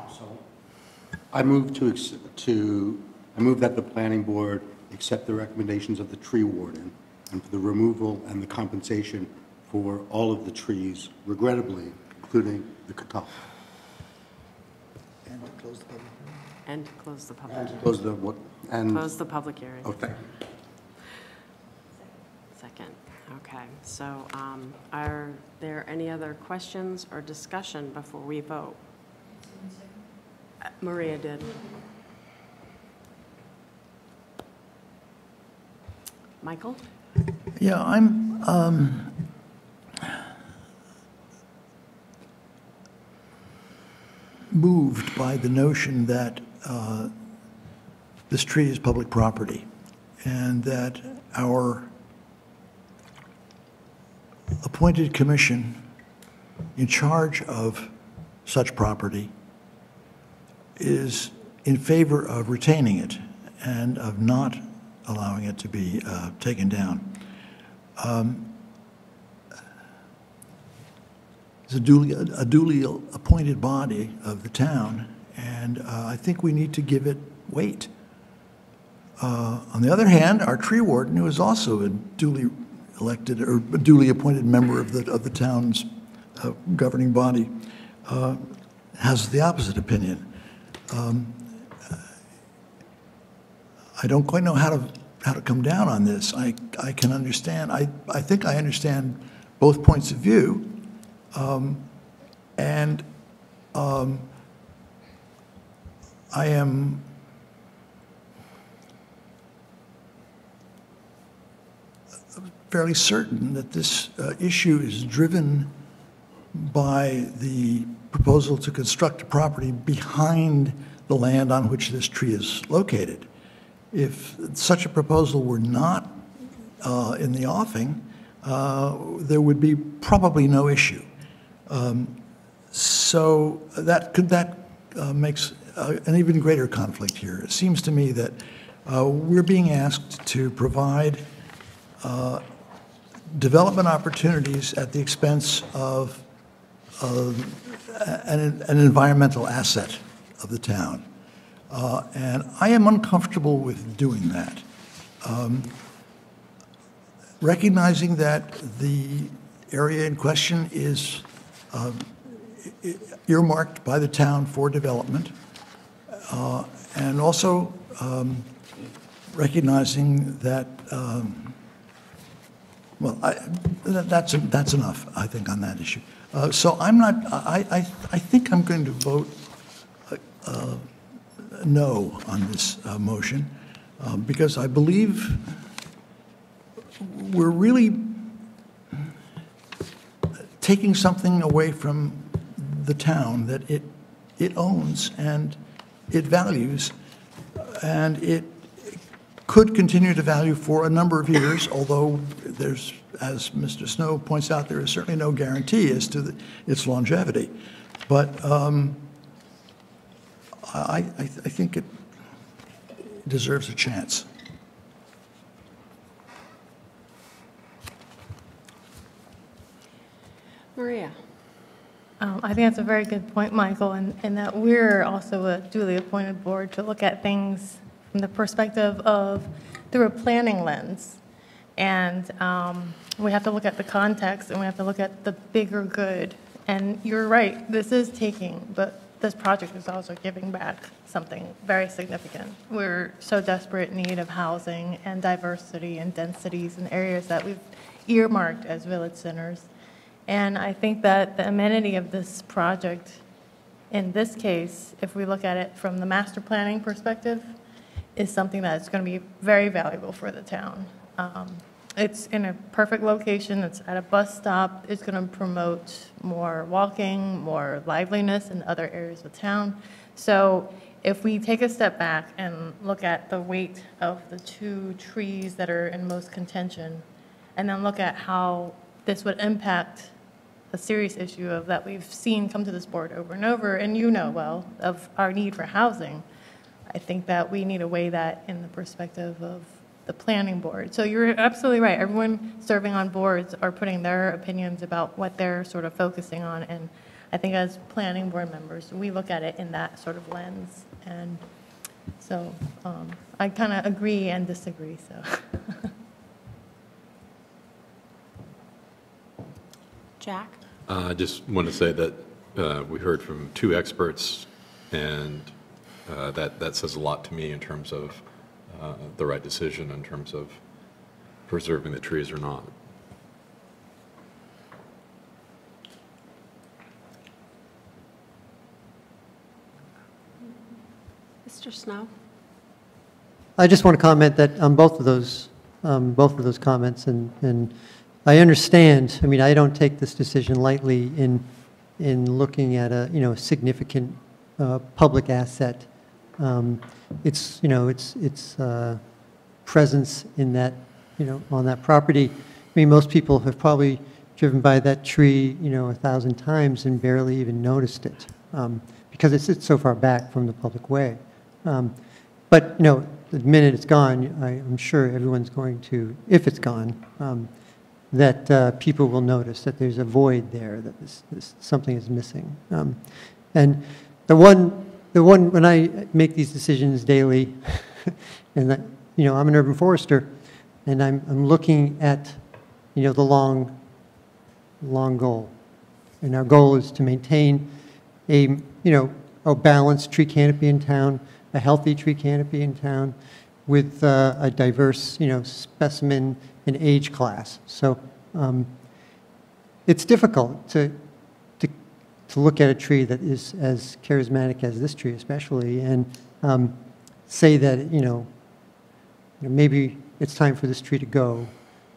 So I move to, ex- to, I move that the planning board accept the recommendations of the tree warden and for the removal and the compensation for all of the trees, regrettably, including the catalpa. And to close the public hearing? And close the public And hearing. close the, what, and, Close the public hearing. oh, thank you. Second, okay. So um, are there any other questions or discussion before we vote? Uh, Maria did. Michael? Yeah, I'm, um, moved by the notion that uh, this tree is public property, and that our appointed commission in charge of such property is in favor of retaining it and of not allowing it to be uh, taken down. Um, It's a duly, a duly appointed body of the town, and uh, I think we need to give it weight. Uh, On the other hand, our tree warden, who is also a duly elected or duly appointed member of the, of the town's uh, governing body, uh, has the opposite opinion. Um, I don't quite know how to, how to come down on this. I, I can understand, I, I think I understand both points of view. Um, And um, I am fairly certain that this uh, issue is driven by the proposal to construct a property behind the land on which this tree is located. If such a proposal were not uh, in the offing, uh, there would be probably no issue. Um, So that, could, that uh, makes uh, an even greater conflict here. It seems to me that uh, we're being asked to provide uh, development opportunities at the expense of um, an, an environmental asset of the town. Uh, And I am uncomfortable with doing that. Um, Recognizing that the area in question is um, earmarked by the town for development, uh, and also um, recognizing that, um, well, I- that- that's, that's enough, I think, on that issue. Uh, So I'm not, I, I, I think I'm going to vote uh, uh, no on this uh, motion, uh, because I believe we're really taking something away from the town that it, it owns and it values, and it could continue to value for a number of years, although there's, as Mr. Snow points out, there is certainly no guarantee as to the- its longevity. But um, I, I I think it deserves a chance. Maria? Um, I think that's a very good point, Michael, and, and that we're also a duly appointed board to look at things from the perspective of, through a planning lens. And um, we have to look at the context, and we have to look at the bigger good. And you're right, this is taking, but this project is also giving back something very significant. We're so desperate in need of housing and diversity and densities and areas that we've earmarked as village centers. And I think that the amenity of this project, in this case, if we look at it from the master planning perspective, is something that's going to be very valuable for the town. Um, It's in a perfect location, it's at a bus stop, it's going to promote more walking, more liveliness in other areas of the town. So if we take a step back and look at the weight of the two trees that are in most contention, and then look at how this would impact a serious issue of that we've seen come to this board over and over, and you know well, of our need for housing. I think that we need to weigh that in the perspective of the planning board. So you're absolutely right. Everyone serving on boards are putting their opinions about what they're sort of focusing on. And I think as planning board members, we look at it in that sort of lens. And so um, I kind of agree and disagree, so. Jack? Uh, I just want to say that uh, we heard from two experts, and uh, that, that says a lot to me in terms of uh, the right decision in terms of preserving the trees or not. Mr. Snow? I just want to comment that on both of those, um, both of those comments, and, and I understand, I mean, I don't take this decision lightly in, in looking at a, you know, significant uh, public asset um, its, you know, its, its uh, presence in that, you know, on that property. I mean, most people have probably driven by that tree, you know, a thousand times and barely even noticed it, um, because it sits so far back from the public way. Um, But, you know, the minute it's gone, I- I'm sure everyone's going to, if it's gone, um, that uh, people will notice that there's a void there, that this, this, something is missing. Um, And the one, the one, when I make these decisions daily, and that, you know, I'm an urban forester, and I'm, I'm looking at, you know, the long, long goal. And our goal is to maintain a, you know, a balanced tree canopy in town, a healthy tree canopy in town with uh, a diverse, you know, specimen and age class. So um, it's difficult to, to, to look at a tree that is as charismatic as this tree especially and um, say that, you know, maybe it's time for this tree to go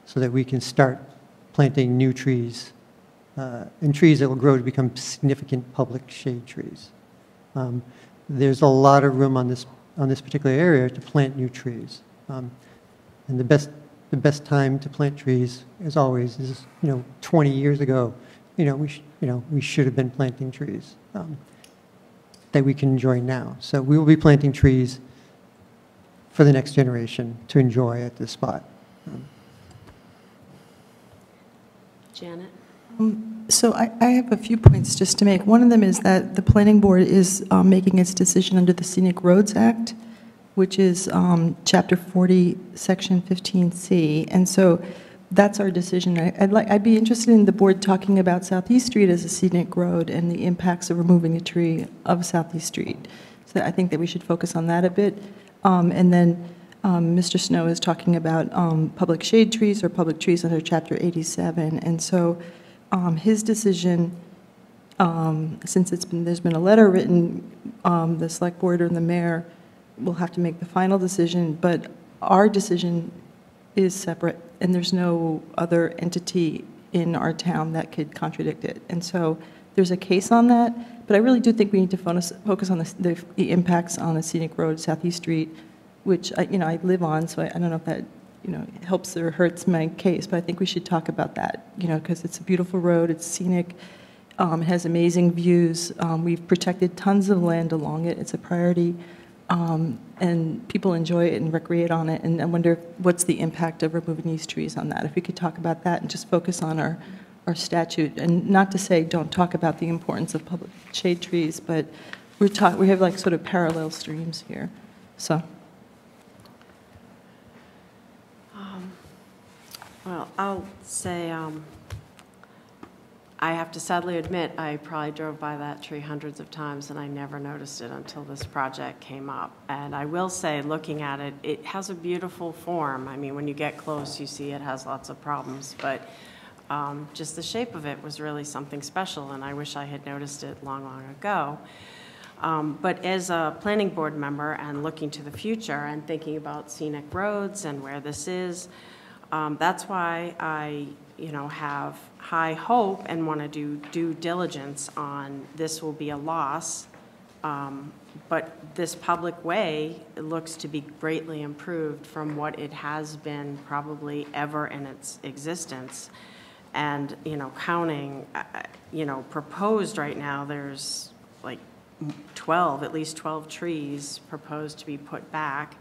so that we can start planting new trees uh, and trees that will grow to become significant public shade trees. Um, There's a lot of room on this, on this particular area to plant new trees. Um, And the best, the best time to plant trees, as always, is, you know, 20 years ago. You know, we, you know, we should have been planting trees um, that we can enjoy now. So we will be planting trees for the next generation to enjoy at this spot. Um, Janet? Um, So I, I have a few points just to make. One of them is that the planning board is um, making its decision under the Scenic Roads Act, which is um, Chapter 40, Section 15C. And so that's our decision. I- I'd like, I'd be interested in the board talking about Southeast Street as a scenic road and the impacts of removing the tree of Southeast Street. So I think that we should focus on that a bit. Um, And then um, Mr. Snow is talking about um, public shade trees or public trees under Chapter 87. And so um, his decision, um, since it's been, there's been a letter written, um, the select board or the mayor will have to make the final decision, but our decision is separate, and there's no other entity in our town that could contradict it. And so there's a case on that, but I really do think we need to focus, focus on the, the- the impacts on the scenic road, Southeast Street, which, I- you know, I live on, so I I don't know if that, you know, helps or hurts my case, but I think we should talk about that, you know, because it's a beautiful road, it's scenic, um, it has amazing views. Um, We've protected tons of land along it, it's a priority, um, and people enjoy it and recreate on it, and I wonder what's the impact of removing these trees on that? If we could talk about that and just focus on our, our statute, and not to say don't talk about the importance of public shade trees, but we're talk, we have like sort of parallel streams here, so. Well, I'll say, um, I have to sadly admit, I probably drove by that tree hundreds of times, and I never noticed it until this project came up. And I will say, looking at it, it has a beautiful form. I mean, when you get close, you see it has lots of problems, but um, just the shape of it was really something special, and I wish I had noticed it long, long ago. Um, But as a planning board member and looking to the future and thinking about scenic roads and where this is, um, that's why I, you know, have high hope and want to do due diligence on this will be a loss. Um, But this public way looks to be greatly improved from what it has been probably ever in its existence. And, you know, counting, uh, uh, you know, proposed right now, there's like 12, at least 12 trees proposed to be put back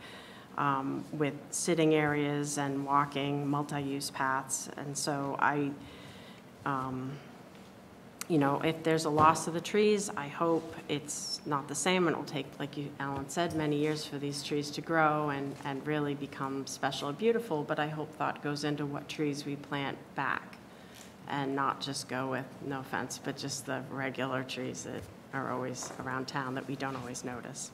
um, with sitting areas and walking, multi-use paths. And so I, um, you know, if there's a loss of the trees, I hope it's not the same, and it'll take, like you, Alan said, many years for these trees to grow and, and really become special and beautiful, but I hope thought goes into what trees we plant back, and not just go with, no offense, but just the regular trees that are always around town that we don't always notice.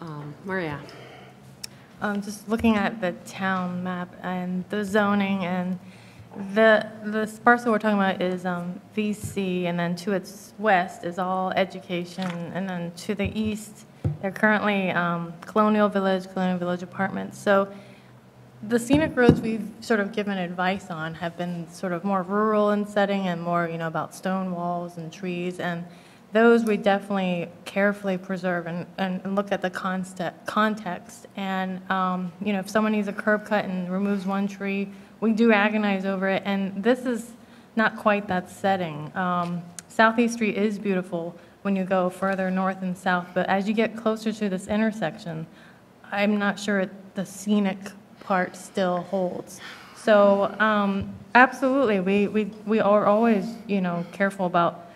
Um, Maria? Um, just looking at the town map and the zoning and the, the parcel we're talking about is, um, VC, and then to its west is all education, and then to the east, they're currently, um, Colonial Village, Colonial Village Apartments. So the scenic roads we've sort of given advice on have been sort of more rural in setting and more, you know, about stone walls and trees. And those we definitely carefully preserve and, and and look at the context, context. And, um, you know, if someone needs a curb cut and removes one tree, we do agonize over it, and this is not quite that setting. Um, Southeast Street is beautiful when you go further north and south, but as you get closer to this intersection, I'm not sure it- the scenic part still holds. So, um, absolutely, we, we, we are always, you know, careful about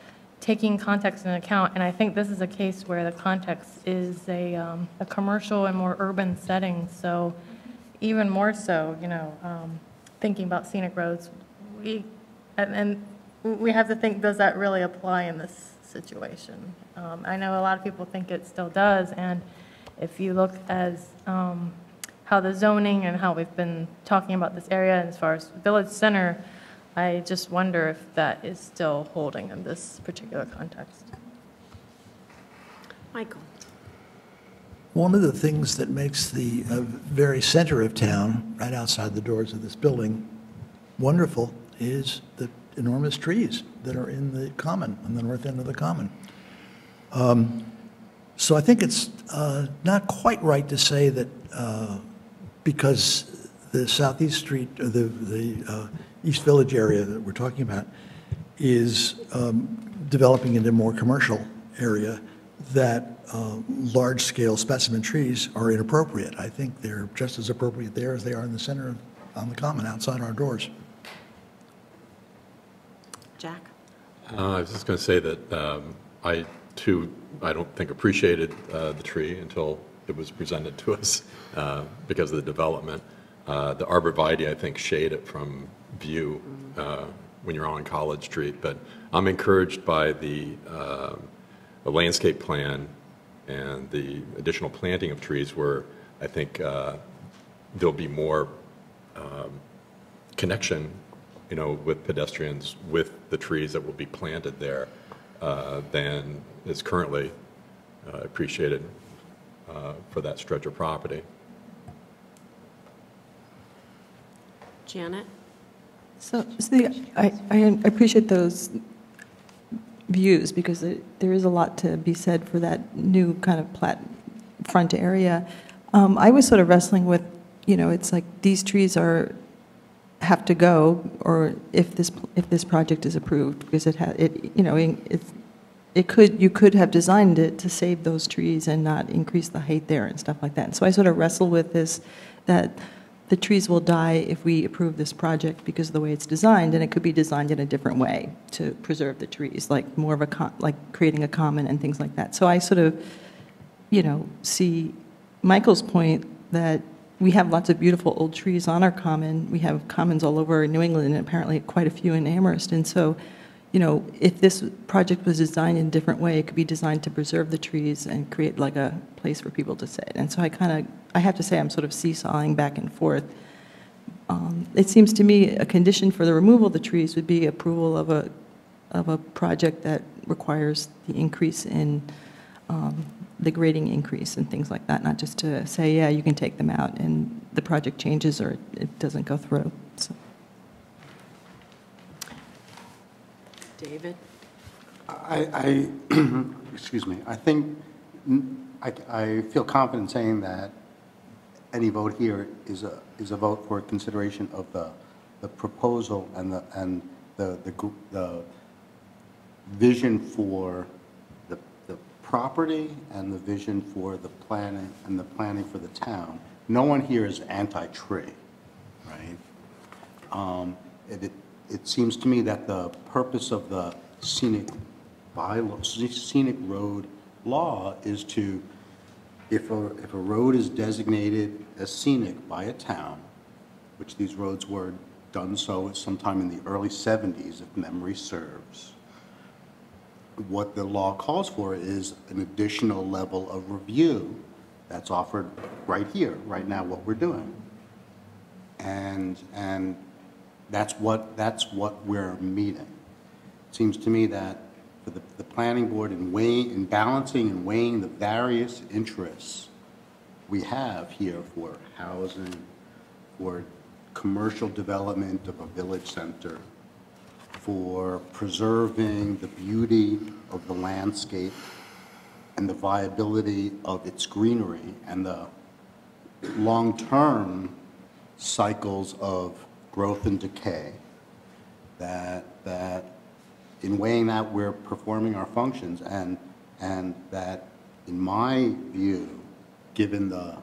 taking context into account, and I think this is a case where the context is a, um, a commercial and more urban setting, so even more so, you know, um, thinking about scenic roads, we, and, and we have to think, does that really apply in this situation? Um, I know a lot of people think it still does, and if you look as, um, how the zoning and how we've been talking about this area as far as village center, I just wonder if that is still holding in this particular context. Michael? One of the things that makes the uh, very center of town, right outside the doors of this building, wonderful is the enormous trees that are in the common, on the north end of the common. Um, So I think it's uh, not quite right to say that uh, because the Southeast Street, or the, the uh, East Village area that we're talking about is um, developing into a more commercial area, that uh, large-scale specimen trees are inappropriate. I think they're just as appropriate there as they are in the center, of- on the common, outside our doors. Jack? Uh, I was just going to say that um, I, too, I don't think appreciated uh, the tree until it was presented to us uh, because of the development. Uh, The arborvitae, I think, shade it from view uh, when you're on College Street, but I'm encouraged by the uh, the landscape plan and the additional planting of trees where I think uh, there'll be more um, connection, you know, with pedestrians, with the trees that will be planted there uh, than is currently uh, appreciated uh, for that stretch of property. Janet? So, I, I appreciate those views because it- there is a lot to be said for that new kind of plat, front area. Um, I was sort of wrestling with, you know, it's like these trees are, have to go, or if this, if this project is approved, because it had, it, you know, it's, it could, you could have designed it to save those trees and not increase the height there and stuff like that. And so I sort of wrestle with this, that the trees will die if we approve this project because of the way it's designed, and it could be designed in a different way to preserve the trees, like more of a, like creating a common and things like that. So I sort of, you know, see Michael's point that we have lots of beautiful old trees on our common. We have commons all over New England, and apparently quite a few in Amherst. And so, you know, if this project was designed in a different way, it could be designed to preserve the trees and create like a place for people to sit. And so I kind of, I have to say, I'm sort of seesawing back and forth. Um, It seems to me a condition for the removal of the trees would be approval of a, of a project that requires the increase in, um, the grading increase and things like that, not just to say, yeah, you can take them out, and the project changes or it doesn't go through, so. David? I, I, excuse me, I think, I, I feel confident saying that any vote here is a, is a vote for consideration of the, the proposal and the, and the, the, gr- the vision for the, the property and the vision for the planning, and the planning for the town. No one here is anti-tree, right? Um, It, it- it seems to me that the purpose of the scenic bylaw, scenic road law is to, if a, if a road is designated as scenic by a town, which these roads were done so sometime in the early 70s, if memory serves, what the law calls for is an additional level of review that's offered right here, right now, what we're doing. And, and that's what, that's what we're meeting. It seems to me that for the, the planning board in weighing, in balancing and weighing the various interests we have here for housing, for commercial development of a village center, for preserving the beauty of the landscape and the viability of its greenery and the long-term cycles of growth and decay, that, that in weighing that, we're performing our functions, and, and that, in my view, given the,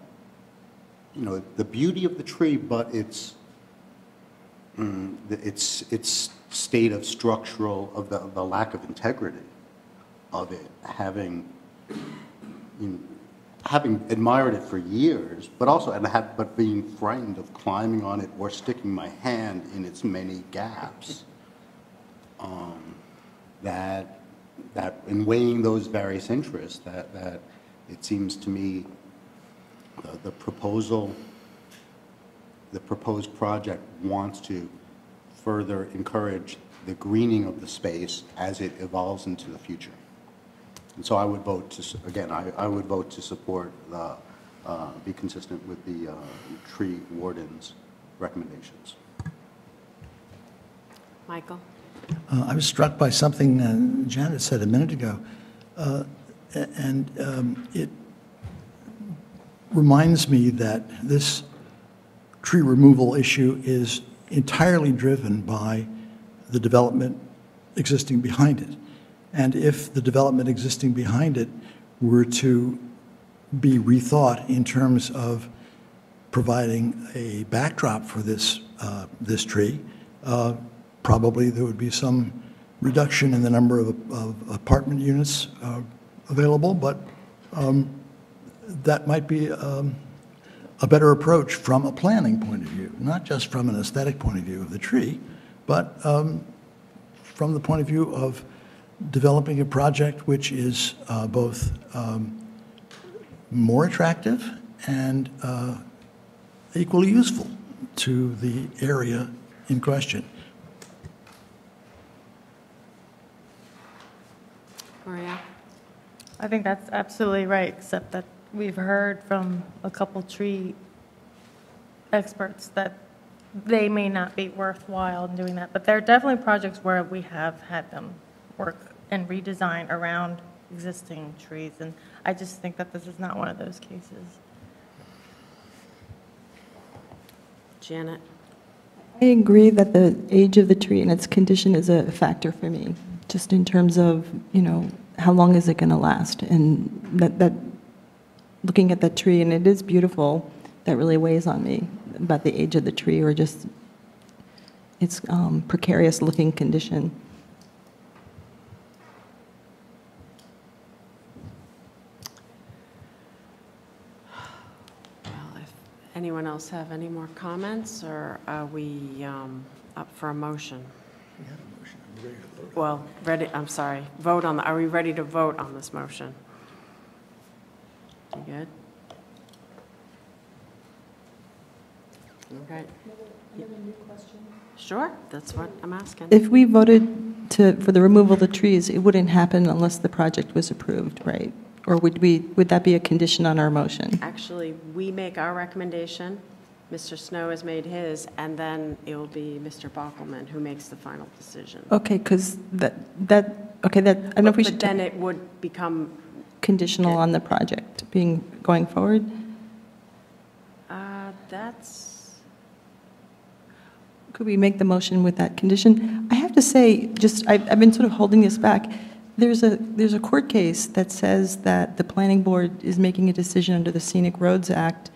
you know, the beauty of the tree, but its, mm, its, its state of structural, of the, the lack of integrity of it, having, you know, having admired it for years, but also, and but being frightened of climbing on it or sticking my hand in its many gaps, um, that, that in weighing those various interests, that, that it seems to me the- the proposal, the proposed project wants to further encourage the greening of the space as it evolves into the future. And so I would vote to, again, I, I would vote to support, the, uh, be consistent with the uh, tree warden's recommendations. Michael? Uh, I was struck by something uh, Janet said a minute ago, uh, and um, it reminds me that this tree removal issue is entirely driven by the development existing behind it. And if the development existing behind it were to be rethought in terms of providing a backdrop for this, uh, this tree, uh, probably there would be some reduction in the number of, of apartment units uh, available, but um, that might be um, a better approach from a planning point of view, not just from an aesthetic point of view of the tree, but um, from the point of view of developing a project which is uh, both um, more attractive and uh, equally useful to the area in question. Maria? I think that's absolutely right, except that we've heard from a couple tree experts that they may not be worthwhile in doing that. But there are definitely projects where we have had them work and redesign around existing trees. And I just think that this is not one of those cases. Janet? I agree that the age of the tree and its condition is a factor for me, just in terms of, you know, how long is it going to last? And that, that, looking at that tree, and it is beautiful, that really weighs on me about the age of the tree or just its um, precarious looking condition. Anyone else have any more comments, or are we um, up for a motion? We had a motion. Well, ready, I'm sorry, vote on, the. are we ready to vote on this motion? You good? Okay. Sure, that's what I'm asking. If we voted to, for the removal of the trees, it wouldn't happen unless the project was approved, right? Or would we, would that be a condition on our motion? Actually, we make our recommendation, Mr. Snow has made his, and then it will be Mr. Bockelman who makes the final decision. Okay, because that, that, okay, that, I don't know if we But should. then it would become, conditional on the project being, going forward? uh, that's, Could we make the motion with that condition? I have to say, just, I've, I've been sort of holding this back. There's a, there's a court case that says that the planning board is making a decision under the Scenic Roads Act,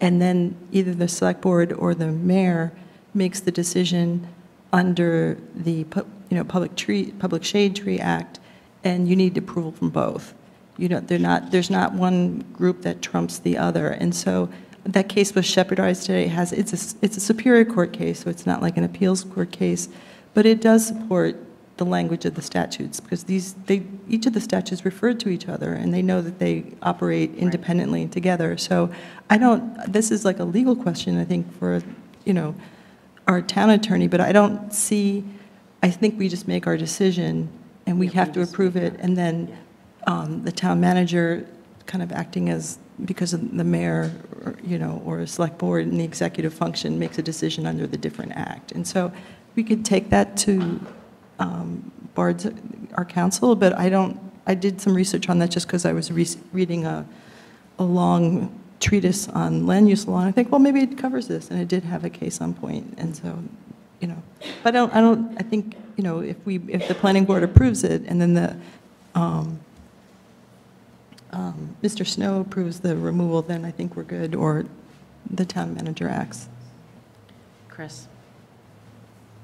and then either the select board or the mayor makes the decision under the, you know, Public Tree, Public Shade Tree Act, and you need approval from both. You know, they're not, there's not one group that trumps the other. And so that case was Shepardized today, It has, it's a, it's a Superior Court case, so it's not like an appeals court case, but it does support the language of the statutes, because these, they, each of the statutes refer to each other, and they know that they operate independently and together. So I don't, this is like a legal question, I think, for, you know, our town attorney, but I don't see, I think we just make our decision, and we have to approve it, and then um, the town manager kind of acting as, because of the mayor, or, you know, or a select board in the executive function makes a decision under the different act. And so we could take that to um, boards, our counsel, but I don't, I did some research on that just because I was re- reading a, a long treatise on land use law, and I think, well, maybe it covers this, and it did have a case on point, and so, you know, but I don't, I don't, I think, you know, if we, if the planning board approves it, and then the, um, um, Mr. Snow approves the removal, then I think we're good, or the town manager acts. Chris?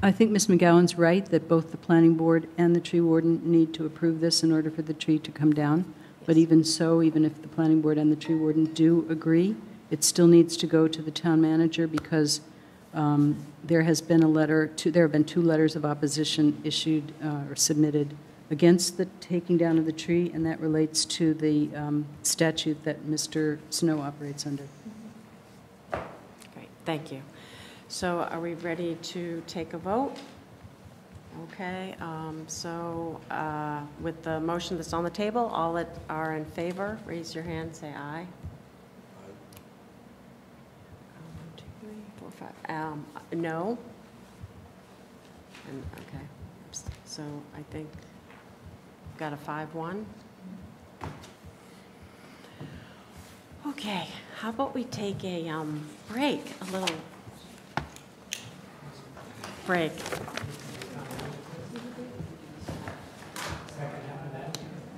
I think Ms. McGowan's right that both the planning board and the tree warden need to approve this in order for the tree to come down. But even so, even if the planning board and the tree warden do agree, it still needs to go to the town manager because um, there has been a letter, to- there have been two letters of opposition issued uh, or submitted against the taking down of the tree, and that relates to the um, statute that Mr. Snow operates under. Great, thank you. So are we ready to take a vote? Okay, um, so uh, with the motion that's on the table, all that are in favor, raise your hand, say aye. One, two, three, four, five. Um, No? And, okay, so I think, we've got a five-one? Okay, how about we take a um, break, a little break?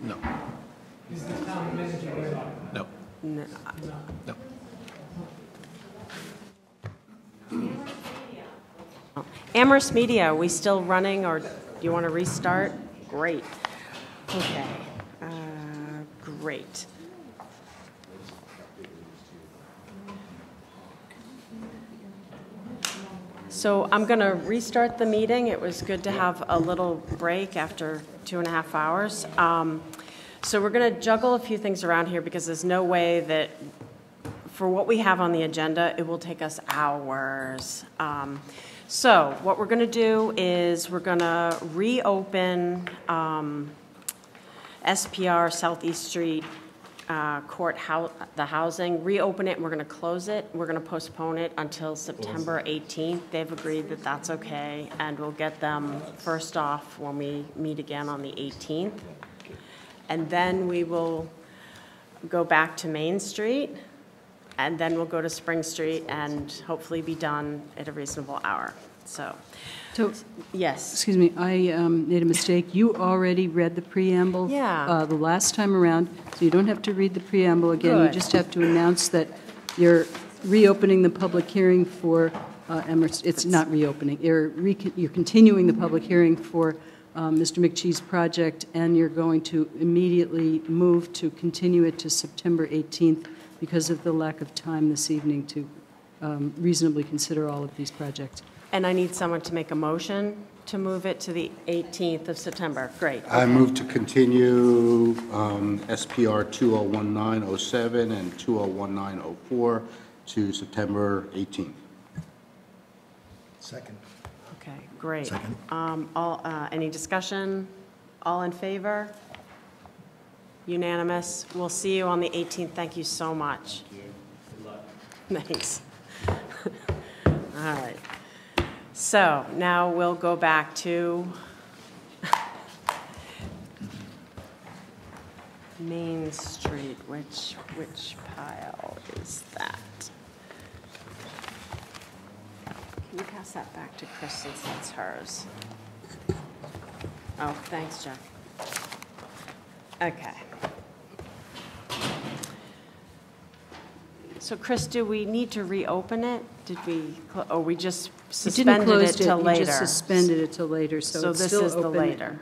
No. No. No. No. Amherst Media, are we still running, or do you want to restart? Great. Okay, uh, great. So I'm going to restart the meeting. It was good to have a little break after two and a half hours. Um, So we're going to juggle a few things around here because there's no way that, for what we have on the agenda, it will take us hours. Um, So what we're going to do is we're going to reopen um, SPR Southeast Street uh, Court, hou- the housing, reopen it, and we're going to close it. We're going to postpone it until September 18th. They've agreed that that's okay, and we'll get them first off when we meet again on the 18th. And then we will go back to Main Street, and then we'll go to Spring Street and hopefully be done at a reasonable hour. So, So, yes. excuse me, I um, made a mistake. You already read the preamble Yeah. uh, the last time around, so you don't have to read the preamble again. You just have to announce that you're reopening the public hearing for uh, Emerson, it's not reopening, you're re- you're continuing the public hearing for um, Mr. Mikhchi's project, and you're going to immediately move to continue it to September 18th because of the lack of time this evening to um, reasonably consider all of these projects. And I need someone to make a motion to move it to the 18th of September. Great. I move to continue um, SPR 201907 and 201904 to September 18th. Second. Okay, great. Second. Um, All, uh, any discussion? All in favor? Unanimous. We'll see you on the 18th. Thank you so much. Thank you. Good luck. Thanks. All right. So now we'll go back to Main Street. Which, which pile is that? Can you pass that back to Chris since that's hers? Oh, thanks, Jeff. Okay. So Chris, do we need to reopen it? Did we, cl- or we just You didn't suspended it close till later? You just suspended it till later, so So it's this still is the open. later.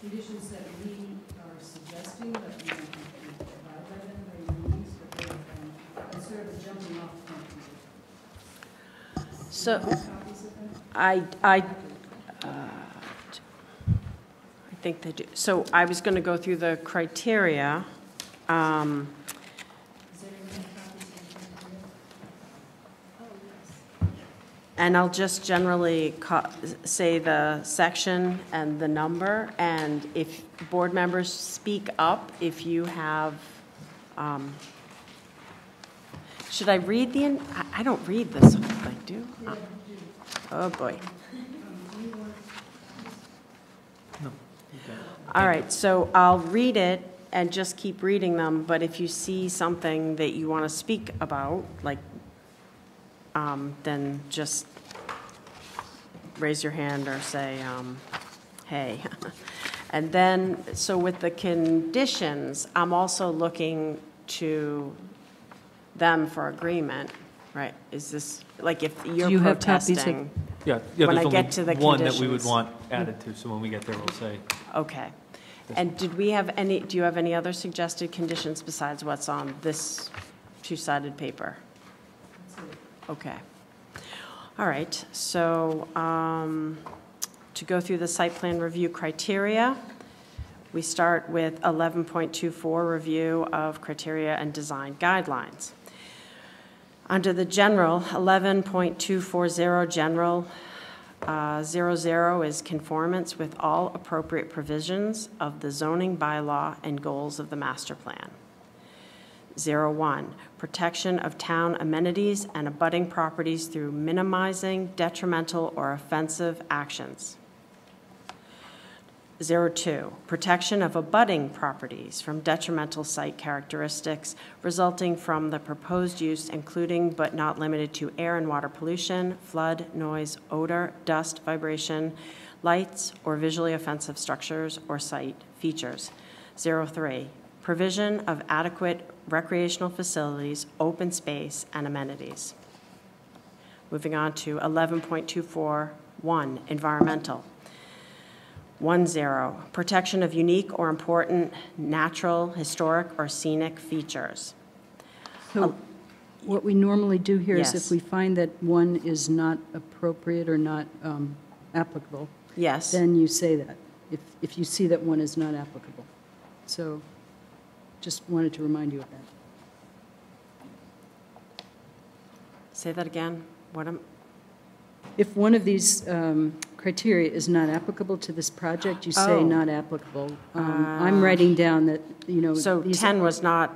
Conditions that we are suggesting, but we don't have to provide by them by any means, but they're, um, it's sort of a jumping off point. So, I, I, uh, I think they do. So I was going to go through the criteria. Um, And I'll just generally say the section and the number, and if board members speak up, if you have, um, should I read the, I don't read this, I do? Oh, boy. All right, so I'll read it and just keep reading them, but if you see something that you want to speak about, like, um, then just raise your hand or say, um, hey. And then, so with the conditions, I'm also looking to them for agreement, right? Is this, like, if you're you have copies of- protesting, Yeah, yeah, when I there's get to the only one that we would conditions. want added to, so when we get there, we'll say. Okay. And did we have any, do you have any other suggested conditions besides what's on this two-sided paper? Okay. All right, so um, to go through the site plan review criteria, we start with 11.24, review of criteria and design guidelines. Under the general, 11.240, general, uh, 00 is conformance with all appropriate provisions of the zoning bylaw and goals of the master plan. 01, protection of town amenities and abutting properties through minimizing detrimental or offensive actions. 02, protection of abutting properties from detrimental site characteristics resulting from the proposed use, including but not limited to air and water pollution, flood, noise, odor, dust, vibration, lights, or visually offensive structures or site features. 03, provision of adequate recreational facilities, open space, and amenities. Moving on to 11.241, environmental. 10, protection of unique or important natural, historic, or scenic features. So what we normally do here is Yes. if we find that one is not appropriate or not um, applicable, Yes. then you say that, if, if you see that one is not applicable. So just wanted to remind you of that. Say that again. What am, If one of these um, criteria is not applicable to this project, you say Oh. not applicable. Um, I'm writing down that, you know. so these- 10 was not,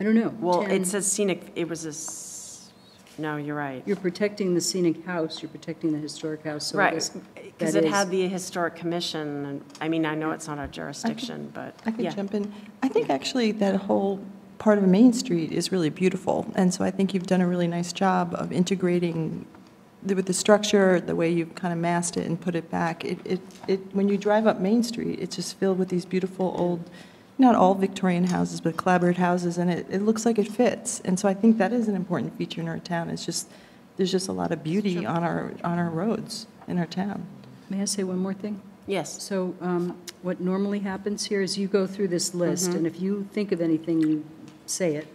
I don't know. well, 10 it says scenic, it was a, s- no, you're right. You're protecting the scenic house, you're protecting the historic house. so I Right, guess because that it is- had the historic commission, and, I mean, I know it's not our jurisdiction, but, I could yeah. jump in. I think actually that whole part of Main Street is really beautiful, and so I think you've done a really nice job of integrating the- with the structure, the way you've kind of massed it and put it back. It, it, it, when you drive up Main Street, it's just filled with these beautiful old, not all Victorian houses, but clapboard houses, and it, it looks like it fits. And so I think that is an important feature in our town. It's just, there's just a lot of beauty on our, on our roads in our town. May I say one more thing? Yes. So um, what normally happens here is you go through this list, Mhm. and if you think of anything, you say it.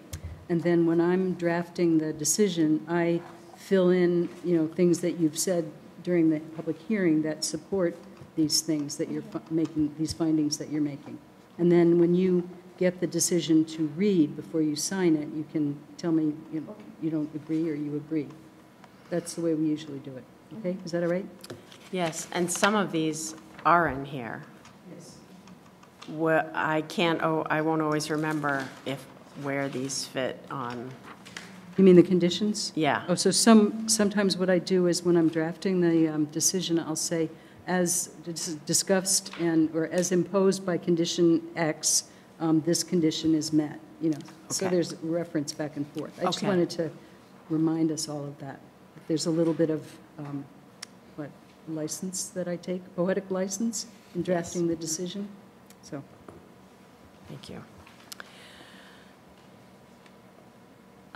And then when I'm drafting the decision, I fill in, you know, things that you've said during the public hearing that support these things that you're making, these findings that you're making. And then when you get the decision to read before you sign it, you can tell me, you know, you don't agree or you agree. That's the way we usually do it. Okay? Is that all right? Yes, and some of these are in here. Where, I can't, oh, I won't always remember if, where these fit on, You mean the conditions? yeah. Oh, so some, sometimes what I do is when I'm drafting the um, decision, I'll say, as dis- discussed and, or as imposed by condition X, um, this condition is met, you know. So Okay. there's reference back and forth. I just Okay. wanted to remind us all of that. There's a little bit of, um, what, license that I take, poetic license in drafting the decision, so. Thank you.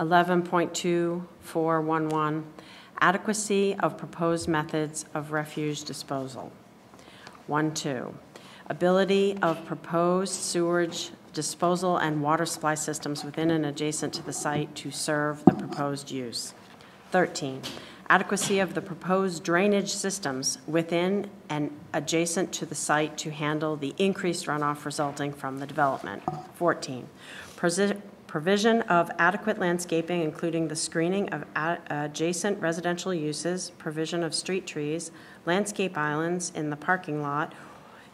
11.2411, adequacy of proposed methods of refuse disposal. 1.2, ability of proposed sewage disposal and water supply systems within and adjacent to the site to serve the proposed use. 13, adequacy of the proposed drainage systems within and adjacent to the site to handle the increased runoff resulting from the development. 14, Presi- provision of adequate landscaping, including the screening of adjacent residential uses, provision of street trees, landscape islands in the parking lot,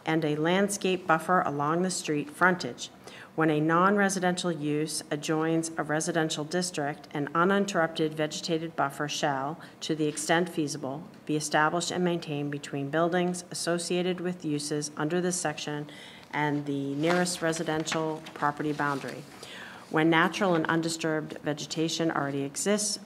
and a landscape buffer along the street frontage. When a non-residential use adjoins a residential district, an uninterrupted vegetated buffer shall, to the extent feasible, be established and maintained between buildings associated with uses under this section and the nearest residential property boundary. When natural and undisturbed vegetation already exists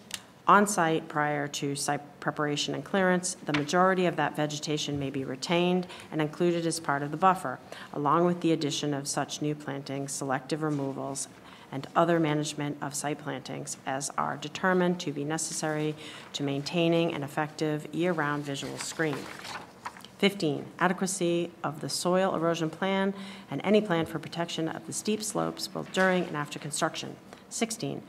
on-site prior to site preparation and clearance, the majority of that vegetation may be retained and included as part of the buffer, along with the addition of such new plantings, selective removals, and other management of site plantings as are determined to be necessary to maintaining an effective year-round visual screen. 15, adequacy of the soil erosion plan and any plan for protection of the steep slopes both during and after construction. 16,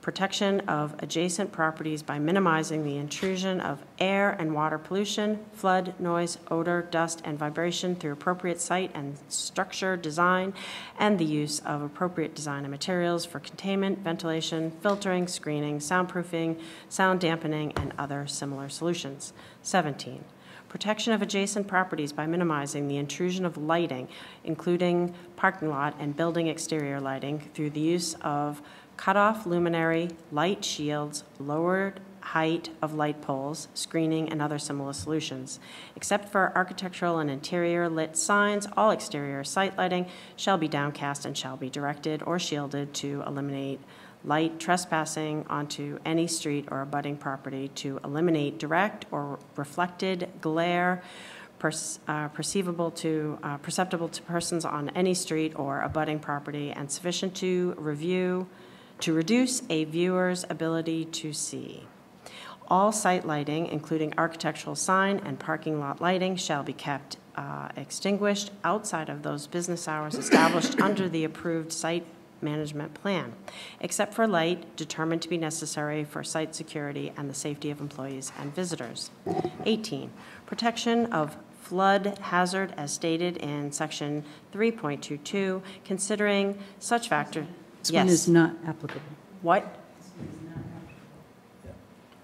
protection of adjacent properties by minimizing the intrusion of air and water pollution, flood, noise, odor, dust, and vibration through appropriate site and structure design, and the use of appropriate design and materials for containment, ventilation, filtering, screening, soundproofing, sound dampening, and other similar solutions. 17, protection of adjacent properties by minimizing the intrusion of lighting, including parking lot and building exterior lighting, through the use of cutoff luminaire, light shields, lowered height of light poles, screening, and other similar solutions. Except for architectural and interior lit signs, all exterior site lighting shall be downcast and shall be directed or shielded to eliminate light trespassing onto any street or abutting property to eliminate direct or reflected glare perce- uh, perceivable to, uh, perceptible to persons on any street or abutting property and sufficient to review, to reduce a viewer's ability to see. All site lighting, including architectural sign and parking lot lighting, shall be kept uh, extinguished outside of those business hours established under the approved site management plan, except for light determined to be necessary for site security and the safety of employees and visitors. 18, protection of flood hazard as stated in section 3.22, considering such factors. This one Yes. is not applicable. What?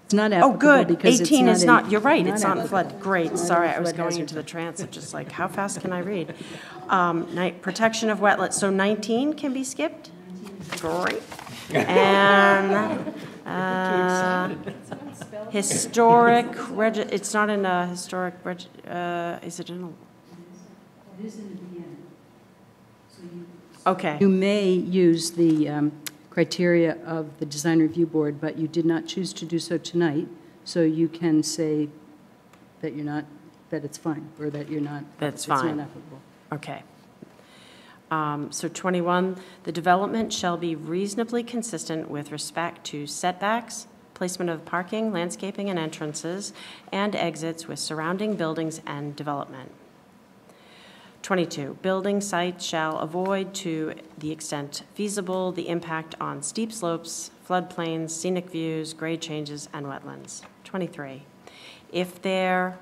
It's not Oh, applicable good. because it's 18 is a- not, you're right, it's not in applicable. flood. Great, It's sorry, in I was going hazard into the trance of just like, how fast can I read? Um, ni- Protection of wetlands, so 19 can be skipped? Great. And uh, historic, regi- it's not in a historic, reg- uh, is it in a? It is in the beginning. Okay. You may use the um, criteria of the Design Review Board, but you did not choose to do so tonight, so you can say that you're not, that it's fine, or that you're not. That's it's not fine. applicable. Okay. Um, So 21, the development shall be reasonably consistent with respect to setbacks, placement of parking, landscaping, and entrances, and exits with surrounding buildings and development. 22, building sites shall avoid to the extent feasible the impact on steep slopes, floodplains, scenic views, grade changes, and wetlands. 23, if there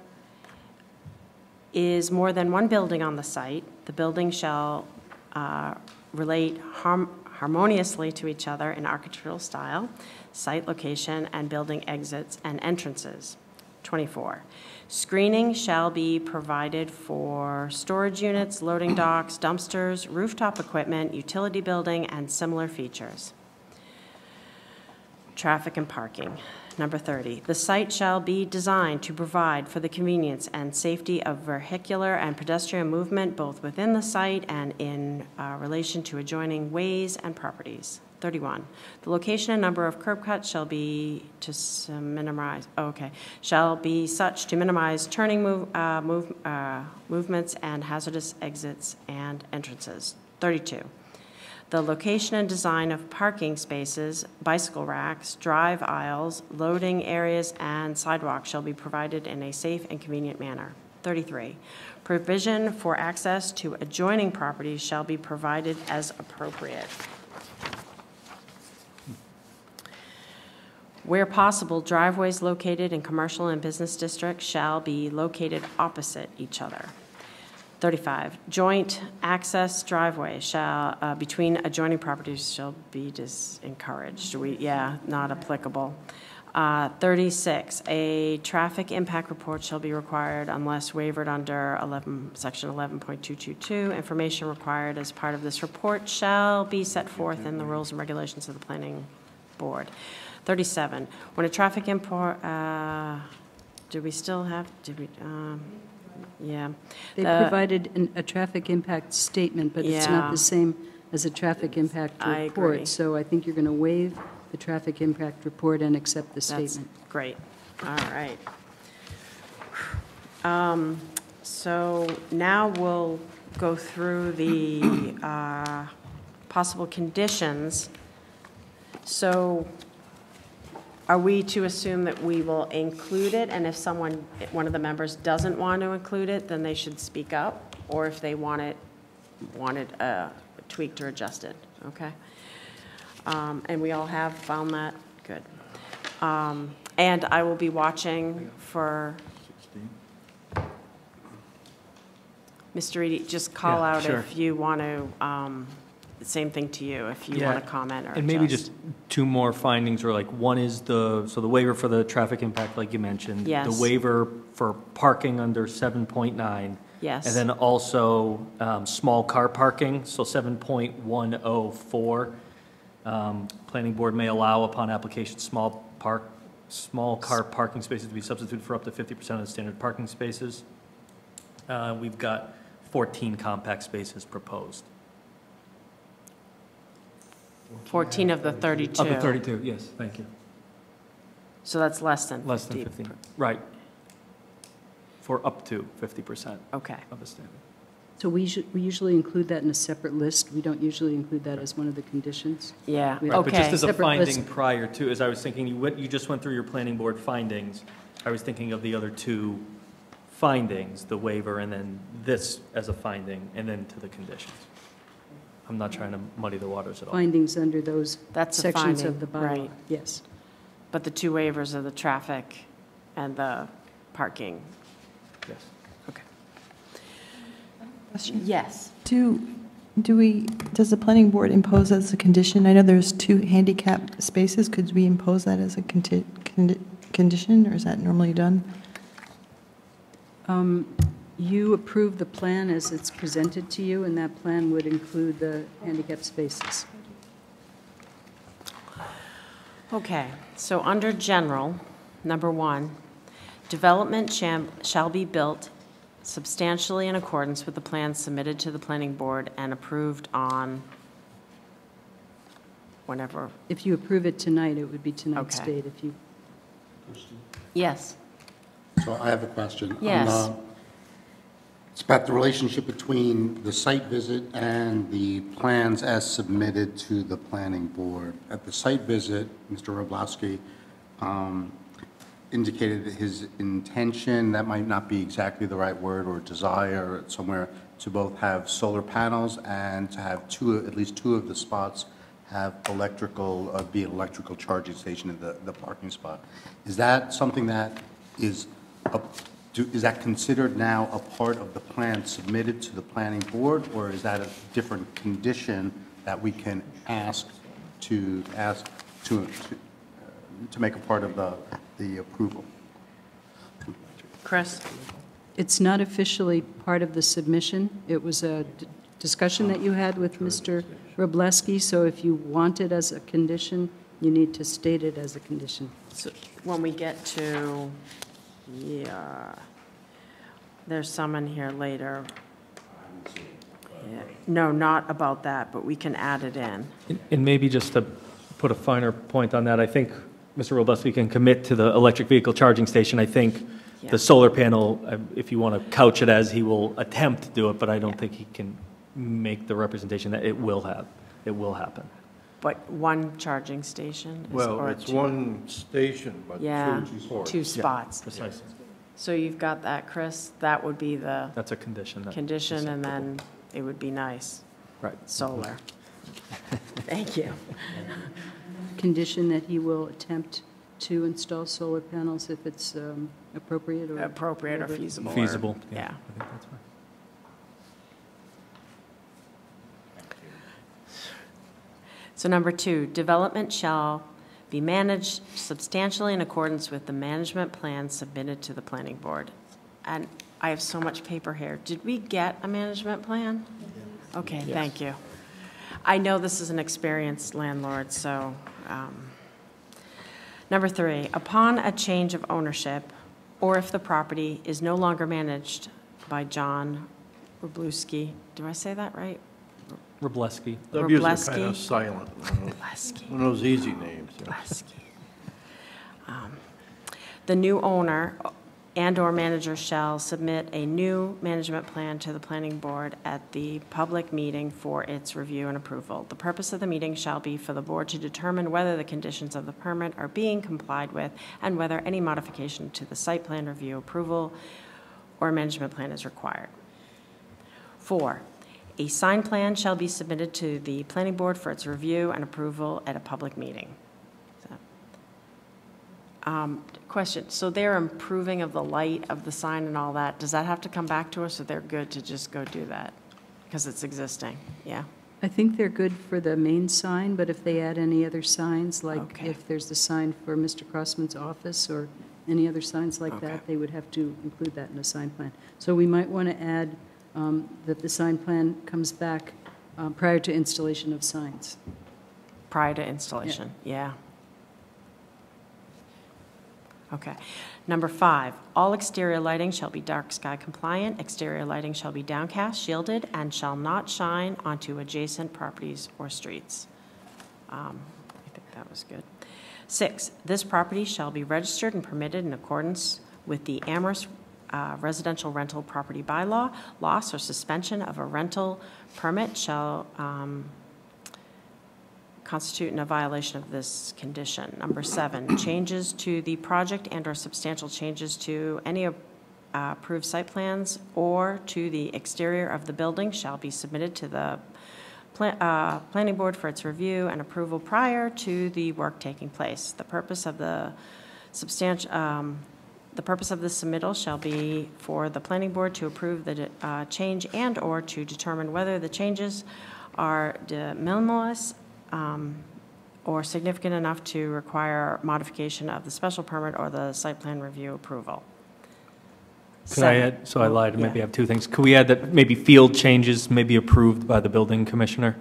is more than one building on the site, the building shall uh, relate harm- harmoniously to each other in architectural style, site location, and building exits and entrances. 24. Screening shall be provided for storage units, loading docks, dumpsters, rooftop equipment, utility building, and similar features. Traffic and parking. Number 30, the site shall be designed to provide for the convenience and safety of vehicular and pedestrian movement both within the site and in uh, relation to adjoining ways and properties. 31, the location and number of curb cuts shall be to minimize, oh, okay, shall be such to minimize turning move, uh, move, uh, movements and hazardous exits and entrances. 32, the location and design of parking spaces, bicycle racks, drive aisles, loading areas, and sidewalks shall be provided in a safe and convenient manner. 33, provision for access to adjoining properties shall be provided as appropriate. Where possible, driveways located in commercial and business districts shall be located opposite each other. 35, joint access driveway shall, uh, between adjoining properties shall be disencouraged. We, yeah, not applicable. Uh, 36, a traffic impact report shall be required unless waivered under 11, section 11.222. Information required as part of this report shall be set forth in the rules and regulations of the planning board. 37, when a traffic import, uh, do we still have, did we, um, yeah. They The- provided an- a traffic impact statement, but it's not the same as a traffic impact I report. agree. So I think you're going to waive the traffic impact report and accept the That's statement. great. All right. Um, So now we'll go through the uh, possible conditions. So are we to assume that we will include it? And if someone, one of the members doesn't want to include it, then they should speak up? Or if they want it, want it uh, tweaked or adjusted, okay? Um, And we all have found that? Good. Um, And I will be watching for, Mr. Reidy, just call Yeah, out sure. if you want to, um, same thing to you, if you want to comment or And maybe adjust. just two more findings, or like, one is the, so the waiver for the traffic impact, like you mentioned. Yes. The waiver for parking under 7.9. Yes. And then also, um, small car parking, so 7.104. um, Planning board may allow upon application, small park, small car parking spaces to be substituted for up to 50% of the standard parking spaces. Uh, We've got 14 compact spaces proposed. 14 of the 32. Of the 32, yes, thank you. So that's less than 50. Less than 15, right. For up to 50% Okay. of the standard. So we usu- we usually include that in a separate list. We don't usually include that as one of the conditions. Yeah, We- Right, But just Okay. as a Separate list. finding prior to, as I was thinking, you went, you just went through your planning board findings. I was thinking of the other two findings, the waiver, and then this as a finding, and then to the conditions. I'm not trying to muddy the waters at all. Findings under those That's a sections finding, of the bylaw. right. Yes. But the two waivers are the traffic and the parking. Yes. Okay. Question. Yes. Do, do we, does the planning board impose as a condition? I know there's two handicap spaces. Could we impose that as a conti- condi- condition, or is that normally done? Um, You approve the plan as it's presented to you, and that plan would include the handicap spaces. Okay, so under general, number one, development sham- shall be built substantially in accordance with the plans submitted to the planning board and approved on whenever, If you approve it tonight, it would be tonight's Okay. date. If you, yes, So I have a question. On, Yes. uh, It's about the relationship between the site visit and the plans as submitted to the planning board. At the site visit, Mr. Wroblewski um, indicated his intention, that might not be exactly the right word, or desire somewhere, to both have solar panels and to have two, at least two of the spots have electrical, uh, be an electrical charging station in the, the parking spot. Is that something that is, a- do- is that considered now a part of the plan submitted to the planning board? Or is that a different condition that we can ask to, ask to, to, uh, to make a part of the, the approval? Chris? it's not officially part of the submission. It was a d- discussion that you had with Mr. Wroblewski, so if you want it as a condition, you need to state it as a condition. So when we get to, yeah, there's some in here later. Yeah. No, not about that, but we can add it in. And- And maybe just to put a finer point on that, I think Mr. Wroblewski can commit to the electric vehicle charging station. I think Yeah. the solar panel, uh, if you want to couch it as he will attempt to do it, but I don't think he can make the representation that it will have, it will happen. But one charging station? is- Well, or it's two? one station, but Yeah, two ports. two spots. Precisely. So you've got that, Chris? That would be the That's a condition. that- condition, and then it would be nice, Right. solar. Thank you. Condition that he will attempt to install solar panels if it's um, appropriate or... Appropriate or whatever. feasible. or- Feasible, yeah. Yeah. I think that's fine. So number two, development shall be managed substantially in accordance with the management plan submitted to the planning board. And I have so much paper here. Did we get a management plan? Okay, thank you. I know this is an experienced landlord, so, um, number three, upon a change of ownership, or if the property is no longer managed by John Wroblewski, do I say that right? Robleski. W's are kind Robleski. of silent. you know. Wroblewski. One of those easy names. you know. Um, The new owner and/or manager shall submit a new management plan to the planning board at the public meeting for its review and approval. The purpose of the meeting shall be for the board to determine whether the conditions of the permit are being complied with and whether any modification to the site plan review approval or management plan is required. Four, a sign plan shall be submitted to the planning board for its review and approval at a public meeting. So, um, Question, so they're improving of the light of the sign and all that, does that have to come back to us, or they're good to just go do that? Because it's existing, yeah? I think they're good for the main sign, but if they add any other signs, like Okay. if there's the sign for Mr. Crossman's office or any other signs like Okay. that, they would have to include that in the sign plan. So we might want to add um, that the sign plan comes back um, prior to installation of signs. Prior to installation, yeah. Okay. Number five, all exterior lighting shall be dark sky compliant. Exterior lighting shall be downcast, shielded, and shall not shine onto adjacent properties or streets. Um, I think that was good. Six, this property shall be registered and permitted in accordance with the Amherst uh, residential rental property bylaw. Loss or suspension of a rental permit shall um, constitute in a violation of this condition. Number seven, changes to the project and/or substantial changes to any uh, approved site plans or to the exterior of the building shall be submitted to the pla- uh, planning board for its review and approval prior to the work taking place. The purpose of the substantial, the purpose of this submittal shall be for the planning board to approve the uh, change and/or to determine whether the changes are de minimis um, or significant enough to require modification of the special permit or the site plan review approval. Could I add, so I lied, maybe I have two things. Could we add that maybe field changes may be approved by the building commissioner?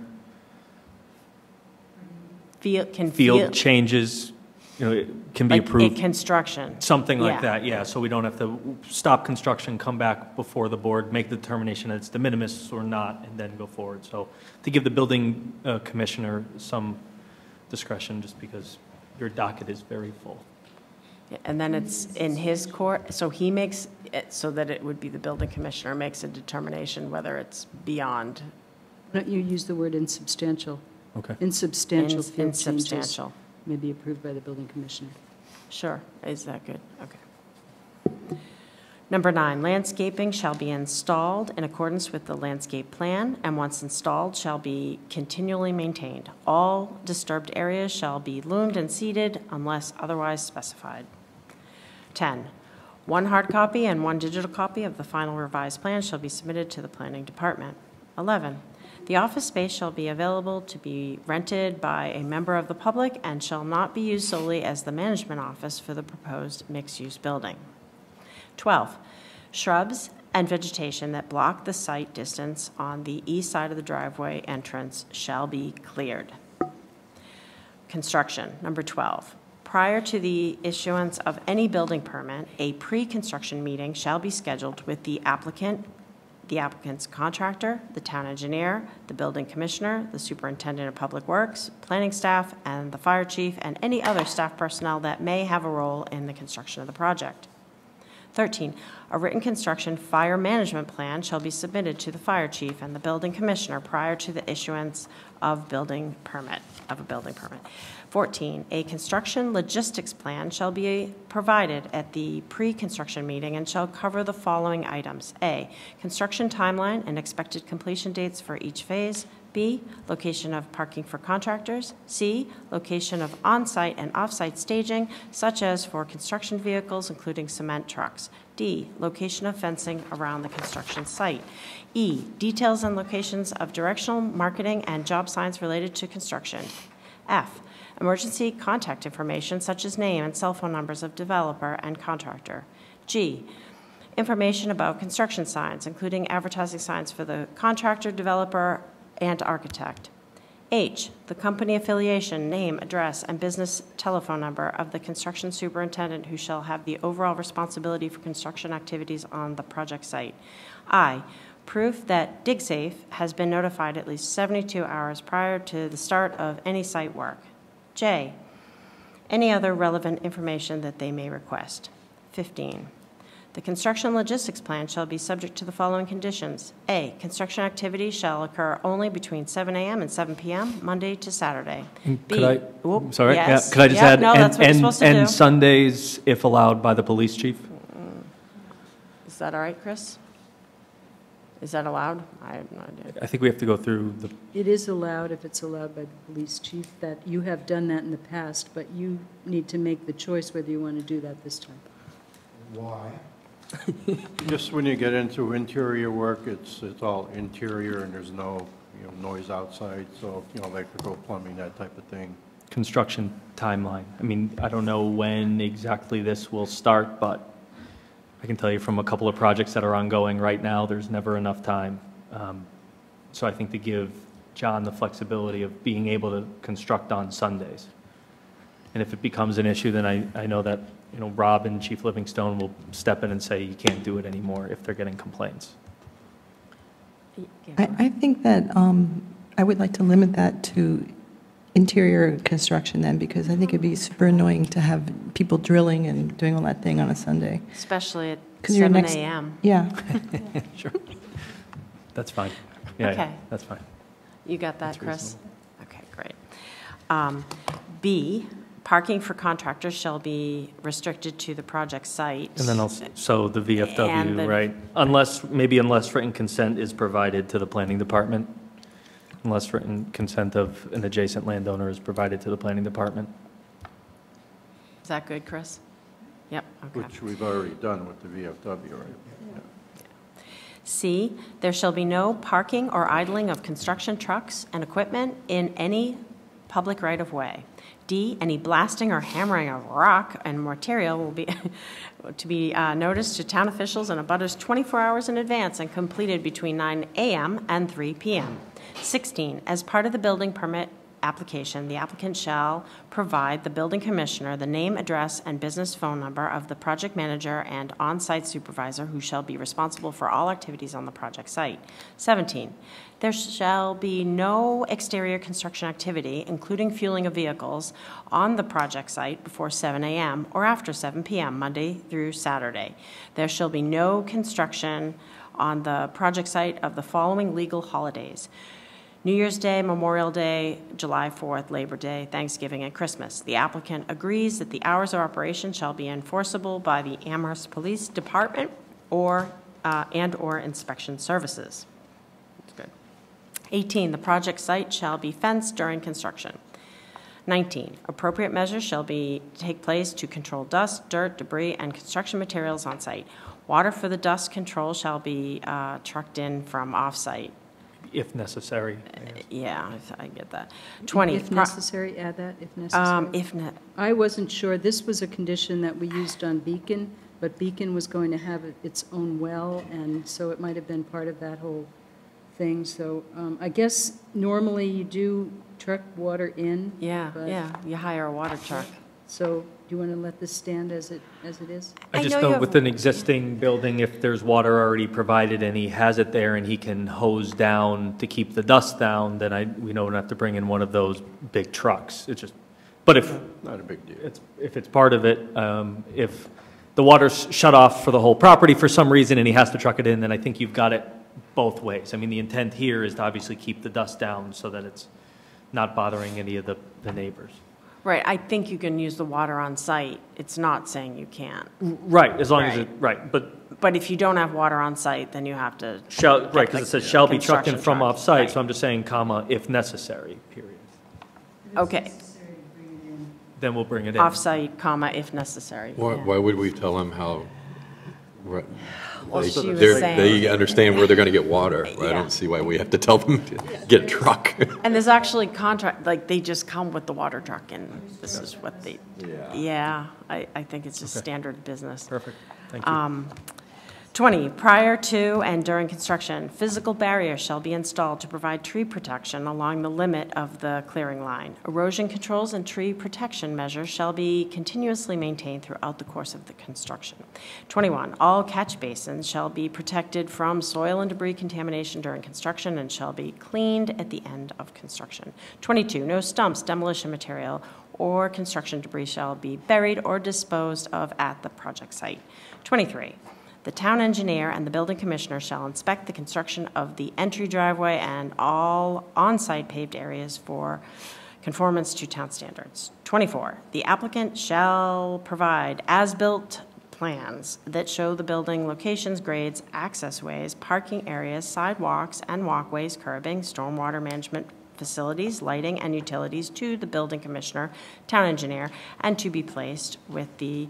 Field, can Field field, changes, you know, can be like in approved, construction. something like Yeah. that, yeah. So we don't have to stop construction, come back before the board, make the determination that it's de minimis or not, and then go forward. So to give the building uh, commissioner some discretion, just because your docket is very full. And then it's in his court, so he makes it so that it would be the building commissioner makes a determination whether it's beyond Why don't you use the word insubstantial? Okay. Insubstantial ins- field changes insubstantial. May be approved by the building commissioner. Sure, is that good? Okay. Number nine, landscaping shall be installed in accordance with the landscape plan, and once installed, shall be continually maintained. All disturbed areas shall be loamed and seeded unless otherwise specified. 10, one hard copy and one digital copy of the final revised plan shall be submitted to the planning department. 11, the office space shall be available to be rented by a member of the public and shall not be used solely as the management office for the proposed mixed-use building. 12, shrubs and vegetation that block the sight distance on the east side of the driveway entrance shall be cleared. Construction, number 12. Prior to the issuance of any building permit, a pre-construction meeting shall be scheduled with the applicant, the applicant's contractor, the town engineer, the building commissioner, the superintendent of public works, planning staff, and the fire chief, and any other staff personnel that may have a role in the construction of the project. 13, a written construction fire management plan shall be submitted to the fire chief and the building commissioner prior to the issuance of building permit, of a building permit. 14, a construction logistics plan shall be provided at the pre-construction meeting and shall cover the following items. A, construction timeline and expected completion dates for each phase. B, location of parking for contractors. C, location of on-site and off-site staging, such as for construction vehicles, including cement trucks. D, location of fencing around the construction site. E, details and locations of directional marketing and job signs related to construction. F, emergency contact information such as name and cell phone numbers of developer and contractor. G, information about construction signs, including advertising signs for the contractor, developer, and architect. H, the company affiliation, name, address, and business telephone number of the construction superintendent who shall have the overall responsibility for construction activities on the project site. I, proof that DigSafe has been notified at least 72 hours prior to the start of any site work. J, any other relevant information that they may request. 15, the construction logistics plan shall be subject to the following conditions. A, construction activities shall occur only between 7 a.m. and 7 p.m., Monday to Saturday. And B, Could I, Oop, sorry, yeah, could I just Yeah, add? No, and- and- And. Sundays, if allowed by the police chief? Mm. Is that all right, Chris? Is that allowed? I have no idea. I think we have to go through the, It is allowed, if it's allowed by the police chief, that you have done that in the past, but you need to make the choice whether you want to do that this time. Why? Just when you get into interior work, it's, it's all interior and there's no, you know, noise outside, so, you know, electrical, plumbing, that type of thing. construction timeline. I mean, I don't know when exactly this will start, but I can tell you from a couple of projects that are ongoing right now, there's never enough time. Um, So I think to give John the flexibility of being able to construct on Sundays. And if it becomes an issue, then I, I know that, you know, Rob and Chief Livingstone will step in and say you can't do it anymore if they're getting complaints. I, I think that um, I would like to limit that to interior construction then, because I think it'd be super annoying to have people drilling and doing all that thing on a Sunday. Especially at 'Cause you're 7 next- a.m. Yeah. Sure. That's fine. Yeah, yeah, Okay. that's fine. You got that, That's Chris? Okay, great. Um, B, parking for contractors shall be restricted to the project site. And then also, so the And the- VFW, right? Unless, maybe unless written consent is provided to the planning department, unless written consent of an adjacent landowner is provided to the planning department. Is that good, Chris? Yep, okay. Which we've already done with the VFW, right? Yeah. C, there shall be no parking or idling of construction trucks and equipment in any public right-of-way. D, any blasting or hammering of rock and material will be, to be uh, noticed to town officials and abutters 24 hours in advance and completed between 9 a.m. and 3 p.m. 16, as part of the building permit application, the applicant shall provide the building commissioner the name, address, and business phone number of the project manager and on-site supervisor who shall be responsible for all activities on the project site. 17, there shall be no exterior construction activity, including fueling of vehicles, on the project site before 7 a.m. or after 7 p.m., Monday through Saturday. There shall be no construction on the project site of the following legal holidays: New Year's Day, Memorial Day, July 4th, Labor Day, Thanksgiving, and Christmas. The applicant agrees that the hours of operation shall be enforceable by the Amherst Police Department or, uh, and/or inspection services. That's good. 18, the project site shall be fenced during construction. 19, appropriate measures shall be, take place to control dust, dirt, debris, and construction materials on site. Water for the dust control shall be uh, trucked in from off-site. If necessary. Yeah, I th- I get that. 20. If pro- necessary, add that, if necessary. Um, If, ne- I wasn't sure, this was a condition that we used on Beacon, but Beacon was going to have its own well, and so it might have been part of that whole thing, so um, I guess normally you do truck water in. yeah, but- yeah, you hire a water truck. So do you want to let this stand as it, as it is? I I just know you know have- with an existing building, if there's water already provided and he has it there and he can hose down to keep the dust down, then I, we don't have to bring in one of those big trucks. It's just, but if, Not a big deal. it's, if it's part of it, um, if the water's shut off for the whole property for some reason and he has to truck it in, then I think you've got it both ways. I mean, the intent here is to obviously keep the dust down so that it's not bothering any of the, the neighbors. Right, I think you can use the water on site. It's not saying you can't. Right, as long as it, Right. right, but But if you don't have water on site, then you have to. shall, get right, because the it says shall be trucked in from truck. off-site, Right. so I'm just saying comma, if necessary, period. Okay, Then we'll bring it in. off-site, comma, if necessary. Why, Yeah. why would we tell him how, Right. Well, They- she was they're- saying- They understand where they're going to get water. I Yeah. don't see why we have to tell them to get a truck. And there's actually contract, like, they just come with the water truck, and this is what they, Yeah. yeah, I, I think it's just Okay. standard business. Perfect. Thank you. Um, Um, 20, prior to and during construction, physical barriers shall be installed to provide tree protection along the limit of the clearing line. Erosion controls and tree protection measures shall be continuously maintained throughout the course of the construction. 21, all catch basins shall be protected from soil and debris contamination during construction and shall be cleaned at the end of construction. 22, no stumps, demolition material, or construction debris shall be buried or disposed of at the project site. 23, the town engineer and the building commissioner shall inspect the construction of the entry driveway and all on-site paved areas for conformance to town standards. 24, the applicant shall provide as-built plans that show the building locations, grades, access ways, parking areas, sidewalks and walkways, curbing, stormwater management facilities, lighting, and utilities to the building commissioner, town engineer, and to be placed with the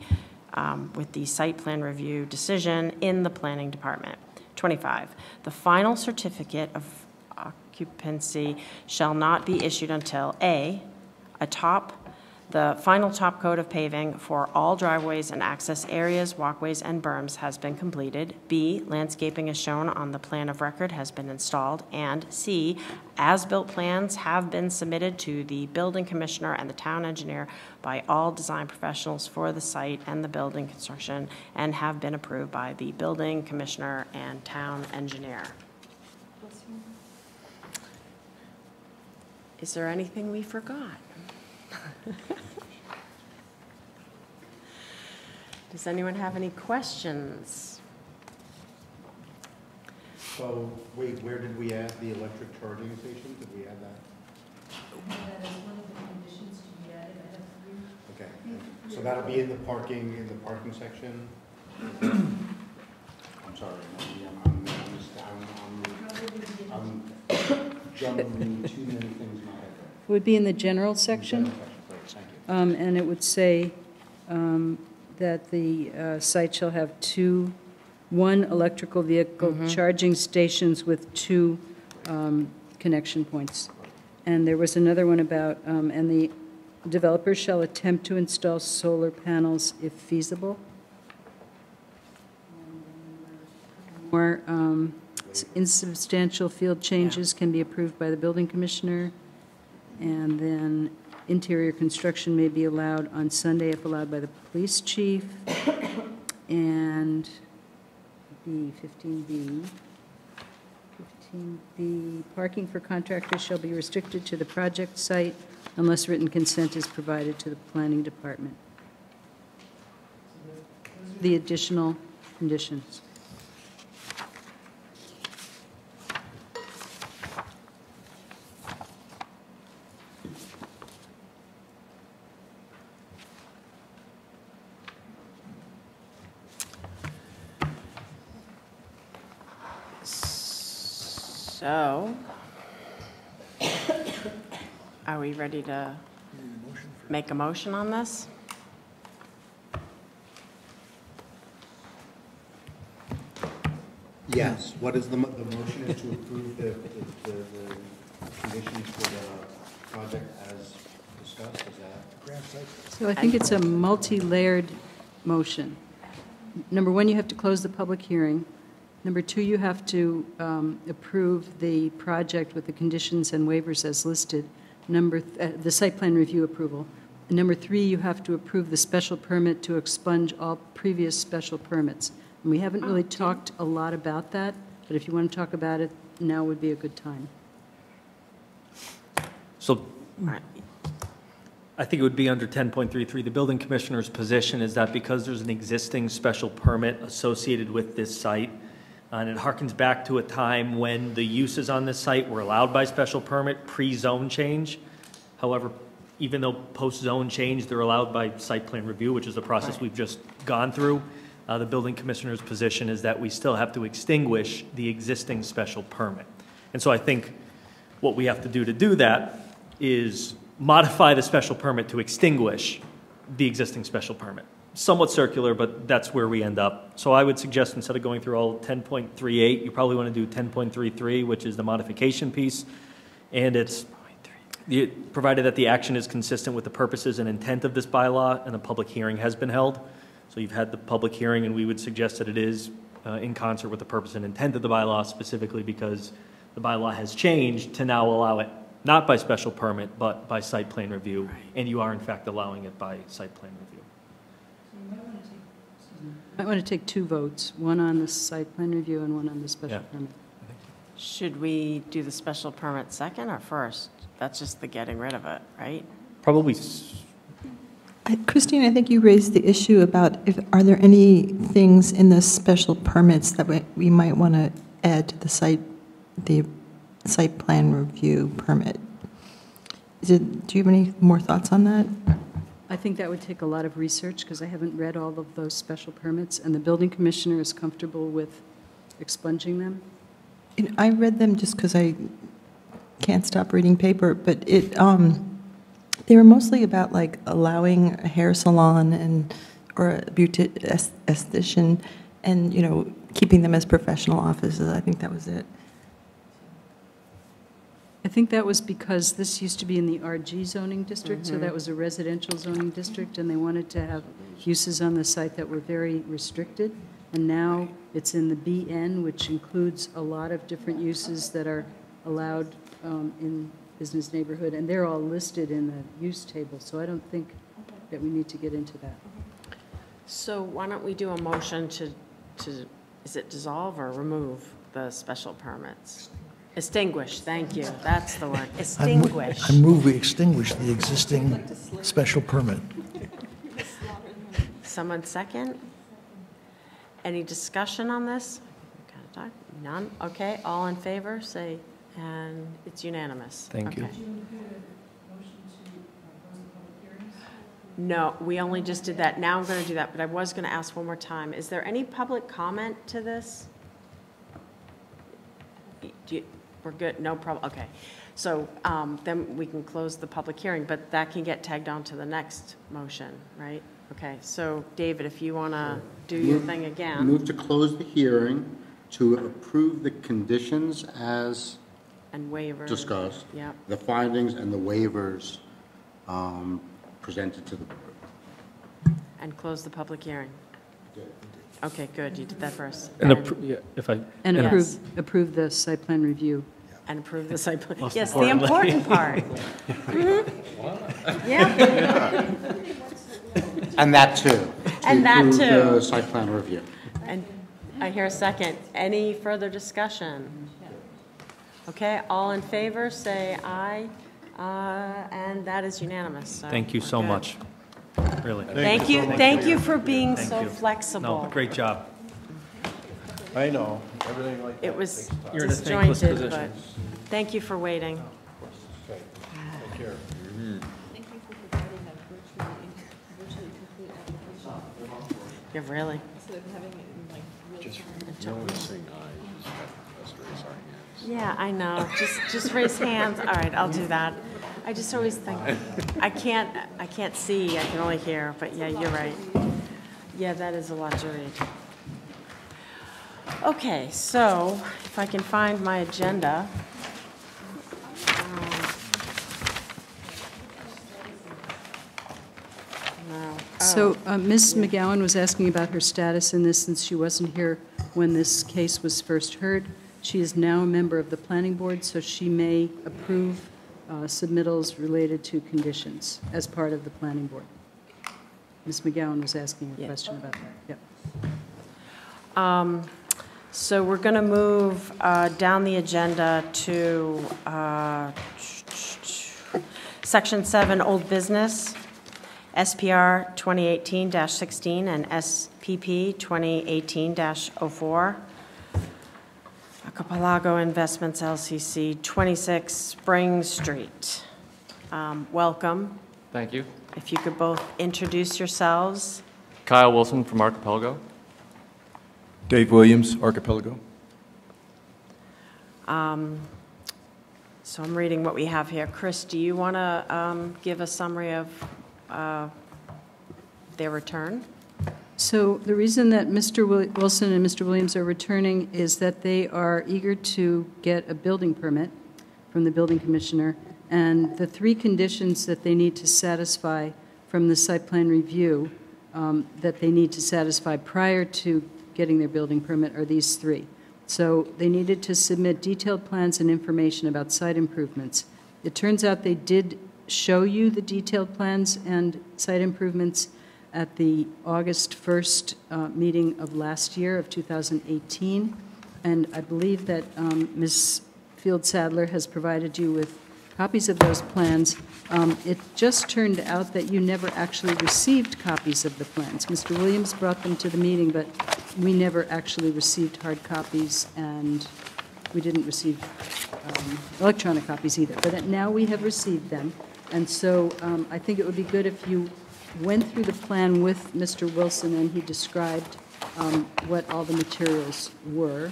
um, with the site plan review decision in the planning department. 25, the final certificate of occupancy shall not be issued until A, a top, the final top coat of paving for all driveways and access areas, walkways, and berms has been completed. B, landscaping as shown on the plan of record has been installed. And C, as-built plans have been submitted to the building commissioner and the town engineer by all design professionals for the site and the building construction and have been approved by the building commissioner and town engineer. Is there anything we forgot? Does anyone have any questions? So, wait, where did we add the electric charging station? Did we add that? Okay, so that'll be in the parking, in the parking section? I'm sorry, I'm, I'm, I'm, just- I'm, I'm, I'm jumbling too many things in my head. Would be in the general section. Great, thank you. Um, And it would say um, that the uh, site shall have two, one electrical vehicle charging stations with two um, connection points. And there was another one about, um, and the developer shall attempt to install solar panels if feasible. Or um, insubstantial field changes can be approved by the building commissioner. And then interior construction may be allowed on Sunday if allowed by the police chief. And B, 15B. 15B, parking for contractors shall be restricted to the project site unless written consent is provided to the planning department. The additional conditions. So, are we ready to make a motion on this? Yes, what is the, mo- the motion is to approve the, the, the the conditions for the project as discussed, is that? So I think it's a multi-layered motion. Number one, you have to close the public hearing. Number two, you have to um, approve the project with the conditions and waivers as listed. Number, th- uh, the site plan review approval. And number three, you have to approve the special permit to expunge all previous special permits. And we haven't really talked a lot about that, but if you want to talk about it, now would be a good time. So I think it would be under 10.33. The building commissioner's position is that because there's an existing special permit associated with this site, and it harkens back to a time when the uses on this site were allowed by special permit pre-zone change. However, even though post-zone change, they're allowed by site plan review, which is the process we've just gone through. Uh, The building commissioner's position is that we still have to extinguish the existing special permit. And so I think what we have to do to do that is modify the special permit to extinguish the existing special permit. Somewhat circular, but that's where we end up. So I would suggest instead of going through all 10.38, you probably want to do 10.33, which is the modification piece. And it's, the- provided that the action is consistent with the purposes and intent of this bylaw, and a public hearing has been held. So you've had the public hearing, and we would suggest that it is uh, in concert with the purpose and intent of the bylaw, specifically because the bylaw has changed to now allow it not by special permit, but by site plan review. And you are in fact allowing it by site plan review. I want to take two votes, one on the site plan review and one on the special Yeah. permit. Should we do the special permit second or first? That's just the getting rid of it, right? Probably, s- I- Christine, I think you raised the issue about if, are there any things in the special permits that we- we might want to add to the site, the site plan review permit? Is it, do you have any more thoughts on that? I think that would take a lot of research, because I haven't read all of those special permits, and the building commissioner is comfortable with expunging them. Know, I read them just because I can't stop reading paper, but it, um, they were mostly about like allowing a hair salon and, or a beauty esthetician, and, you know, keeping them as professional offices. I think that was it. I think that was because this used to be in the RG zoning district, so that was a residential zoning district, and they wanted to have uses on the site that were very restricted. And now it's in the BN, which includes a lot of different uses that are allowed um, in business neighborhood, and they're all listed in the use table, so I don't think that we need to get into that. So why don't we do a motion to, to, is it dissolve or remove the special permits? Extinguish, thank you, that's the word, I mo- extinguish. I move we extinguish the existing special permit. Someone second? Any discussion on this? Talk- None? Okay, all in favor, say, and it's unanimous. Thank you. Okay. No, we only just did that. Now I'm going to do that, but I was going to ask one more time. Is there any public comment to this? Do you- We're good, no problem, okay. So um, then we can close the public hearing, but that can get tagged on to the next motion, right? Okay, so David, if you want to do your Move- thing again. Move to close the hearing to approve the conditions as And waivers. discussed. Yep. The findings and the waivers um, presented to the board. And close the public hearing. Okay, good, you did that first. and appro- yeah, if I. And Yes. approve, approve the site plan review. And approve the site plan. Most Yes, the important part. Mhm. Yeah, And that too. to And that approve too. the site plan review. and I hear a second. Any further discussion? Okay, all in favor, say aye. Uh, And that is unanimous, so Thank you we're so good. much, really. Thank you, thank you for being Thank so you. flexible. No, great job. I know, everything like that. It was You're in a thankless disjointed, but position. thank you for waiting. Take care. Yeah, really. Yeah, I know. Just, just raise hands. All right, I'll do that. I just always think, I can't, I can't see, I can only hear, but yeah, you're right. Yeah, that is a lot to read. Okay, so if I can find my agenda. Um. So uh, Ms. McGowan was asking about her status in this since she wasn't here when this case was first heard. She is now a member of the planning board, so she may approve uh, submittals related to conditions as part of the planning board. Ms. McGowan was asking a Yeah. question about that. Yep. Um, So we're going to move uh, down the agenda to uh, Section 7, Old Business, SPR 2018-16 and SPP 2018-04. Archipelago Investments LCC, 26 Spring Street. Um, Welcome. Thank you. If you could both introduce yourselves. Kyle Wilson from Archipelago. Dave Williams, Archipelago. Um, So I'm reading what we have here. Chris, do you want to give a summary of uh, their return? So the reason that Mr. Wilson and Mr. Williams are returning is that they are eager to get a building permit from the building commissioner, and the three conditions that they need to satisfy from the site plan review, um, that they need to satisfy prior to getting their building permit are these three. So they needed to submit detailed plans and information about site improvements. It turns out they did show you the detailed plans and site improvements at the August 1st uh, meeting of last year, of 2018. And I believe that um, Ms. Field Sadler has provided you with copies of those plans. Um, It just turned out that you never actually received copies of the plans. Mr. Williams brought them to the meeting, but we never actually received hard copies, and we didn't receive um, electronic copies either. But now we have received them, and so um, I think it would be good if you went through the plan with Mr. Wilson, and he described um, what all the materials were.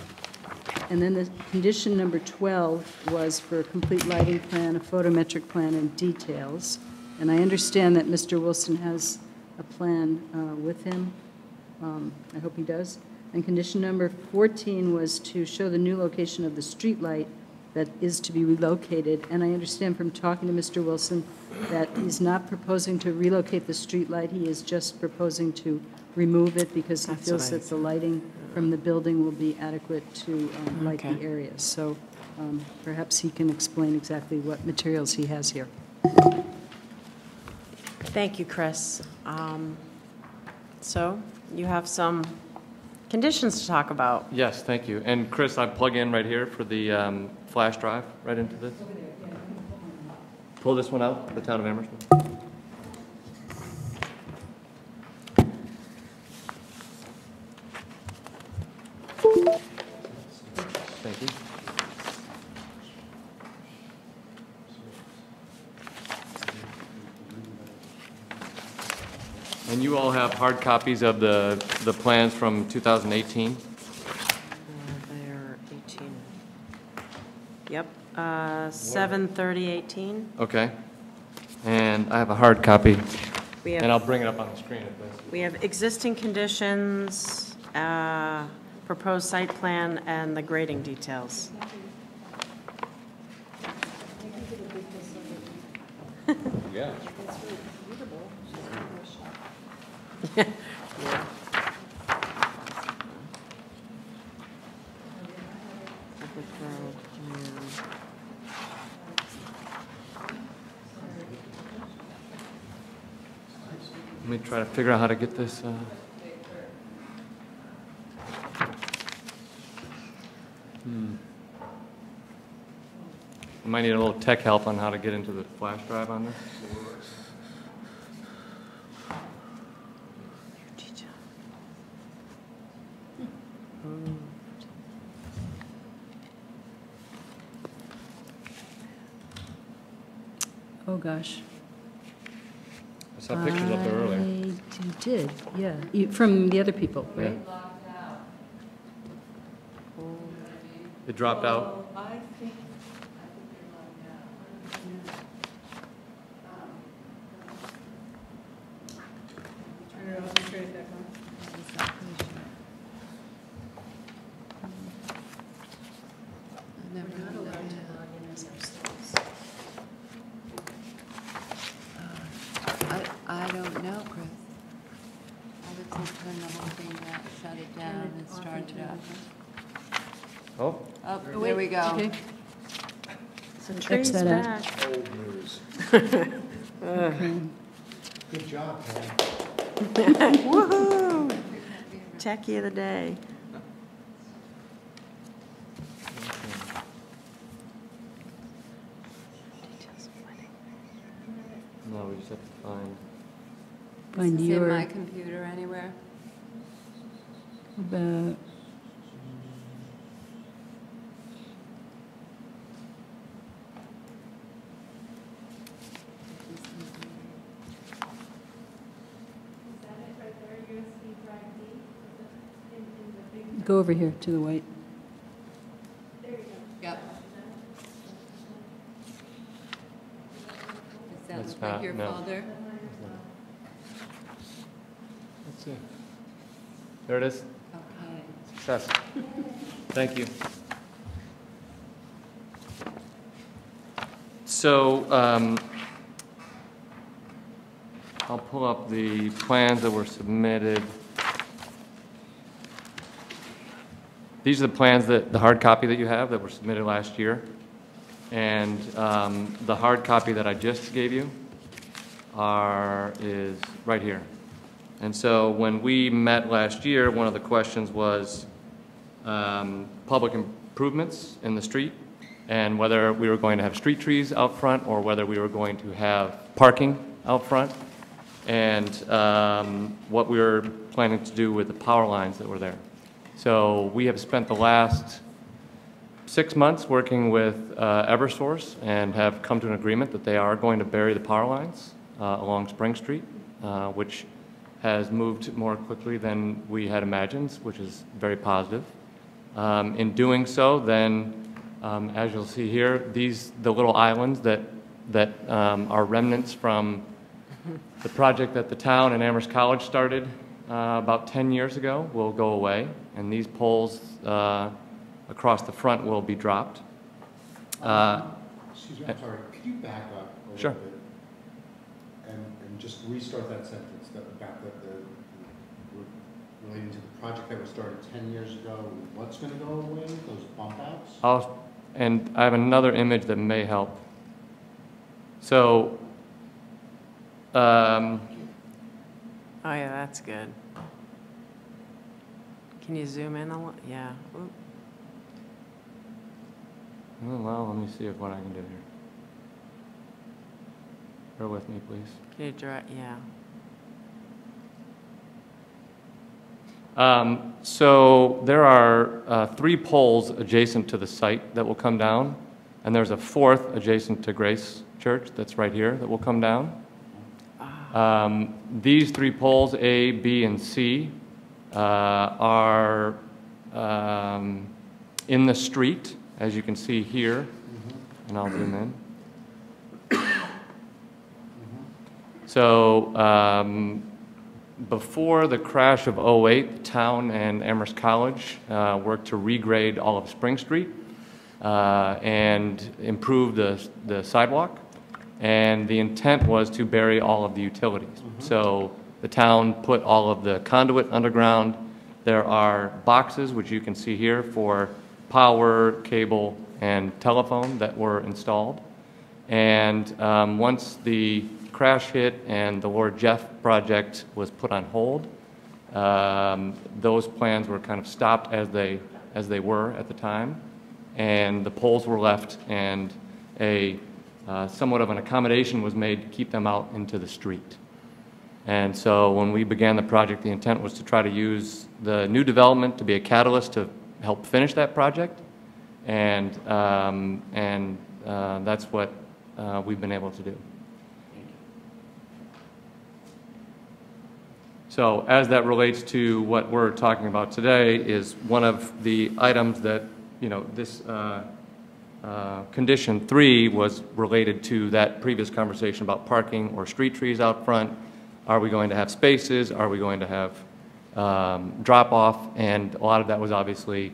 And then the condition number 12 was for a complete lighting plan, a photometric plan, and details. And I understand that Mr. Wilson has a plan uh, with him. Um, I hope he does. And condition number 14 was to show the new location of the street light that is to be relocated. And I understand from talking to Mr. Wilson that he's not proposing to relocate the street light. He is just proposing to remove it because he That's feels what I that the lighting from the building will be adequate to um, light the Okay. area. So um, perhaps he can explain exactly what materials he has here. Thank you, Chris. Um, So you have some conditions to talk about. Yes, thank you. And Chris, I plug in right here for the um, flash drive right into this. Pull this one out, the town of Amherst. Thank you. And you all have hard copies of the, the plans from 2018? They're 18. Yep, uh, 7/30/18. Okay. And I have a hard copy, We and I'll bring it up on the screen if that's... We have existing conditions, uh, proposed site plan, and the grading details. Yeah. Let me try to figure out how to get this, uh... Hmm. I Might need a little tech help on how to get into the flash drive on this. Oh, gosh. I saw pictures up there earlier. I- did, yeah. You- From the other people, right? It dropped out. I, I don't know, Chris. I would say turn the whole thing down, shut it down and start it up. Oh, there we go. Okay. So X tree's that out. back. Old news. Good job, Pam. Woo-hoo! Techie of the day. no, we just have to find... Find Is this in your- my computer anywhere? About, go over here to the white. Yep. Does that That's look like not- your no. folder? Let's see. There it is. Okay. Success. Thank you. So, um, I'll pull up the plans that were submitted. These are the plans that, the hard copy that you have that were submitted last year. And um, the hard copy that I just gave you are, is right here. And so when we met last year, one of the questions was um, public improvements in the street and whether we were going to have street trees out front or whether we were going to have parking out front and um, what we were planning to do with the power lines that were there. So we have spent the last six months working with uh, Eversource and have come to an agreement that they are going to bury the power lines uh, along Spring Street, uh, which has moved more quickly than we had imagined, which is very positive. Um, In doing so, then, um, as you'll see here, these, the little islands that, that um, are remnants from the project that the town and Amherst College started uh, about 10 years ago will go away, and these poles uh, across the front will be dropped. Uh, Excuse me, I'm sorry, could you back up a Sure. little bit? And, and just restart that sentence, that back, that the, relating to the project that was started ten years ago, what's gonna go away, those bump outs? I'll, and I have another image that may help. So, um, Oh, yeah, that's good. Can you zoom in a little? Yeah. Oop. oh, well, let me see if what I can do here. Bear with me, please. Can you draw, yeah. Um, So there are uh, three poles adjacent to the site that will come down, and there's a fourth adjacent to Grace Church that's right here that will come down. Um, These three poles, A, B, and C, are um, in the street, as you can see here, and I'll zoom in. So um, before the crash of '08, the town and Amherst College uh, worked to regrade all of Spring Street uh, and improve the the sidewalk. And the intent was to bury all of the utilities. So the town put all of the conduit underground. There are boxes, which you can see here, for power, cable, and telephone that were installed. And um, once the crash hit and the Lord Jeff project was put on hold, um, those plans were kind of stopped as they, as they were at the time. And the poles were left and a uh, somewhat of an accommodation was made to keep them out into the street. And so when we began the project, the intent was to try to use the new development to be a catalyst to help finish that project. And, um, and uh, that's what uh, we've been able to do. So as that relates to what we're talking about today is one of the items that, you know, this uh, uh, condition three was related to that previous conversation about parking or street trees out front. Are we going to have spaces? Are we going to have um, drop-off? And a lot of that was obviously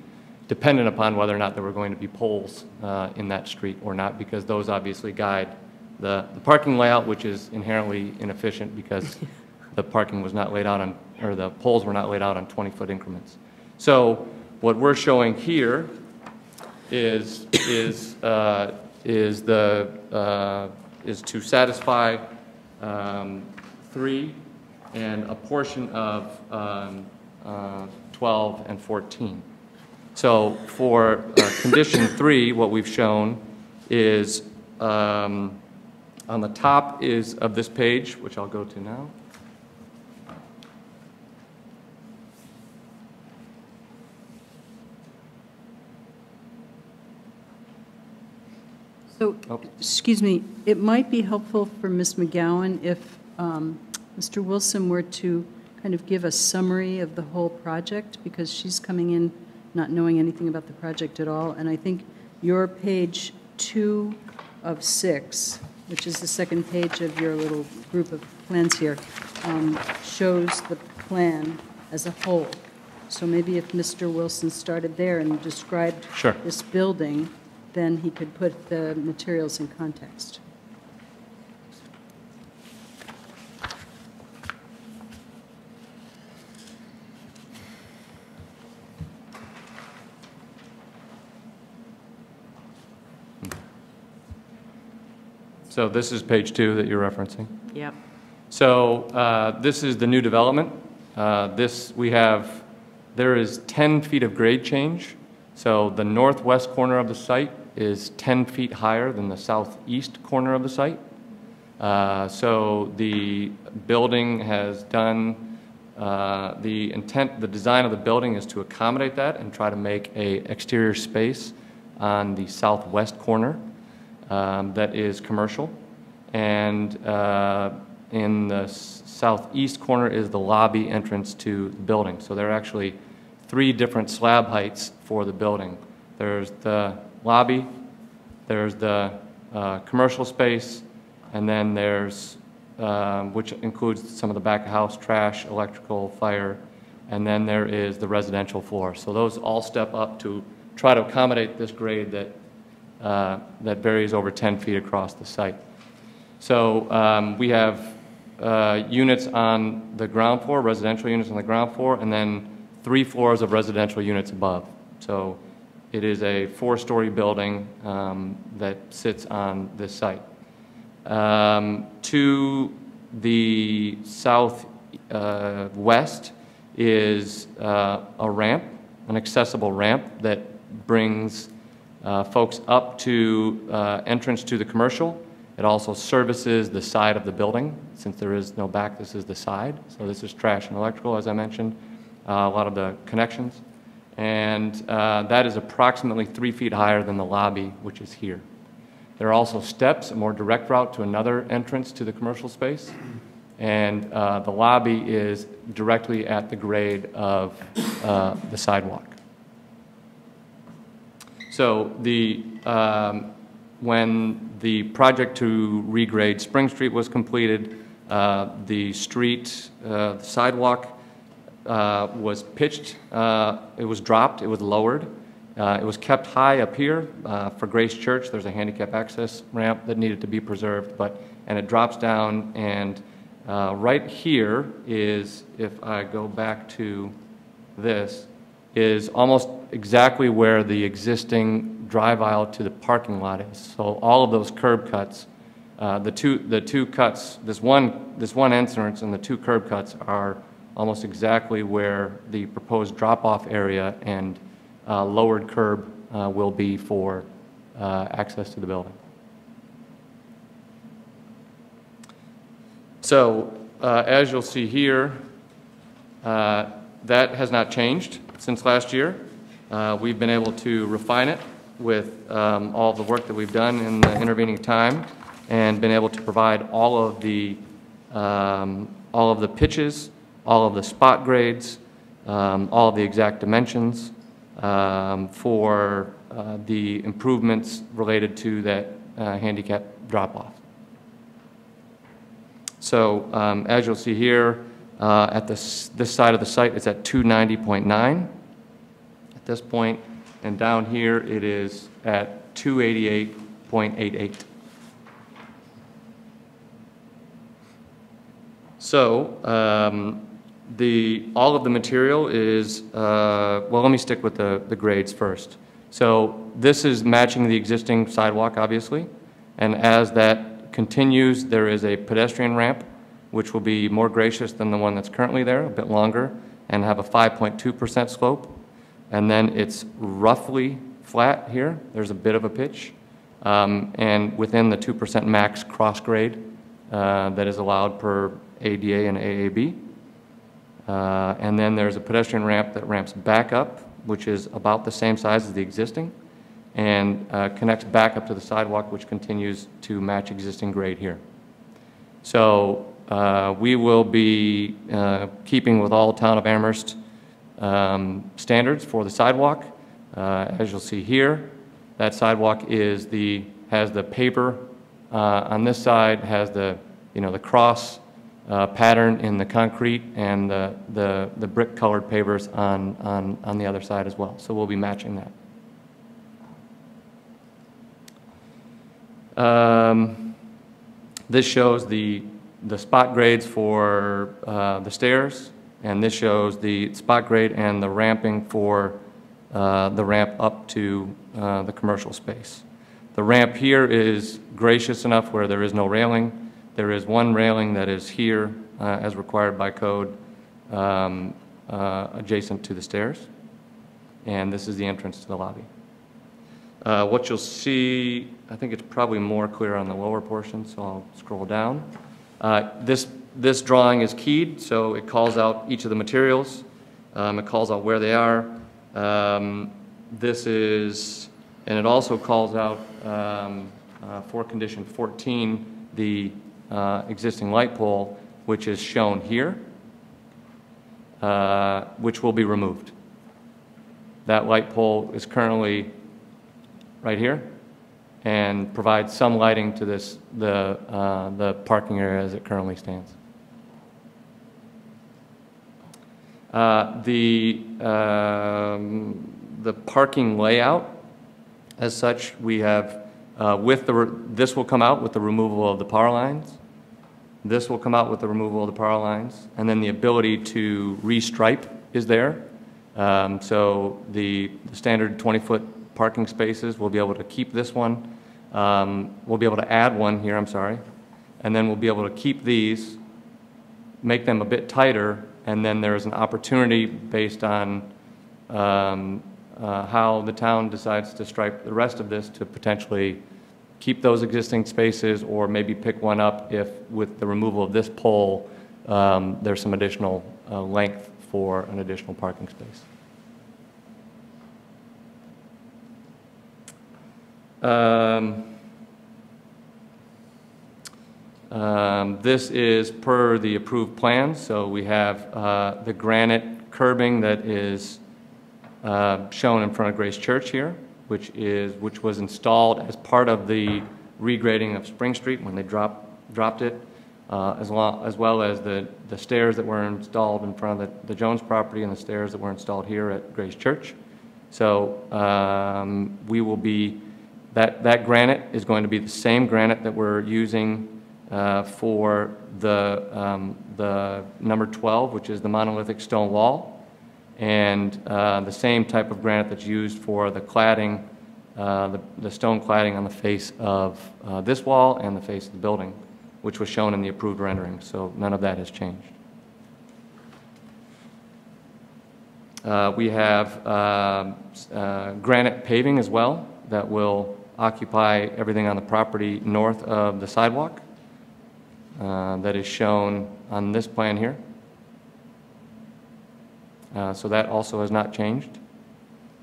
dependent upon whether or not there were going to be poles uh, in that street or not, because those obviously guide the the parking layout, which is inherently inefficient because the parking was not laid out on, or the poles were not laid out on 20-foot increments. So what we're showing here is, is, uh, is the, uh, is to satisfy um, three and a portion of um, uh, 12 and 14. So for uh, condition three, what we've shown is, um, on the top is of this page, which I'll go to now. So, excuse me, it might be helpful for Ms. McGowan if um, Mr. Wilson were to kind of give a summary of the whole project, because she's coming in not knowing anything about the project at all, and I think your page two of six, which is the second page of your little group of plans here, um, shows the plan as a whole. So maybe if Mr. Wilson started there and described Sure. this building, then he could put the materials in context. So this is page two that you're referencing. Yep. So uh, this is the new development. Uh, This, we have, there is 10 feet of grade change. So the northwest corner of the site is 10 feet higher than the southeast corner of the site. Uh, So the building has done, uh, the intent, the design of the building is to accommodate that and try to make a exterior space on the southwest corner um, that is commercial. And uh, in the southeast corner is the lobby entrance to the building. So there are actually three different slab heights for the building. There's the lobby, there's the uh, commercial space, and then there's, um, which includes some of the back of house, trash, electrical, fire, and then there is the residential floor. So those all step up to try to accommodate this grade that, uh, that varies over 10 feet across the site. So um, we have uh, units on the ground floor, residential units on the ground floor, and then three floors of residential units above. So it is a four-story building um, that sits on this site. Um, To the southwest is uh, a ramp, an accessible ramp that brings uh, folks up to uh, entrance to the commercial. It also services the side of the building. Since there is no back, this is the side. So this is trash and electrical, as I mentioned, uh, a lot of the connections. And uh, that is approximately three feet higher than the lobby, which is here. There are also steps, a more direct route to another entrance to the commercial space. And uh, the lobby is directly at the grade of uh, the sidewalk. So the, um, when the project to regrade Spring Street was completed, uh, the street, uh, sidewalk uh, was pitched, uh, it was dropped, it was lowered. Uh, It was kept high up here. Uh, For Grace Church, there's a handicap access ramp that needed to be preserved, but, and it drops down, and right here is, if I go back to this, is almost exactly where the existing drive aisle to the parking lot is. So all of those curb cuts, uh, the two, the two cuts, this one, this one entrance and the two curb cuts are almost exactly where the proposed drop-off area and uh, lowered curb uh, will be for uh, access to the building. So, uh, as you'll see here, uh, that has not changed since last year. Uh, We've been able to refine it with um, all the work that we've done in the intervening time, and been able to provide all of the, um, all of the pitches, all of the spot grades, um, all of the exact dimensions um, for uh, the improvements related to that uh, handicap drop-off. So um, as you'll see here, uh, at this, this side of the site, it's at 290.9 at this point, and down here, it is at 288.88. So um, the, all of the material is, uh, well, let me stick with the, the grades first. So this is matching the existing sidewalk, obviously, and as that continues, there is a pedestrian ramp, which will be more gracious than the one that's currently there, a bit longer, and have a 5.2% slope. And then it's roughly flat here. There's a bit of a pitch. Um, and within the 2% max cross grade uh, that is allowed per ADA and AAB. Uh, and then there's a pedestrian ramp that ramps back up, which is about the same size as the existing, and uh, connects back up to the sidewalk, which continues to match existing grade here. So uh, we will be uh, keeping with all town of Amherst um, standards for the sidewalk. Uh, As you'll see here, that sidewalk is the, has the paver uh, on this side, has the, you know, the cross uh, pattern in the concrete and the, the, the brick-colored pavers on, on, on the other side as well. So we'll be matching that. Um, This shows the, the spot grades for uh, the stairs, and this shows the spot grade and the ramping for uh, the ramp up to uh, the commercial space. The ramp here is gracious enough where there is no railing. There is one railing that is here, uh, as required by code, um, uh, adjacent to the stairs. And this is the entrance to the lobby. Uh, What you'll see, I think it's probably more clear on the lower portion, so I'll scroll down. Uh, This, this drawing is keyed, so it calls out each of the materials. Um, It calls out where they are. Um, This is, and it also calls out um, uh, for condition 14, the uh, existing light pole, which is shown here, uh, which will be removed. That light pole is currently right here and provide some lighting to this, the, uh, the parking area as it currently stands. Uh, The, um, the parking layout, as such, we have, uh, with the, this will come out with the removal of the power lines. This will come out with the removal of the power lines, and then the ability to restripe is there. Um, So the the standard 20-foot parking spaces, we'll be able to keep this one. Um, We'll be able to add one here, I'm sorry, and then we'll be able to keep these, make them a bit tighter, and then there's an opportunity based on um, uh, how the town decides to stripe the rest of this to potentially keep those existing spaces or maybe pick one up if with the removal of this pole, um, there's some additional uh, length for an additional parking space. Um, um, This is per the approved plan, so we have uh, the granite curbing that is uh, shown in front of Grace Church here, which is, which was installed as part of the regrading of Spring Street when they dropped, dropped it, uh, as well, as well as the, the stairs that were installed in front of the, the Jones property and the stairs that were installed here at Grace Church. So um, we will be, that, that granite is going to be the same granite that we're using uh, for the, um, the number 12, which is the monolithic stone wall and uh, the same type of granite that's used for the cladding, uh, the, the stone cladding on the face of uh, this wall and the face of the building, which was shown in the approved rendering. So none of that has changed. Uh, we have um, uh, granite paving as well that will occupy everything on the property north of the sidewalk. uh, that is shown on this plan here. Uh, So that also has not changed.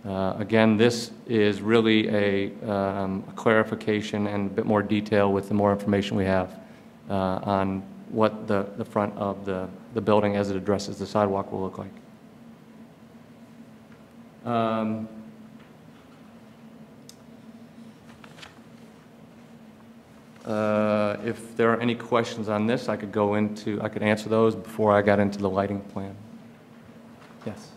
Uh, Again, this is really a um, a clarification and a bit more detail with the more information we have uh, on what the, the front of the, the building as it addresses the sidewalk will look like. Um, uh, If there are any questions on this, I could go into, I could answer those before I got into the lighting plan. Yes?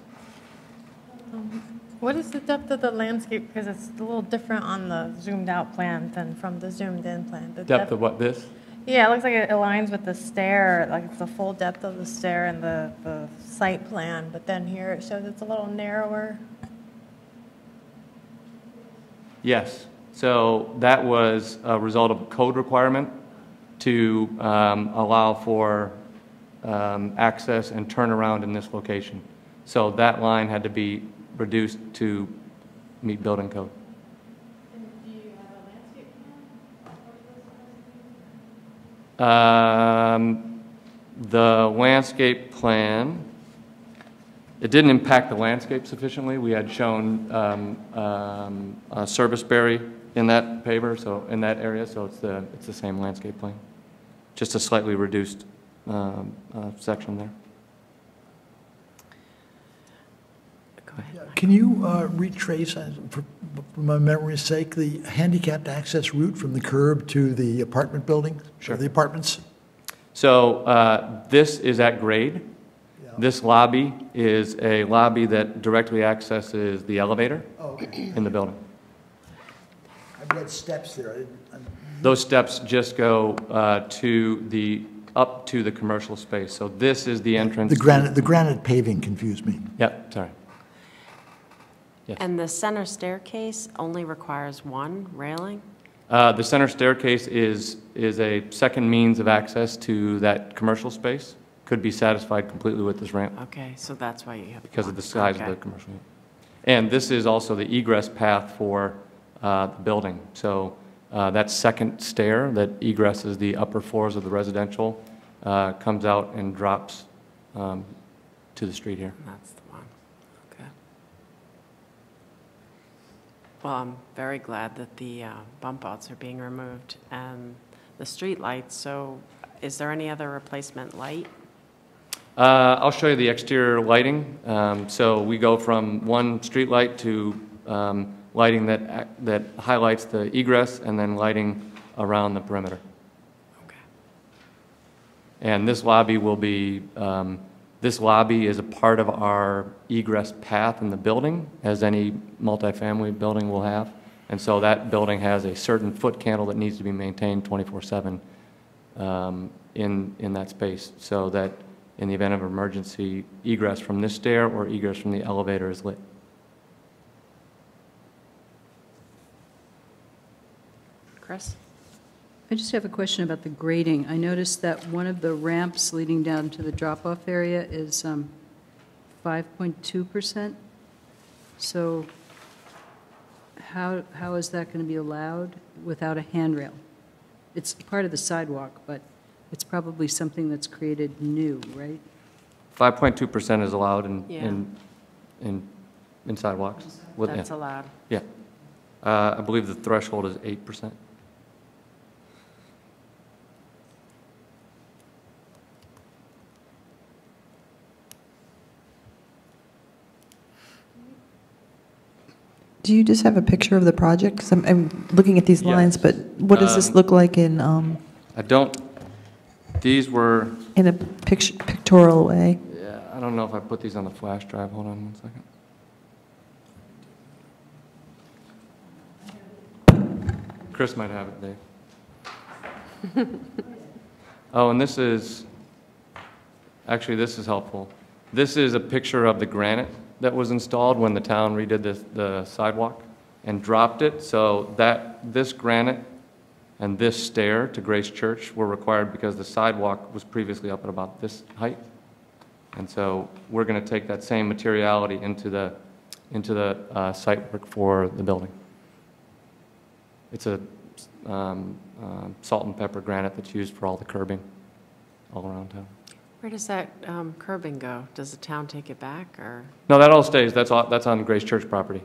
Um, What is the depth of the landscape? Because it's a little different on the zoomed-out plan than from the zoomed-in plan. The Depth of what, this? Yeah, it looks like it aligns with the stair, like it's the full depth of the stair in the, the site plan, but then here it shows it's a little narrower. Yes. So that was a result of a code requirement to um, allow for um, access and turnaround in this location. So that line had to be reduced to meet building code. Um, The landscape plan, it didn't impact the landscape sufficiently. We had shown um, um, a service berry in that paver, so, in that area, so it's the, it's the same landscape plan. Just a slightly reduced um, uh, section there. Can you uh, retrace, uh, for for my memory's sake, the handicapped access route from the curb to the apartment building? Sure. The apartments? So uh, this is at grade. This lobby is a lobby that directly accesses the elevator Oh, okay. in the building. I've read steps there. I didn't- I'm- Those steps just go uh, to the, up to the commercial space. So this is the entrance. The granite, the granite paving confused me. Yep, sorry. Yes. And the center staircase only requires one railing? Uh, The center staircase is, is a second means of access to that commercial space. Could be satisfied completely with this ramp Okay, so that's why you have. because of the size of the commercial. unit. And this is also the egress path for uh, the building. So uh, that second stair that egresses the upper floors of the residential uh, comes out and drops um, to the street here. That's the one, okay. Well, I'm very glad that the uh, bump outs are being removed and the street lights, so is there any other replacement light? Uh, I'll show you the exterior lighting. Um, So we go from one street light to um, lighting that, that highlights the egress and then lighting around the perimeter. Okay. And this lobby will be, um, this lobby is a part of our egress path in the building, as any multifamily building will have. And so that building has a certain foot candle that needs to be maintained 24/7 um, in, in that space, so that in the event of emergency, egress from this stair or egress from the elevator is lit. Chris? I just have a question about the grading. I noticed that one of the ramps leading down to the drop-off area is um, 5.2%. So how, how is that going to be allowed without a handrail? It's part of the sidewalk, but it's probably something that's created new, right? 5.2% is allowed in, Yeah. in, in in sidewalks. with- yeah. That's allowed. Yeah. Uh, I believe the threshold is 8%. Do you just have a picture of the project? 'Cause I'm, I'm looking at these lines, Yes. but what does this Um, look like in, um, I don't, these were, in a picture, pictorial way? yeah, I don't know if I put these on the flash drive. Hold on one second. Chris might have it, Dave. Oh, and this is, actually, this is helpful. This is a picture of the granite that was installed when the town redid the, the sidewalk and dropped it. So that, this granite and this stair to Grace Church were required because the sidewalk was previously up at about this height. And so we're going to take that same materiality into the, into the uh, site work for the building. It's a um, um, salt and pepper granite that's used for all the curbing all around town. Where does that um, curbing go? Does the town take it back, or? No, that all stays, that's, all- that's on Grace Church property.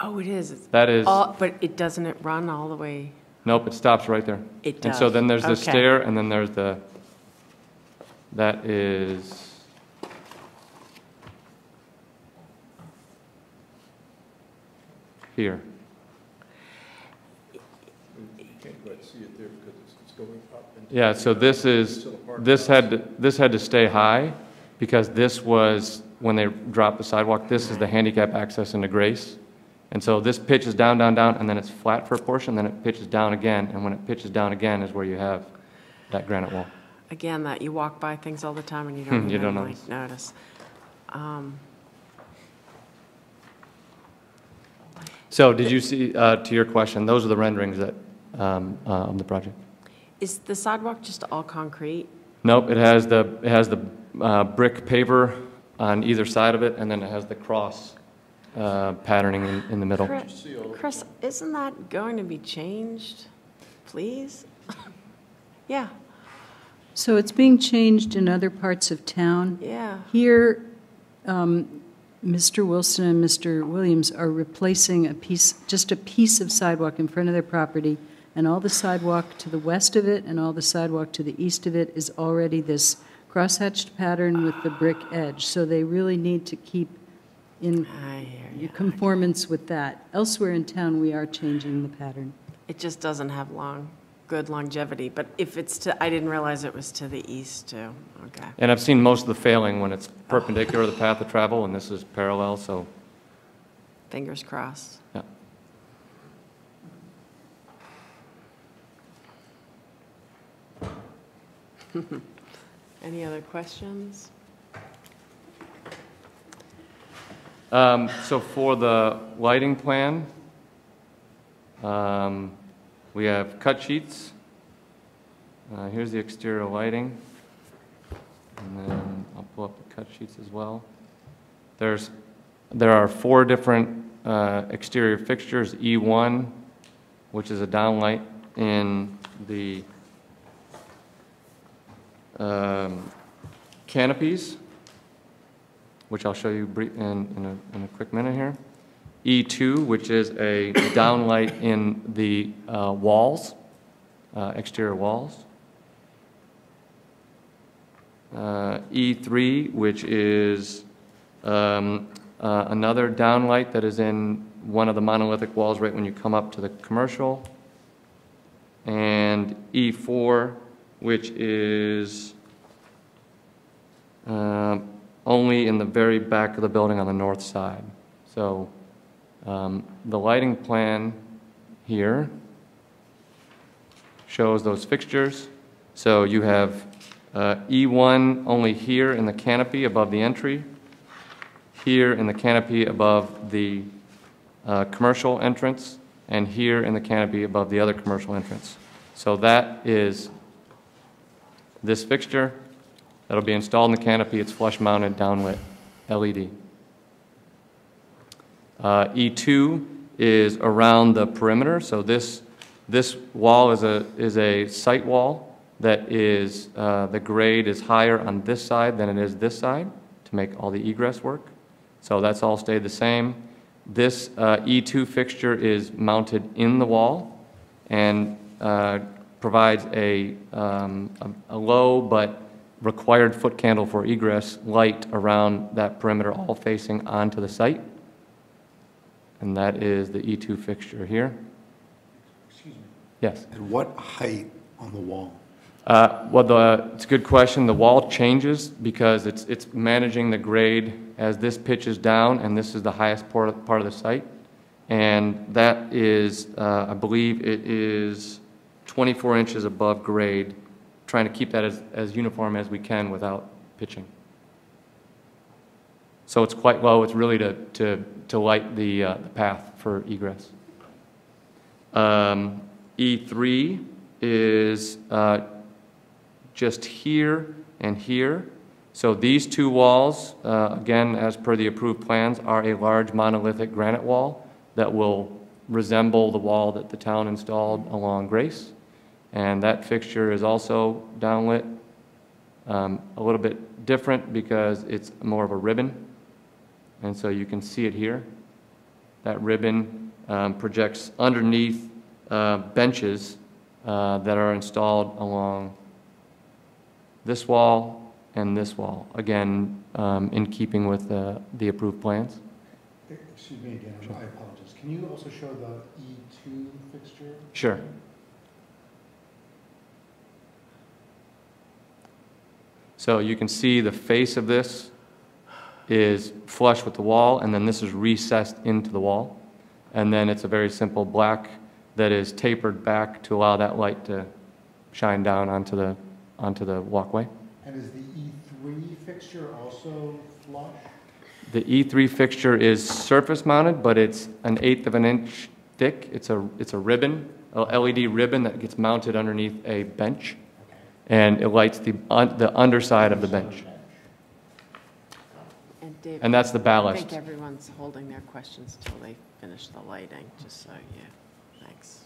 Oh, it is. It's That is- all- But it, doesn't it run all the way? Nope, it stops right there. It And so does. then there's the Okay. stair, and then there's the, that is, here. You can't quite see it there because it's, it's going up and. Yeah, so this is, this had, to- this had to stay high, because this was, when they dropped the sidewalk, this is the handicap access into Grace. And so this pitches down, down, down, and then it's flat for a portion, then it pitches down again, and when it pitches down again is where you have that granite wall. Again, that you walk by things all the time and you don't you even don't like notice. Um, So did you see, uh, to your question, those are the renderings that, um, uh, of the project? Is the sidewalk just all concrete? Nope, it has the, it has the uh, brick paver on either side of it, and then it has the cross uh, patterning in, in the middle. Chris, Chris, isn't that going to be changed, please? Yeah, So it's being changed in other parts of town? yeah. Here, um, Mr. Wilson and Mr. Williams are replacing a piece, just a piece of sidewalk in front of their property, and all the sidewalk to the west of it and all the sidewalk to the east of it is already this crosshatched pattern with the brick edge. So they really need to keep in you. conformance with that. Elsewhere in town, we are changing the pattern. It just doesn't have long good longevity, but if it's to, I didn't realize it was to the east too. Okay. And I've seen most of the failing when it's perpendicular to the path of travel, and this is parallel, so, Fingers crossed. Any other questions? Um, So for the lighting plan, um, we have cut sheets. Uh, Here's the exterior lighting. And then I'll pull up the cut sheets as well. There's, there are four different uh, exterior fixtures. E1, which is a downlight in the um, canopies which I'll show you in, in a, in a quick minute here. E2, which is a downlight in the uh, walls, uh, exterior walls. Uh, E3, which is um, uh, another downlight that is in one of the monolithic walls right when you come up to the commercial. And E4, which is um, only in the very back of the building on the north side. So um, the lighting plan here shows those fixtures. So you have uh, E1 only here in the canopy above the entry, here in the canopy above the uh, commercial entrance, and here in the canopy above the other commercial entrance. So that is this fixture that'll be installed in the canopy. It's flush-mounted, downlit LED. Uh, E2 is around the perimeter, so this, this wall is a, is a site wall that is, uh, the grade is higher on this side than it is this side to make all the egress work. So that's all stayed the same. This uh, E2 fixture is mounted in the wall and uh, provides a, um, a a low but required foot candle for egress light around that perimeter, all facing onto the site. And that is the E2 fixture here. Excuse me. Yes. At what height on the wall? Uh, Well, the, it's a good question. The wall changes because it's, it's managing the grade as this pitches down, and this is the highest part, of- part of the site. And that is, uh, I believe it is 24 inches above grade, trying to keep that as, as uniform as we can without pitching. So it's quite low. It's really to, to, to light the, uh, the path for egress. Um, E3 is uh, just here and here. So these two walls, uh, again, as per the approved plans, are a large monolithic granite wall that will resemble the wall that the town installed along Grace. And that fixture is also downlit, um, a little bit different because it's more of a ribbon. And so you can see it here. That ribbon um, projects underneath uh, benches uh, that are installed along this wall and this wall, again, um, in keeping with the the approved plans. Excuse me again, I apologize. Can you also show the E2 fixture? Sure. So you can see the face of this is flush with the wall, and then this is recessed into the wall. And then it's a very simple black that is tapered back to allow that light to shine down onto the, onto the walkway. And is the E3 fixture also flush? The E3 fixture is surface mounted, but it's an eighth of an inch thick. It's a, it's a ribbon, a LED ribbon that gets mounted underneath a bench. And it lights the, un- the underside of the bench. And Dave, And that's the I ballast. think everyone's holding their questions till they finish the lighting, just so, yeah, thanks.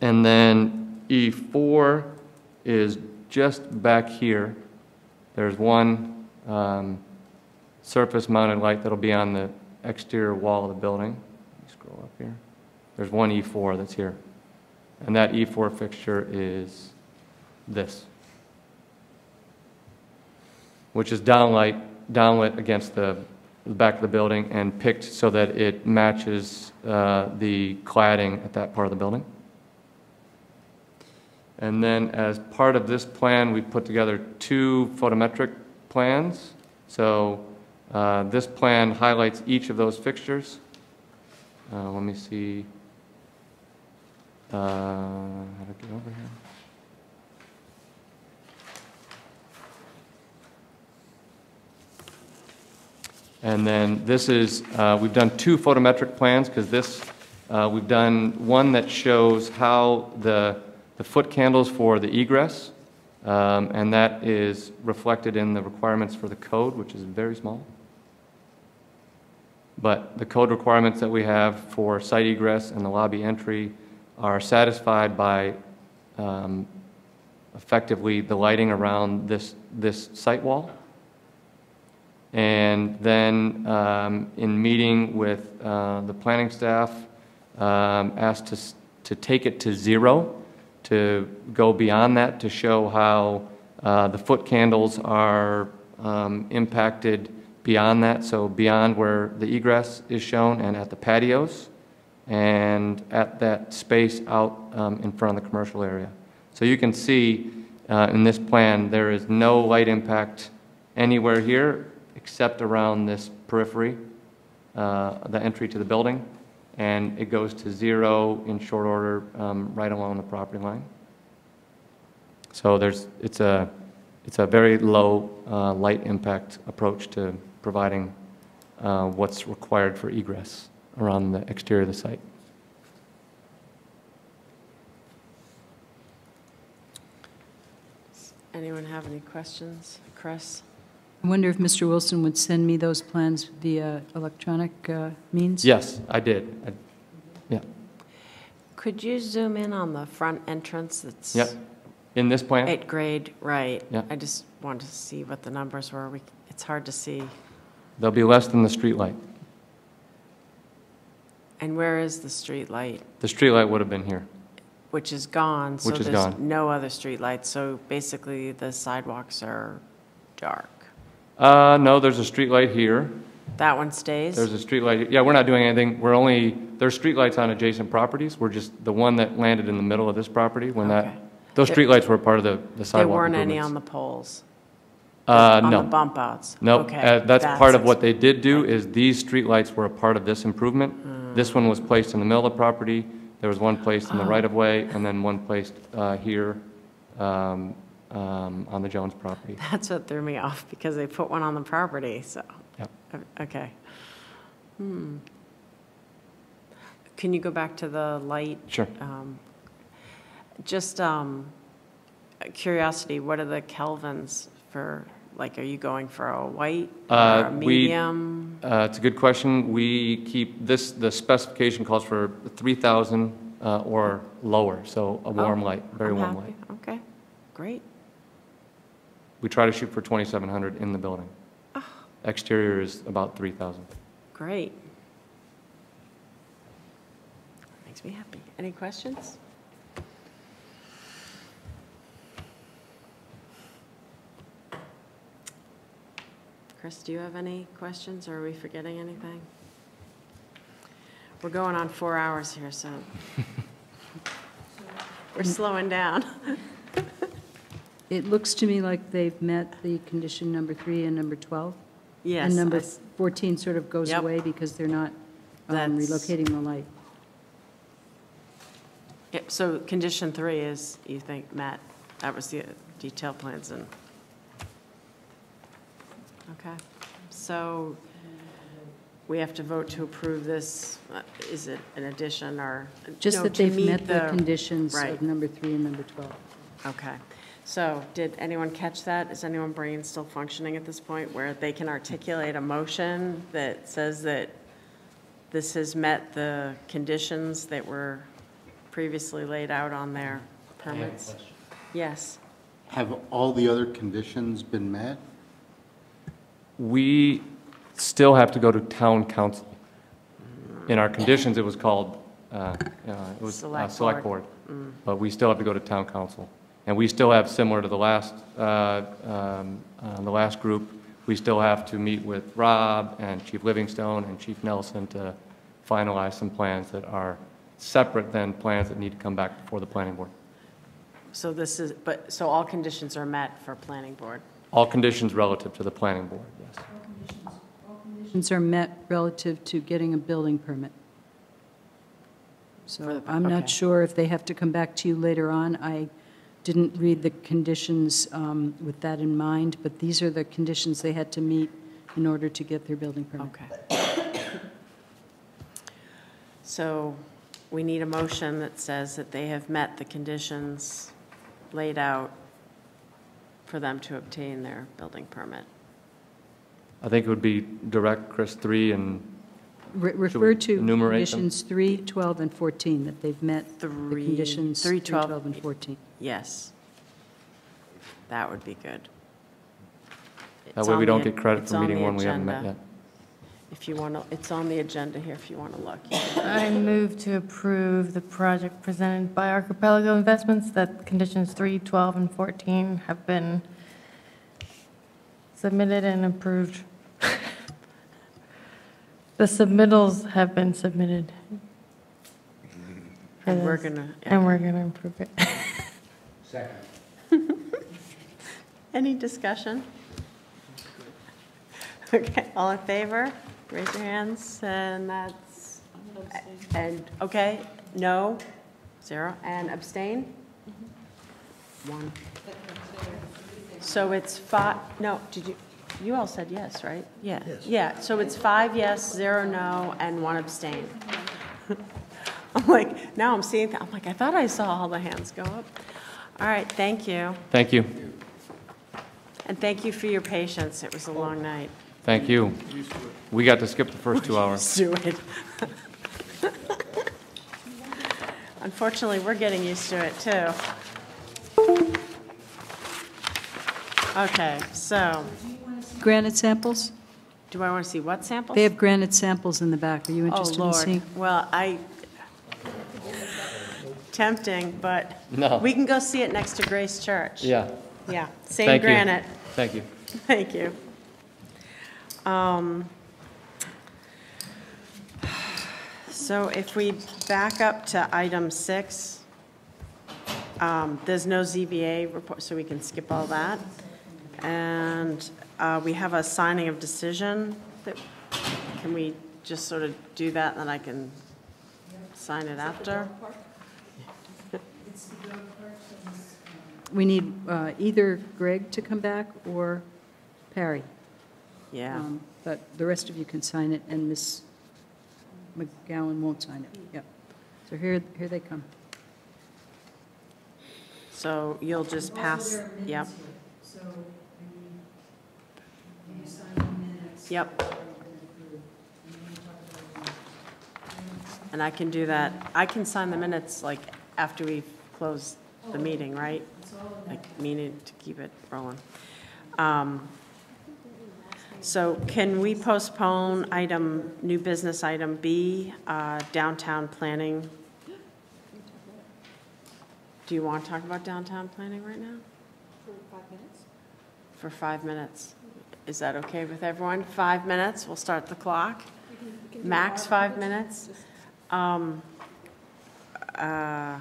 And then E4 is just back here. There's one um, surface-mounted light that'll be on the exterior wall of the building. Let me Scroll up here. There's one E4 that's here. And that E4 fixture is this, which is downlight, downlit against the the back of the building and picked so that it matches uh, the cladding at that part of the building. And then as part of this plan, we put together two photometric plans. So uh, this plan highlights each of those fixtures. Uh, Let me see. Uh, How to get over here? And then this is, uh, we've done two photometric plans, because this, uh, we've done one that shows how the, the foot candles for the egress, um, and that is reflected in the requirements for the code, which is very small. But the code requirements that we have for site egress and the lobby entry are satisfied by um, effectively the lighting around this, this site wall. And then um, in meeting with uh, the planning staff, um, asked to, to take it to zero, to go beyond that, to show how uh, the foot candles are um, impacted beyond that, so beyond where the egress is shown and at the patios, and at that space out um, in front of the commercial area. So you can see uh, in this plan, there is no light impact anywhere here except around this periphery, uh, the entry to the building, and it goes to zero in short order um, right along the property line. So there's, it's a, it's a very low uh, light impact approach to providing uh, what's required for egress around the exterior of the site. Anyone have any questions? Chris? I wonder if Mr. Wilson would send me those plans via electronic uh, means? Yes, I did. I- Yeah, Could you zoom in on the front entrance that's? Yep. In this plan? Eighth grade, right. Yeah. I just wanted to see what the numbers were. We, it's hard to see. There'll be less than the street light. And where is the street light? The street light would have been here. Which is gone, so Which is there's gone. no other street lights. So basically, the sidewalks are dark. Uh, no, there's a street light here. That one stays? There's a street light, yeah, we're not doing anything, we're only, there's street lights on adjacent properties, we're just, the one that landed in the middle of this property, when that, those There- street lights were part of the the There sidewalk weren't any improvements. on the poles? Uh, On no. the bump outs? No, Okay, uh, that's part of what they did do, is these street lights were a part of this improvement. This one was placed in the middle of the property, there was one placed in the Oh. right-of-way, and then one placed uh, here um, um, on the Jones property. That's what threw me off, because they put one on the property, so. Yep. Okay. Hmm. Can you go back to the light? Sure. Um, Just um, curiosity, what are the kelvins for, like, are you going for a white or Uh, a we- medium? Uh, It's a good question. We keep, this, the specification calls for 3,000 uh, or lower, so a warm Oh, light, very I'm warm happy. light. Okay, great. We try to shoot for 2,700 in the building. Ah. Exterior is about 3,000. Great. Makes me happy. Any questions? Chris, do you have any questions, or are we forgetting anything? We're going on four hours here, so we're slowing down. It looks to me like they've met the condition number three and number 12. Yes, And number I s- 14 sort of goes Yep. away because they're not um, That's- relocating the light. Yep, so condition three is, you think, met, that was the detailed plans and, okay. So we have to vote to approve this, uh, is it an addition or? Just no, that to they've meet met the conditions Right, of number three and number 12. okay. So did anyone catch that? Is anyone brain still functioning at this point where they can articulate a motion that says that this has met the conditions that were previously laid out on their permits? Yes. Have all the other conditions been met? We still have to go to town council. In our conditions, it was called, uh, uh, it was uh, Select select board. board. Mm. But we still have to go to town council. And we still have, similar to the last, uh, um, uh, the last group, we still have to meet with Rob and Chief Livingstone and Chief Nelson to finalize some plans that are separate than plans that need to come back before the planning board. So this is, but, so all conditions are met for planning board? All conditions relative to the planning board, yes. Conditions are met relative to getting a building permit. So I'm okay. not sure if they have to come back to you later on. I didn't read the conditions um, with that in mind, but these are the conditions they had to meet in order to get their building permit. Okay. So we need a motion that says that they have met the conditions laid out for them to obtain their building permit. I think it would be direct Chris 3 and Re- Refer to enumerate them? conditions 3, 12, and 14, that they've met the Three- conditions three, 3, 12, 12, and 14. Yes. That would be good. that way on we don't get credit it's for on meeting the one we haven't met agenda. yet. If you want to, it's on the agenda here if you want to look. I move to approve the project presented by Archipelago Investments that conditions 3, 12, and 14 have been submitted and approved. The submittals have been submitted. for And we're this, gonna- And we're going to approve it. Second. Any discussion? Okay, all in favor? Raise your hands, and that's, and, okay, no, zero, and abstain? One. So it's five, no, did you, you all said yes, right? Yeah. Yeah, so it's five yes, zero no, and one abstain. I'm like, now I'm seeing, I'm like, I thought I saw all the hands go up. All right, thank you. Thank you. And thank you for your patience. It was a long night. Thank you. We got to skip the first two hours. Do it. Unfortunately, we're getting used to it, too. Okay, so, Granite samples? do I want to see what samples? They have granite samples in the back. Are you Oh, interested in Lord. seeing? Well, I, tempting, but No. we can go see it next to Grace Church. Yeah. Yeah, same Thank you. granite. Thank you. Thank you. Um, So if we back up to item six, um, there's no ZBA report, so we can skip all that. And uh, we have a signing of decision that, can we just sort of do that, and then I can sign it after? We need uh, either Greg to come back or Perry. Yeah. Um, But the rest of you can sign it, and Ms. McGowan won't sign it. Yep. So here, here they come. So you'll just pass, yep. Yep. And I can do that, I can sign the minutes like after we close the meeting, right? Like meaning to keep it rolling. Um, So can we postpone item, new business item B, uh, downtown planning? Do you want to talk about downtown planning right now? For five minutes? For five minutes. Is that okay with everyone? Five minutes, we'll start the clock. Max five minutes. Um, uh,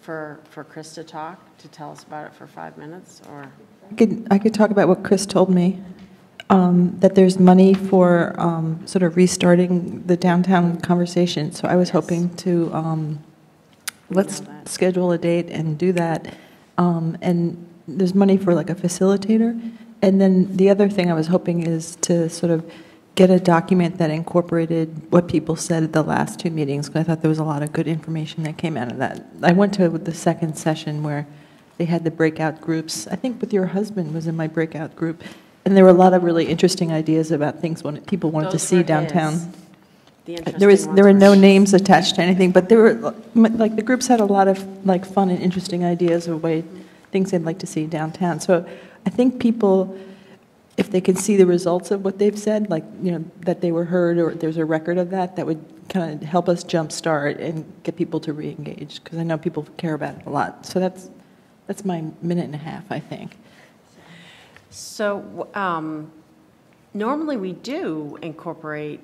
For, for Chris to talk, to tell us about it for five minutes, or? I could, I could talk about what Chris told me, um, that there's money for um, sort of restarting the downtown conversation. So I was hoping to, um, let's schedule a date and do that. Um, And there's money for like a facilitator. And then the other thing I was hoping is to sort of get a document that incorporated what people said at the last two meetings, because I thought there was a lot of good information that came out of that. I went to the second session where they had the breakout groups. I think with your husband was in my breakout group. And there were a lot of really interesting ideas about things when people wanted to see his. downtown. The uh, There was, there were no names attached to anything, but there were, like, the groups had a lot of, like, fun and interesting ideas of way, things they'd like to see downtown. So I think people, if they can see the results of what they've said, like, you know, that they were heard, or there's a record of that, that would kind of help us jumpstart and get people to reengage, because I know people care about it a lot. So that's, that's my minute and a half, I think. So um, normally we do incorporate,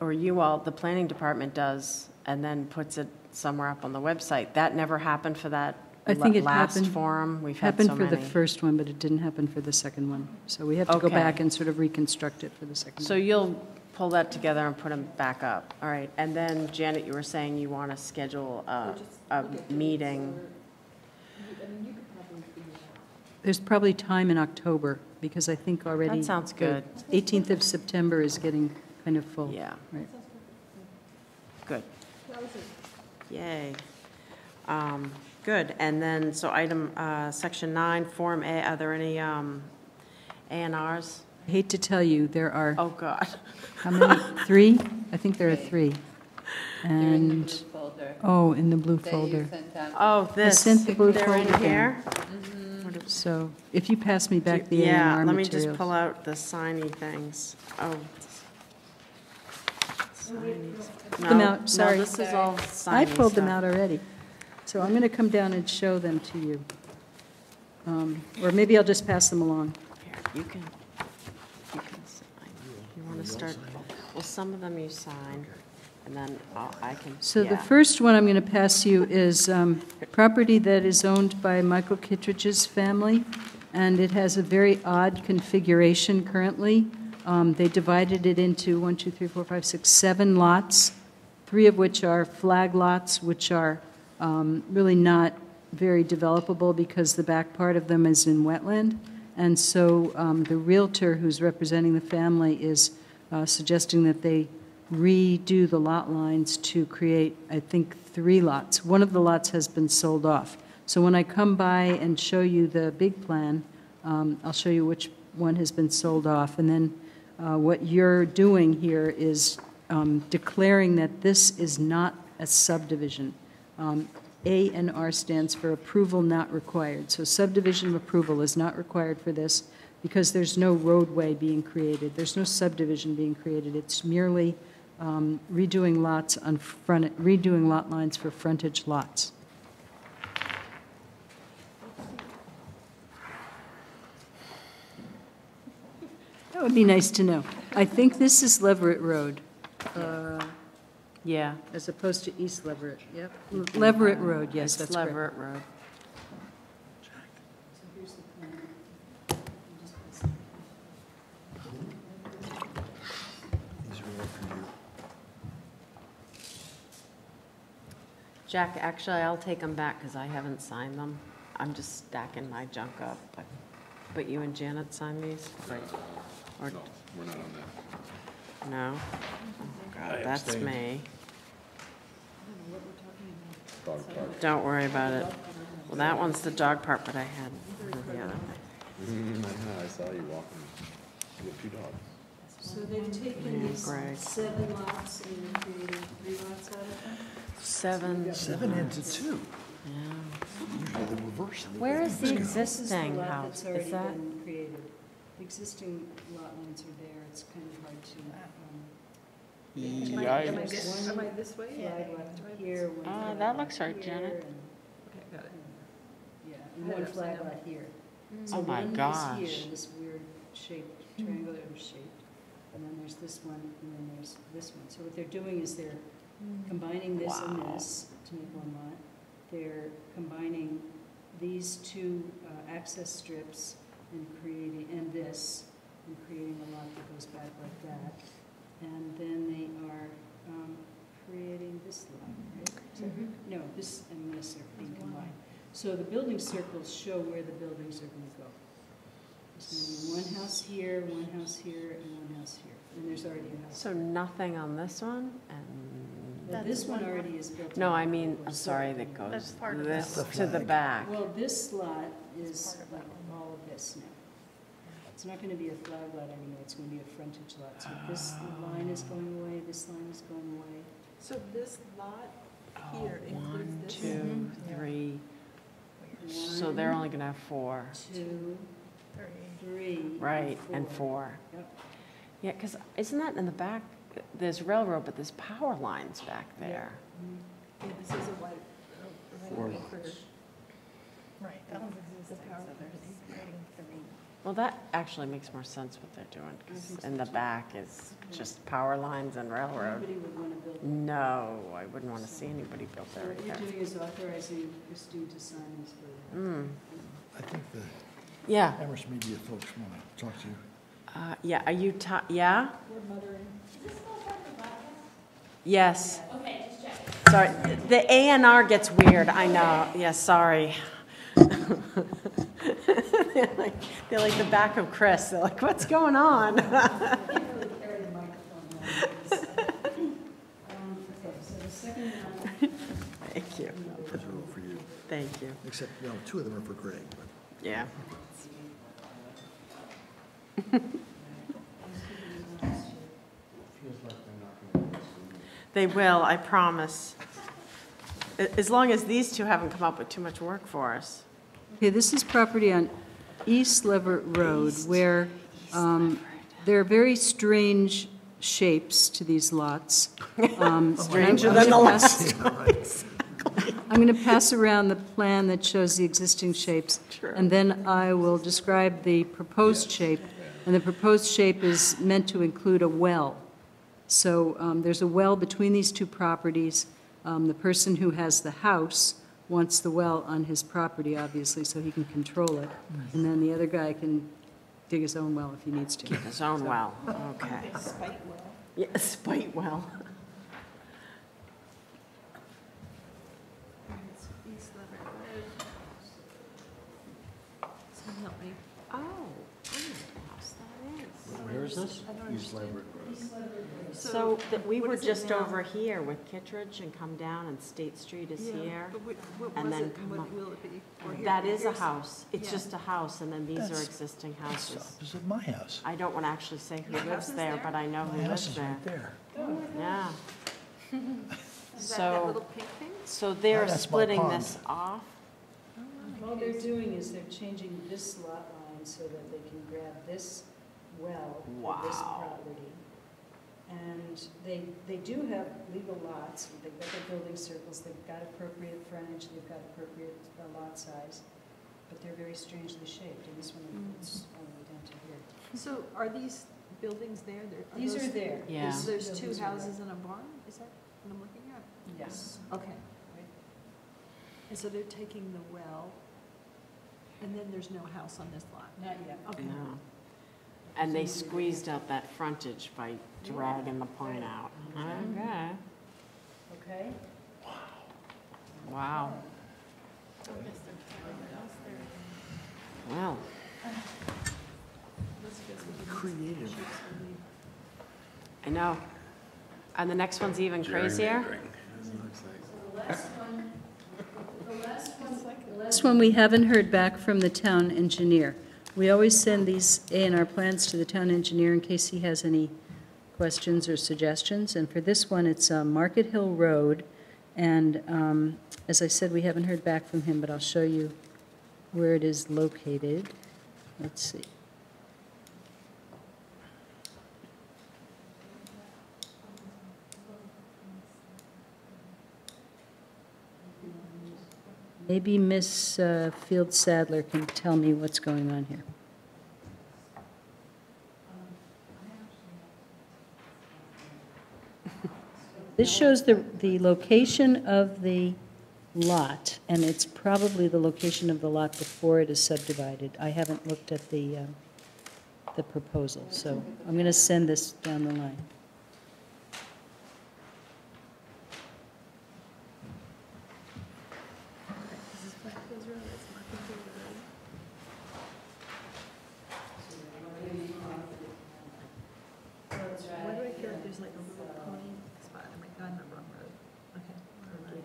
or you all, the planning department does, and then puts it somewhere up on the website. That never happened for that I think it last happened. forum. We've had so Happened for many. the first one, but it didn't happen for the second one. So we have to go back and sort of reconstruct it for the second So one. you'll pull that together and put them back up. All right. And then Janet, you were saying you want to schedule a, a meeting. There's probably time in October, because I think already. That sounds the good. 18th of September is getting kind of full. Yeah. Right. Good. Yay. Um, Good. And then, so item, uh, section nine, Form A, are there any um, A and Rs? I hate to tell you, there are. Oh, God. How many? Three? I think there are three. And, folder. oh, in the blue That you folder. sent out. Oh, I this. sent the blue They're in folder here? Down. So if you pass me back the and Yeah, let me just pull out the signy things. Oh. Signies. Pull them No, out, no, sorry. this is all I pulled them out already. So I'm going to come down and show them to you. Um, Or maybe I'll just pass them along. Here, you can, you can sign. You want to start, well, some of them you sign, and then I'll- I can, So the first one I'm going to pass you is um, property that is owned by Michael Kittredge's family, and it has a very odd configuration currently. Um, They divided it into one, two, three, four, five, six, seven lots, three of which are flag lots, which are um, really not very developable because the back part of them is in wetland. And so um, the Realtor who's representing the family is uh, suggesting that they redo the lot lines to create, I think, three lots. One of the lots has been sold off. So when I come by and show you the big plan, um, I'll show you which one has been sold off. And then uh, what you're doing here is um, declaring that this is not a subdivision. Um, A and R stands for approval not required. So subdivision approval is not required for this because there's no roadway being created. There's no subdivision being created. It's merely um, redoing lots on front, redoing lot lines for frontage lots. That would be nice to know. I think this is Leverett Road. uh, Yeah. As opposed to East Leverett, yep. Leverett Road, yes, It's that's correct. Leverett Road. Jack, actually, I'll take them back because I haven't signed them. I'm just stacking my junk up, but, but you and Janet sign these? Right. Or- We're not on that. No? God, I that's me. Dog park. Don't worry about it. Well, that one's the dog part, but I had the other. Mm, I I saw you walking. You have two dogs. So they've taken these Greg. seven lots and created three lots out of them? Seven. Seven into two. Yeah. Usually the reverse. Where is the This is the existing lot house? that's Is that? been created. The existing lot lines are there, it's kind of hard to. um, Am I- am I this- am I this way? flag lot here, one Ah, flag that lot looks right, here, Janet. and- Yeah, and one flag lot here. So Oh, my one is gosh. here, this weird shaped, triangular shaped, and then there's this one, and then there's this one. So what they're doing is they're combining this and this to make one lot. They're combining these two uh, access strips and creating, and this, and creating a lot that goes back like that. And then they are um, creating this lot, right? Is that right? No, this and this are being combined. So the building circles show where the buildings are going to go. There's going to be one house here, one house here, and one house here. And there's already a house. So nothing on this one and? Well, this one already is built. No. I mean, I'm sorry, that That's goes part of this that. to the back. Well, this lot is like all of this now. It's not going to be a flag lot anymore, it's going to be a frontage lot. So this line is going away, this line is going away. So this lot here Oh, One, two, three. So they're only gonna have four. Two, three. Right, and four. Yep. Yeah, because isn't that in the back, there's railroad, but there's power lines back there. Yeah, this is a white. Four Right, that one's existing, so there's creating three. Well, that actually makes more sense what they're doing, because in the back is just power lines and railroad. Nobody would want to build. No, I wouldn't want to see anybody build So there what you're either. doing is authorizing Christine to sign this for Mm. I think the Yeah. Amherst Media folks want to talk to you. Uh, Yeah, are you, ta- yeah? We're muttering. Yes. Sorry, the ANR gets weird, I know, yeah, sorry. They're like they're like the back of Chris, they're like, what's going on? Thank you. Thank are all you. Thank you. Except, no, two of them are for Greg, but. Yeah. They will, I promise. As long as these two haven't come up with too much work for us. Okay, this is property on East Leverett Road where um, there are very strange shapes to these lots. Um, Stranger I'm- than I'm the last pass- I'm going to pass around the plan that shows the existing shapes. And then I will describe the proposed shape. And the proposed shape is meant to include a well. So um, there's a well between these two properties. Um, The person who has the house wants the well on his property, obviously, so he can control it. And then the other guy can dig his own well if he needs to. Dig his own well, okay. Spite well. Yeah, spite well. Oh, I know what house that is. Where is this? East Leverett So that we were just over here with Kittredge and come down and State Street is here. but what- what and then come up- will it be? Or here- That is a here's- house. It's yeah. just a house and then these are That's- existing That's houses. opposite my house. I don't want to actually say who Your lives is there, there? but I know My who house lives is there. right there. Oh, yeah. Is that that So, little pink thing? so they're that's my splitting pond. this off? Oh, All they're doing is they're changing this lot line so that they can grab this well for this property. And they, they do have legal lots, they've got their building circles, they've got appropriate frontage, they've got appropriate uh, lot size, but they're very strangely shaped, and this one is all the way down to here. So are these buildings there? There- These those- are there. Yeah. So There's two Buildings are houses and a barn? Is that what I'm looking at? Yes. Okay. Right. And so they're taking the well, and then there's no house on this lot? Not yet. Okay. No. And they squeezed out that frontage by dragging the point out. Okay. Okay? Wow. Well, Creative. I know. And the next one's even crazier? The last one, we haven't heard back from the town engineer. We always send these A and R plans to the town engineer in case he has any questions or suggestions. And for this one, it's uh, Market Hill Road. And um, as I said, we haven't heard back from him, but I'll show you where it is located. Let's see. Maybe Miss uh, Field Sadler can tell me what's going on here. This shows the, the location of the lot, and it's probably the location of the lot before it is subdivided. I haven't looked at the, um, the proposal, so I'm going to send this down the line. This is Blackfields Road, it's Market Hill Road. Why do I feel like there's like a little pony spot? Oh my God, I'm wrong road. Okay. never mind.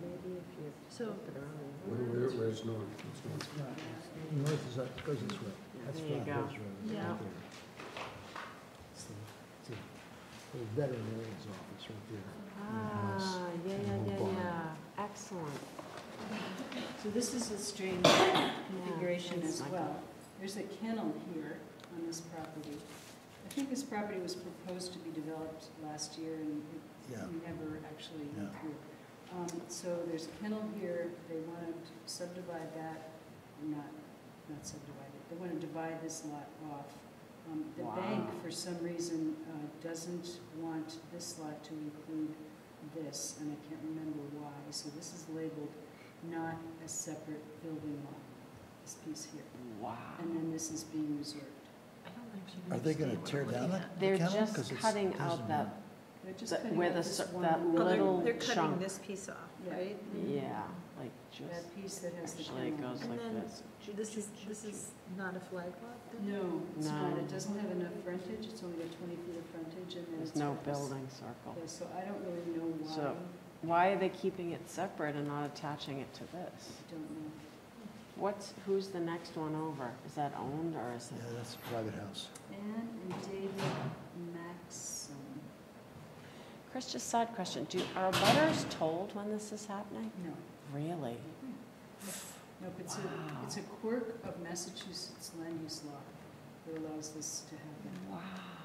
Maybe if you So, where's north? North is, up- goes this way. That's There you Flat go. Road. Yeah. right there. It's the- it's the- The veterinarian's office right there. Ah, yeah, yeah, yeah, yeah. Excellent. So this is a strange configuration as well. There's a kennel here on this property. I think this property was proposed to be developed last year and it Yeah. never actually went Yeah. through. Um, So there's a kennel here, they want to subdivide that, not, not subdivide it, they want to divide this lot off. Um, The Wow. bank, for some reason, uh, doesn't want this lot to include this, and I can't remember why. So this is labeled not a separate building lot, this piece here. Wow. And then this is being reserved. Are they going to tear down that They're kennel? 'Cause just it's- cutting there's out that, They're just that- cutting where out the, this cir- one that little- Oh, they're- They're cutting chunk. this piece off, Yeah. right? Yeah, like just, That piece that has the actually it goes And like then this. This is, this is not a flag lot then? No, it's No. not. It doesn't have enough frontage. It's only got 20 feet of frontage and then There's it's no got this- building circle. Yeah, so I don't really know why. So why are they keeping it separate and not attaching it to this? I don't know. What's, who's the next one over? Is that owned or is it? Yeah, that's a private house. Ann and David Maxim. Chris, just side question, do, are butters told when this is happening? No. Really? No, but it's a, it's a quirk of Massachusetts land use law that allows this to happen. Wow.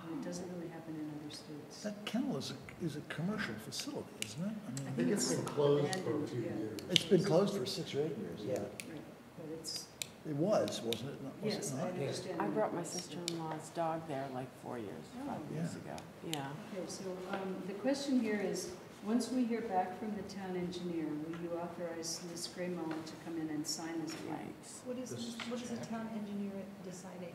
And it doesn't really happen in other states. That kennel is a, is a commercial facility, isn't it? I I think mean, it's been closed for a few years. It's been closed for six or eight years, yeah. Right, but it's, It was, wasn't it? Was it yes, I not? understand. I brought my sister-in-law's dog there like four years, five Oh. years ago. Yeah. Okay, so um, the question here is, once we hear back from the town engineer, will you authorize Ms. Graymullen to come in and sign this plan? What is, what is the town engineer deciding?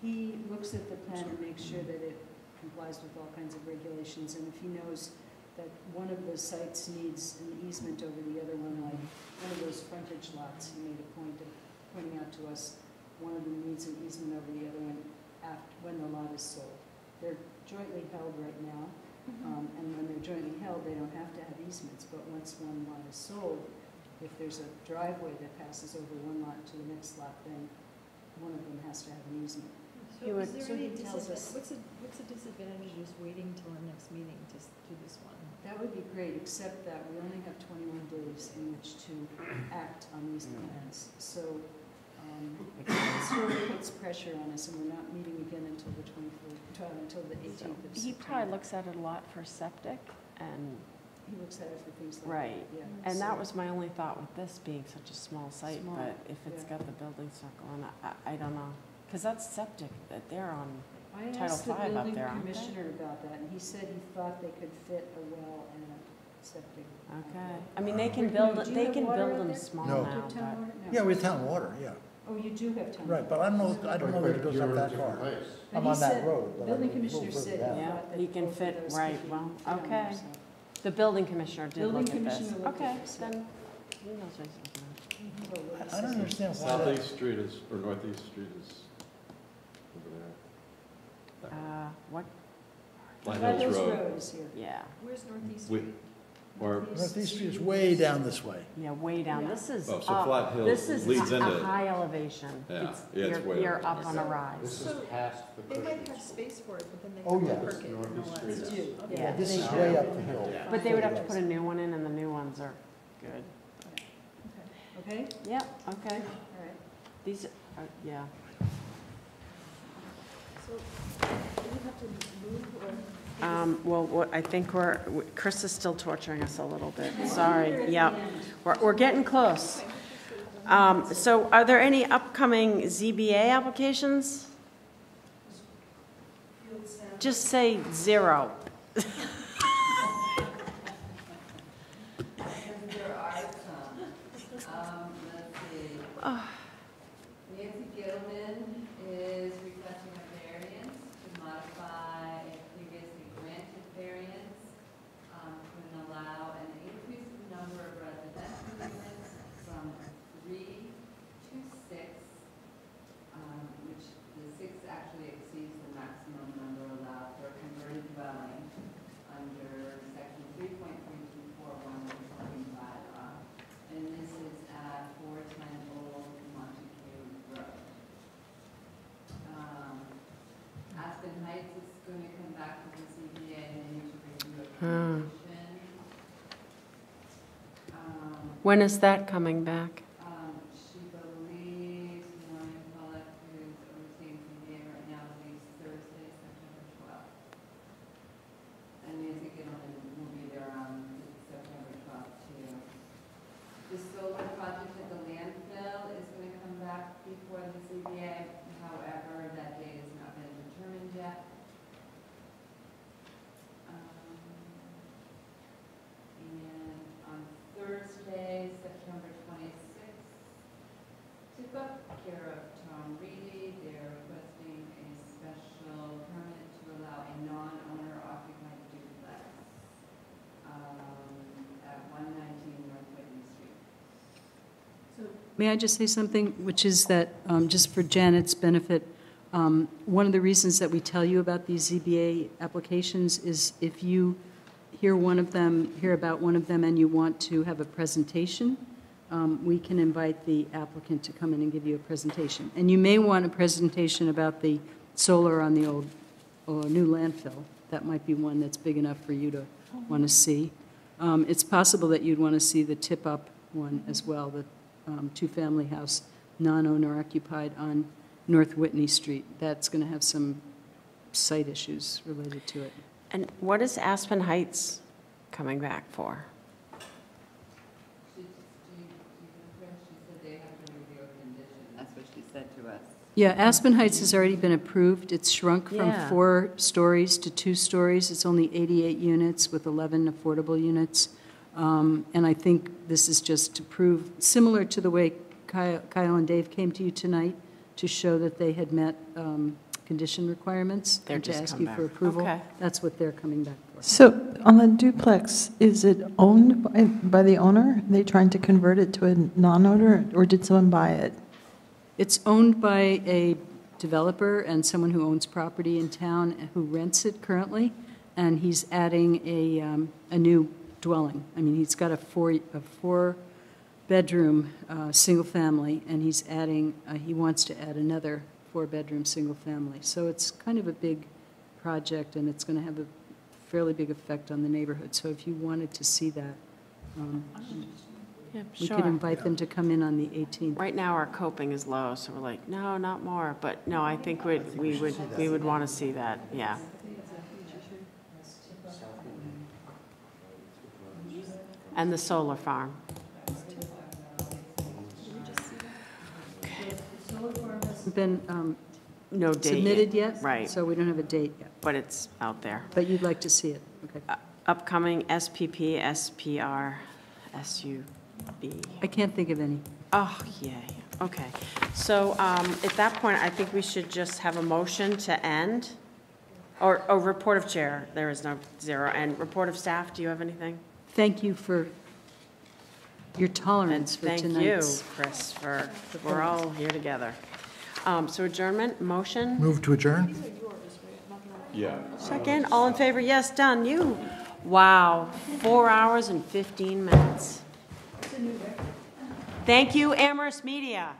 He looks at the plan and makes sure that it complies with all kinds of regulations, and if he knows that one of the sites needs an easement over the other one, like one of those frontage lots, he made a point of pointing out to us, one of them needs an easement over the other one after, when the lot is sold. They're jointly held right now, um, and when they're jointly held, they don't have to have easements, but once one lot is sold, if there's a driveway that passes over one lot to the next lot, then one of them has to have an easement. So You is would- there so he any tells disadvantage, us- what's the, what's the disadvantage of just waiting till our next meeting to s- do this one? That would be great, except that we only have 21 days in which to act on these plans. So um, it sort of puts pressure on us, and we're not meeting again until the 24th, uh, until the 18th of September. He probably looks at it a lot for septic and, He looks at it for things like that. right. yeah. And that So- was my only thought with this being such a small site, Small, but if it's yeah. got the building circle in it, I, I don't know. Because that's septic, that they're on I Title asked the V up building there, aren't they? commissioner about that, and he said he thought they could fit a well and a septic. Okay. I mean, they can Rick, build, do it- you they have can water build them there? small No. now, Do town but. water? No. Yeah, we have town water, yeah. Oh, you do have town. Right, but I don't know, I don't know that it goes up that far. But I'm he on that said- road, but I'm a Building commissioner further said down. he Yeah, thought that he can both of fit, those right, could be well, down there, okay. so. The building commissioner did Building look at this. commissioner looked at Okay, this, yeah. then he knows what he's looking at. I I don't understand why that, Southeast Street is, or Northeast Street is over there. Uh, what, Light Light Hills Hills Road. Road is here. yeah, Where's Northeast We- Street? Or, Northeast Street is way down this way. yeah, way down. This is Oh, so up. Flat Hills This is leads a- a high elevation. Yeah, It's- yeah, it's you're- way You're over. up on a rise. This is So, past the They might Cushman. have space for it, but then they Oh, can yeah. park it and all that Street stuff. is- Okay. Yeah, This they is do. way up the hill. But they would have to put a new one in, and the new ones are good. Okay, Okay? Yeah, okay. all right. These, are yeah. So, do we have to move or? Um, Well, what- I think we're, Chris is still torturing us a little bit. Sorry, yeah. We're, we're getting close. Um, So are there any upcoming ZBA applications? Just say zero. There are some. Um, let's see. Ah. Nancy Gittleman is requesting a variance to modify a previously granted variance um, to allow an increased number of residential units from three to six, um, which the six actually exceeds the maximum number allowed for a converted dwelling under section three point three two four one of the zoning bylaw. And this is at four ten Old Montague Road. Um, Aspen Heights is going to come back to the ZBA and they need to review a Hmm. condition. Um, When is that coming back? um, she believes Maureen Pollock, who's overseeing ZBA right now, believes Thursday, September twelfth. And Nancy Gittleman will be there on September twelfth too. The solar project at the landfill is gonna come back before the ZBA. May I just say something, which is that, um, just for Janet's benefit, um, one of the reasons that we tell you about these ZBA applications is if you hear one of them, hear about one of them, and you want to have a presentation, um, we can invite the applicant to come in and give you a presentation. And you may want a presentation about the solar on the old, or new landfill. That might be one that's big enough for you to want to see. Um, It's possible that you'd want to see the tip-up one as well, the um, two-family house, non-owner occupied on North Whitney Street. That's going to have some site issues related to it. And what is Aspen Heights coming back for? That's what she said to us. Yeah, Aspen Heights has already been approved. It's shrunk from Yeah. four stories to two stories. It's only 88 units with 11 affordable units. Um, And I think this is just to prove, similar to the way Kyle Kyle and Dave came to you tonight, to show that they had met um, condition requirements. They're and to just ask come you back. for approval. Okay. That's what they're coming back for. So on the duplex, is it owned by, by the owner? Are they trying to convert it to a non-owner, or did someone buy it? It's owned by a developer and someone who owns property in town who rents it currently, and he's adding a, um, a new dwelling. I mean, he's got a four, a four-bedroom, uh, single-family, and he's adding, uh, he wants to add another four-bedroom, single-family. So it's kind of a big project, and it's going to have a fairly big effect on the neighborhood. So if you wanted to see that, um, Yeah, we could sure. invite them to come in on the 18th. Right now, our coping is low, so we're like, no, not more. But no, I think we'd, we would, we would want to see that, yeah. And the solar farm. Been um, No date. submitted yet? Right. So we don't have a date yet, But it's out there. but you'd like to see it, okay. Upcoming SPP, SPR, SUB. I can't think of any. Oh, yay, okay. So um, at that point, I think we should just have a motion to end. Or, oh, report of chair, there is no zero. And report of staff, do you have anything? Thank you for your tolerance for Thank you, tonight's. Chris, for, we're all here together. Um, So adjournment, motion? Move to adjourn? Yeah. Second, all in favor, yes, done, you. Wow, four hours and 15 minutes. Thank you, Amherst Media.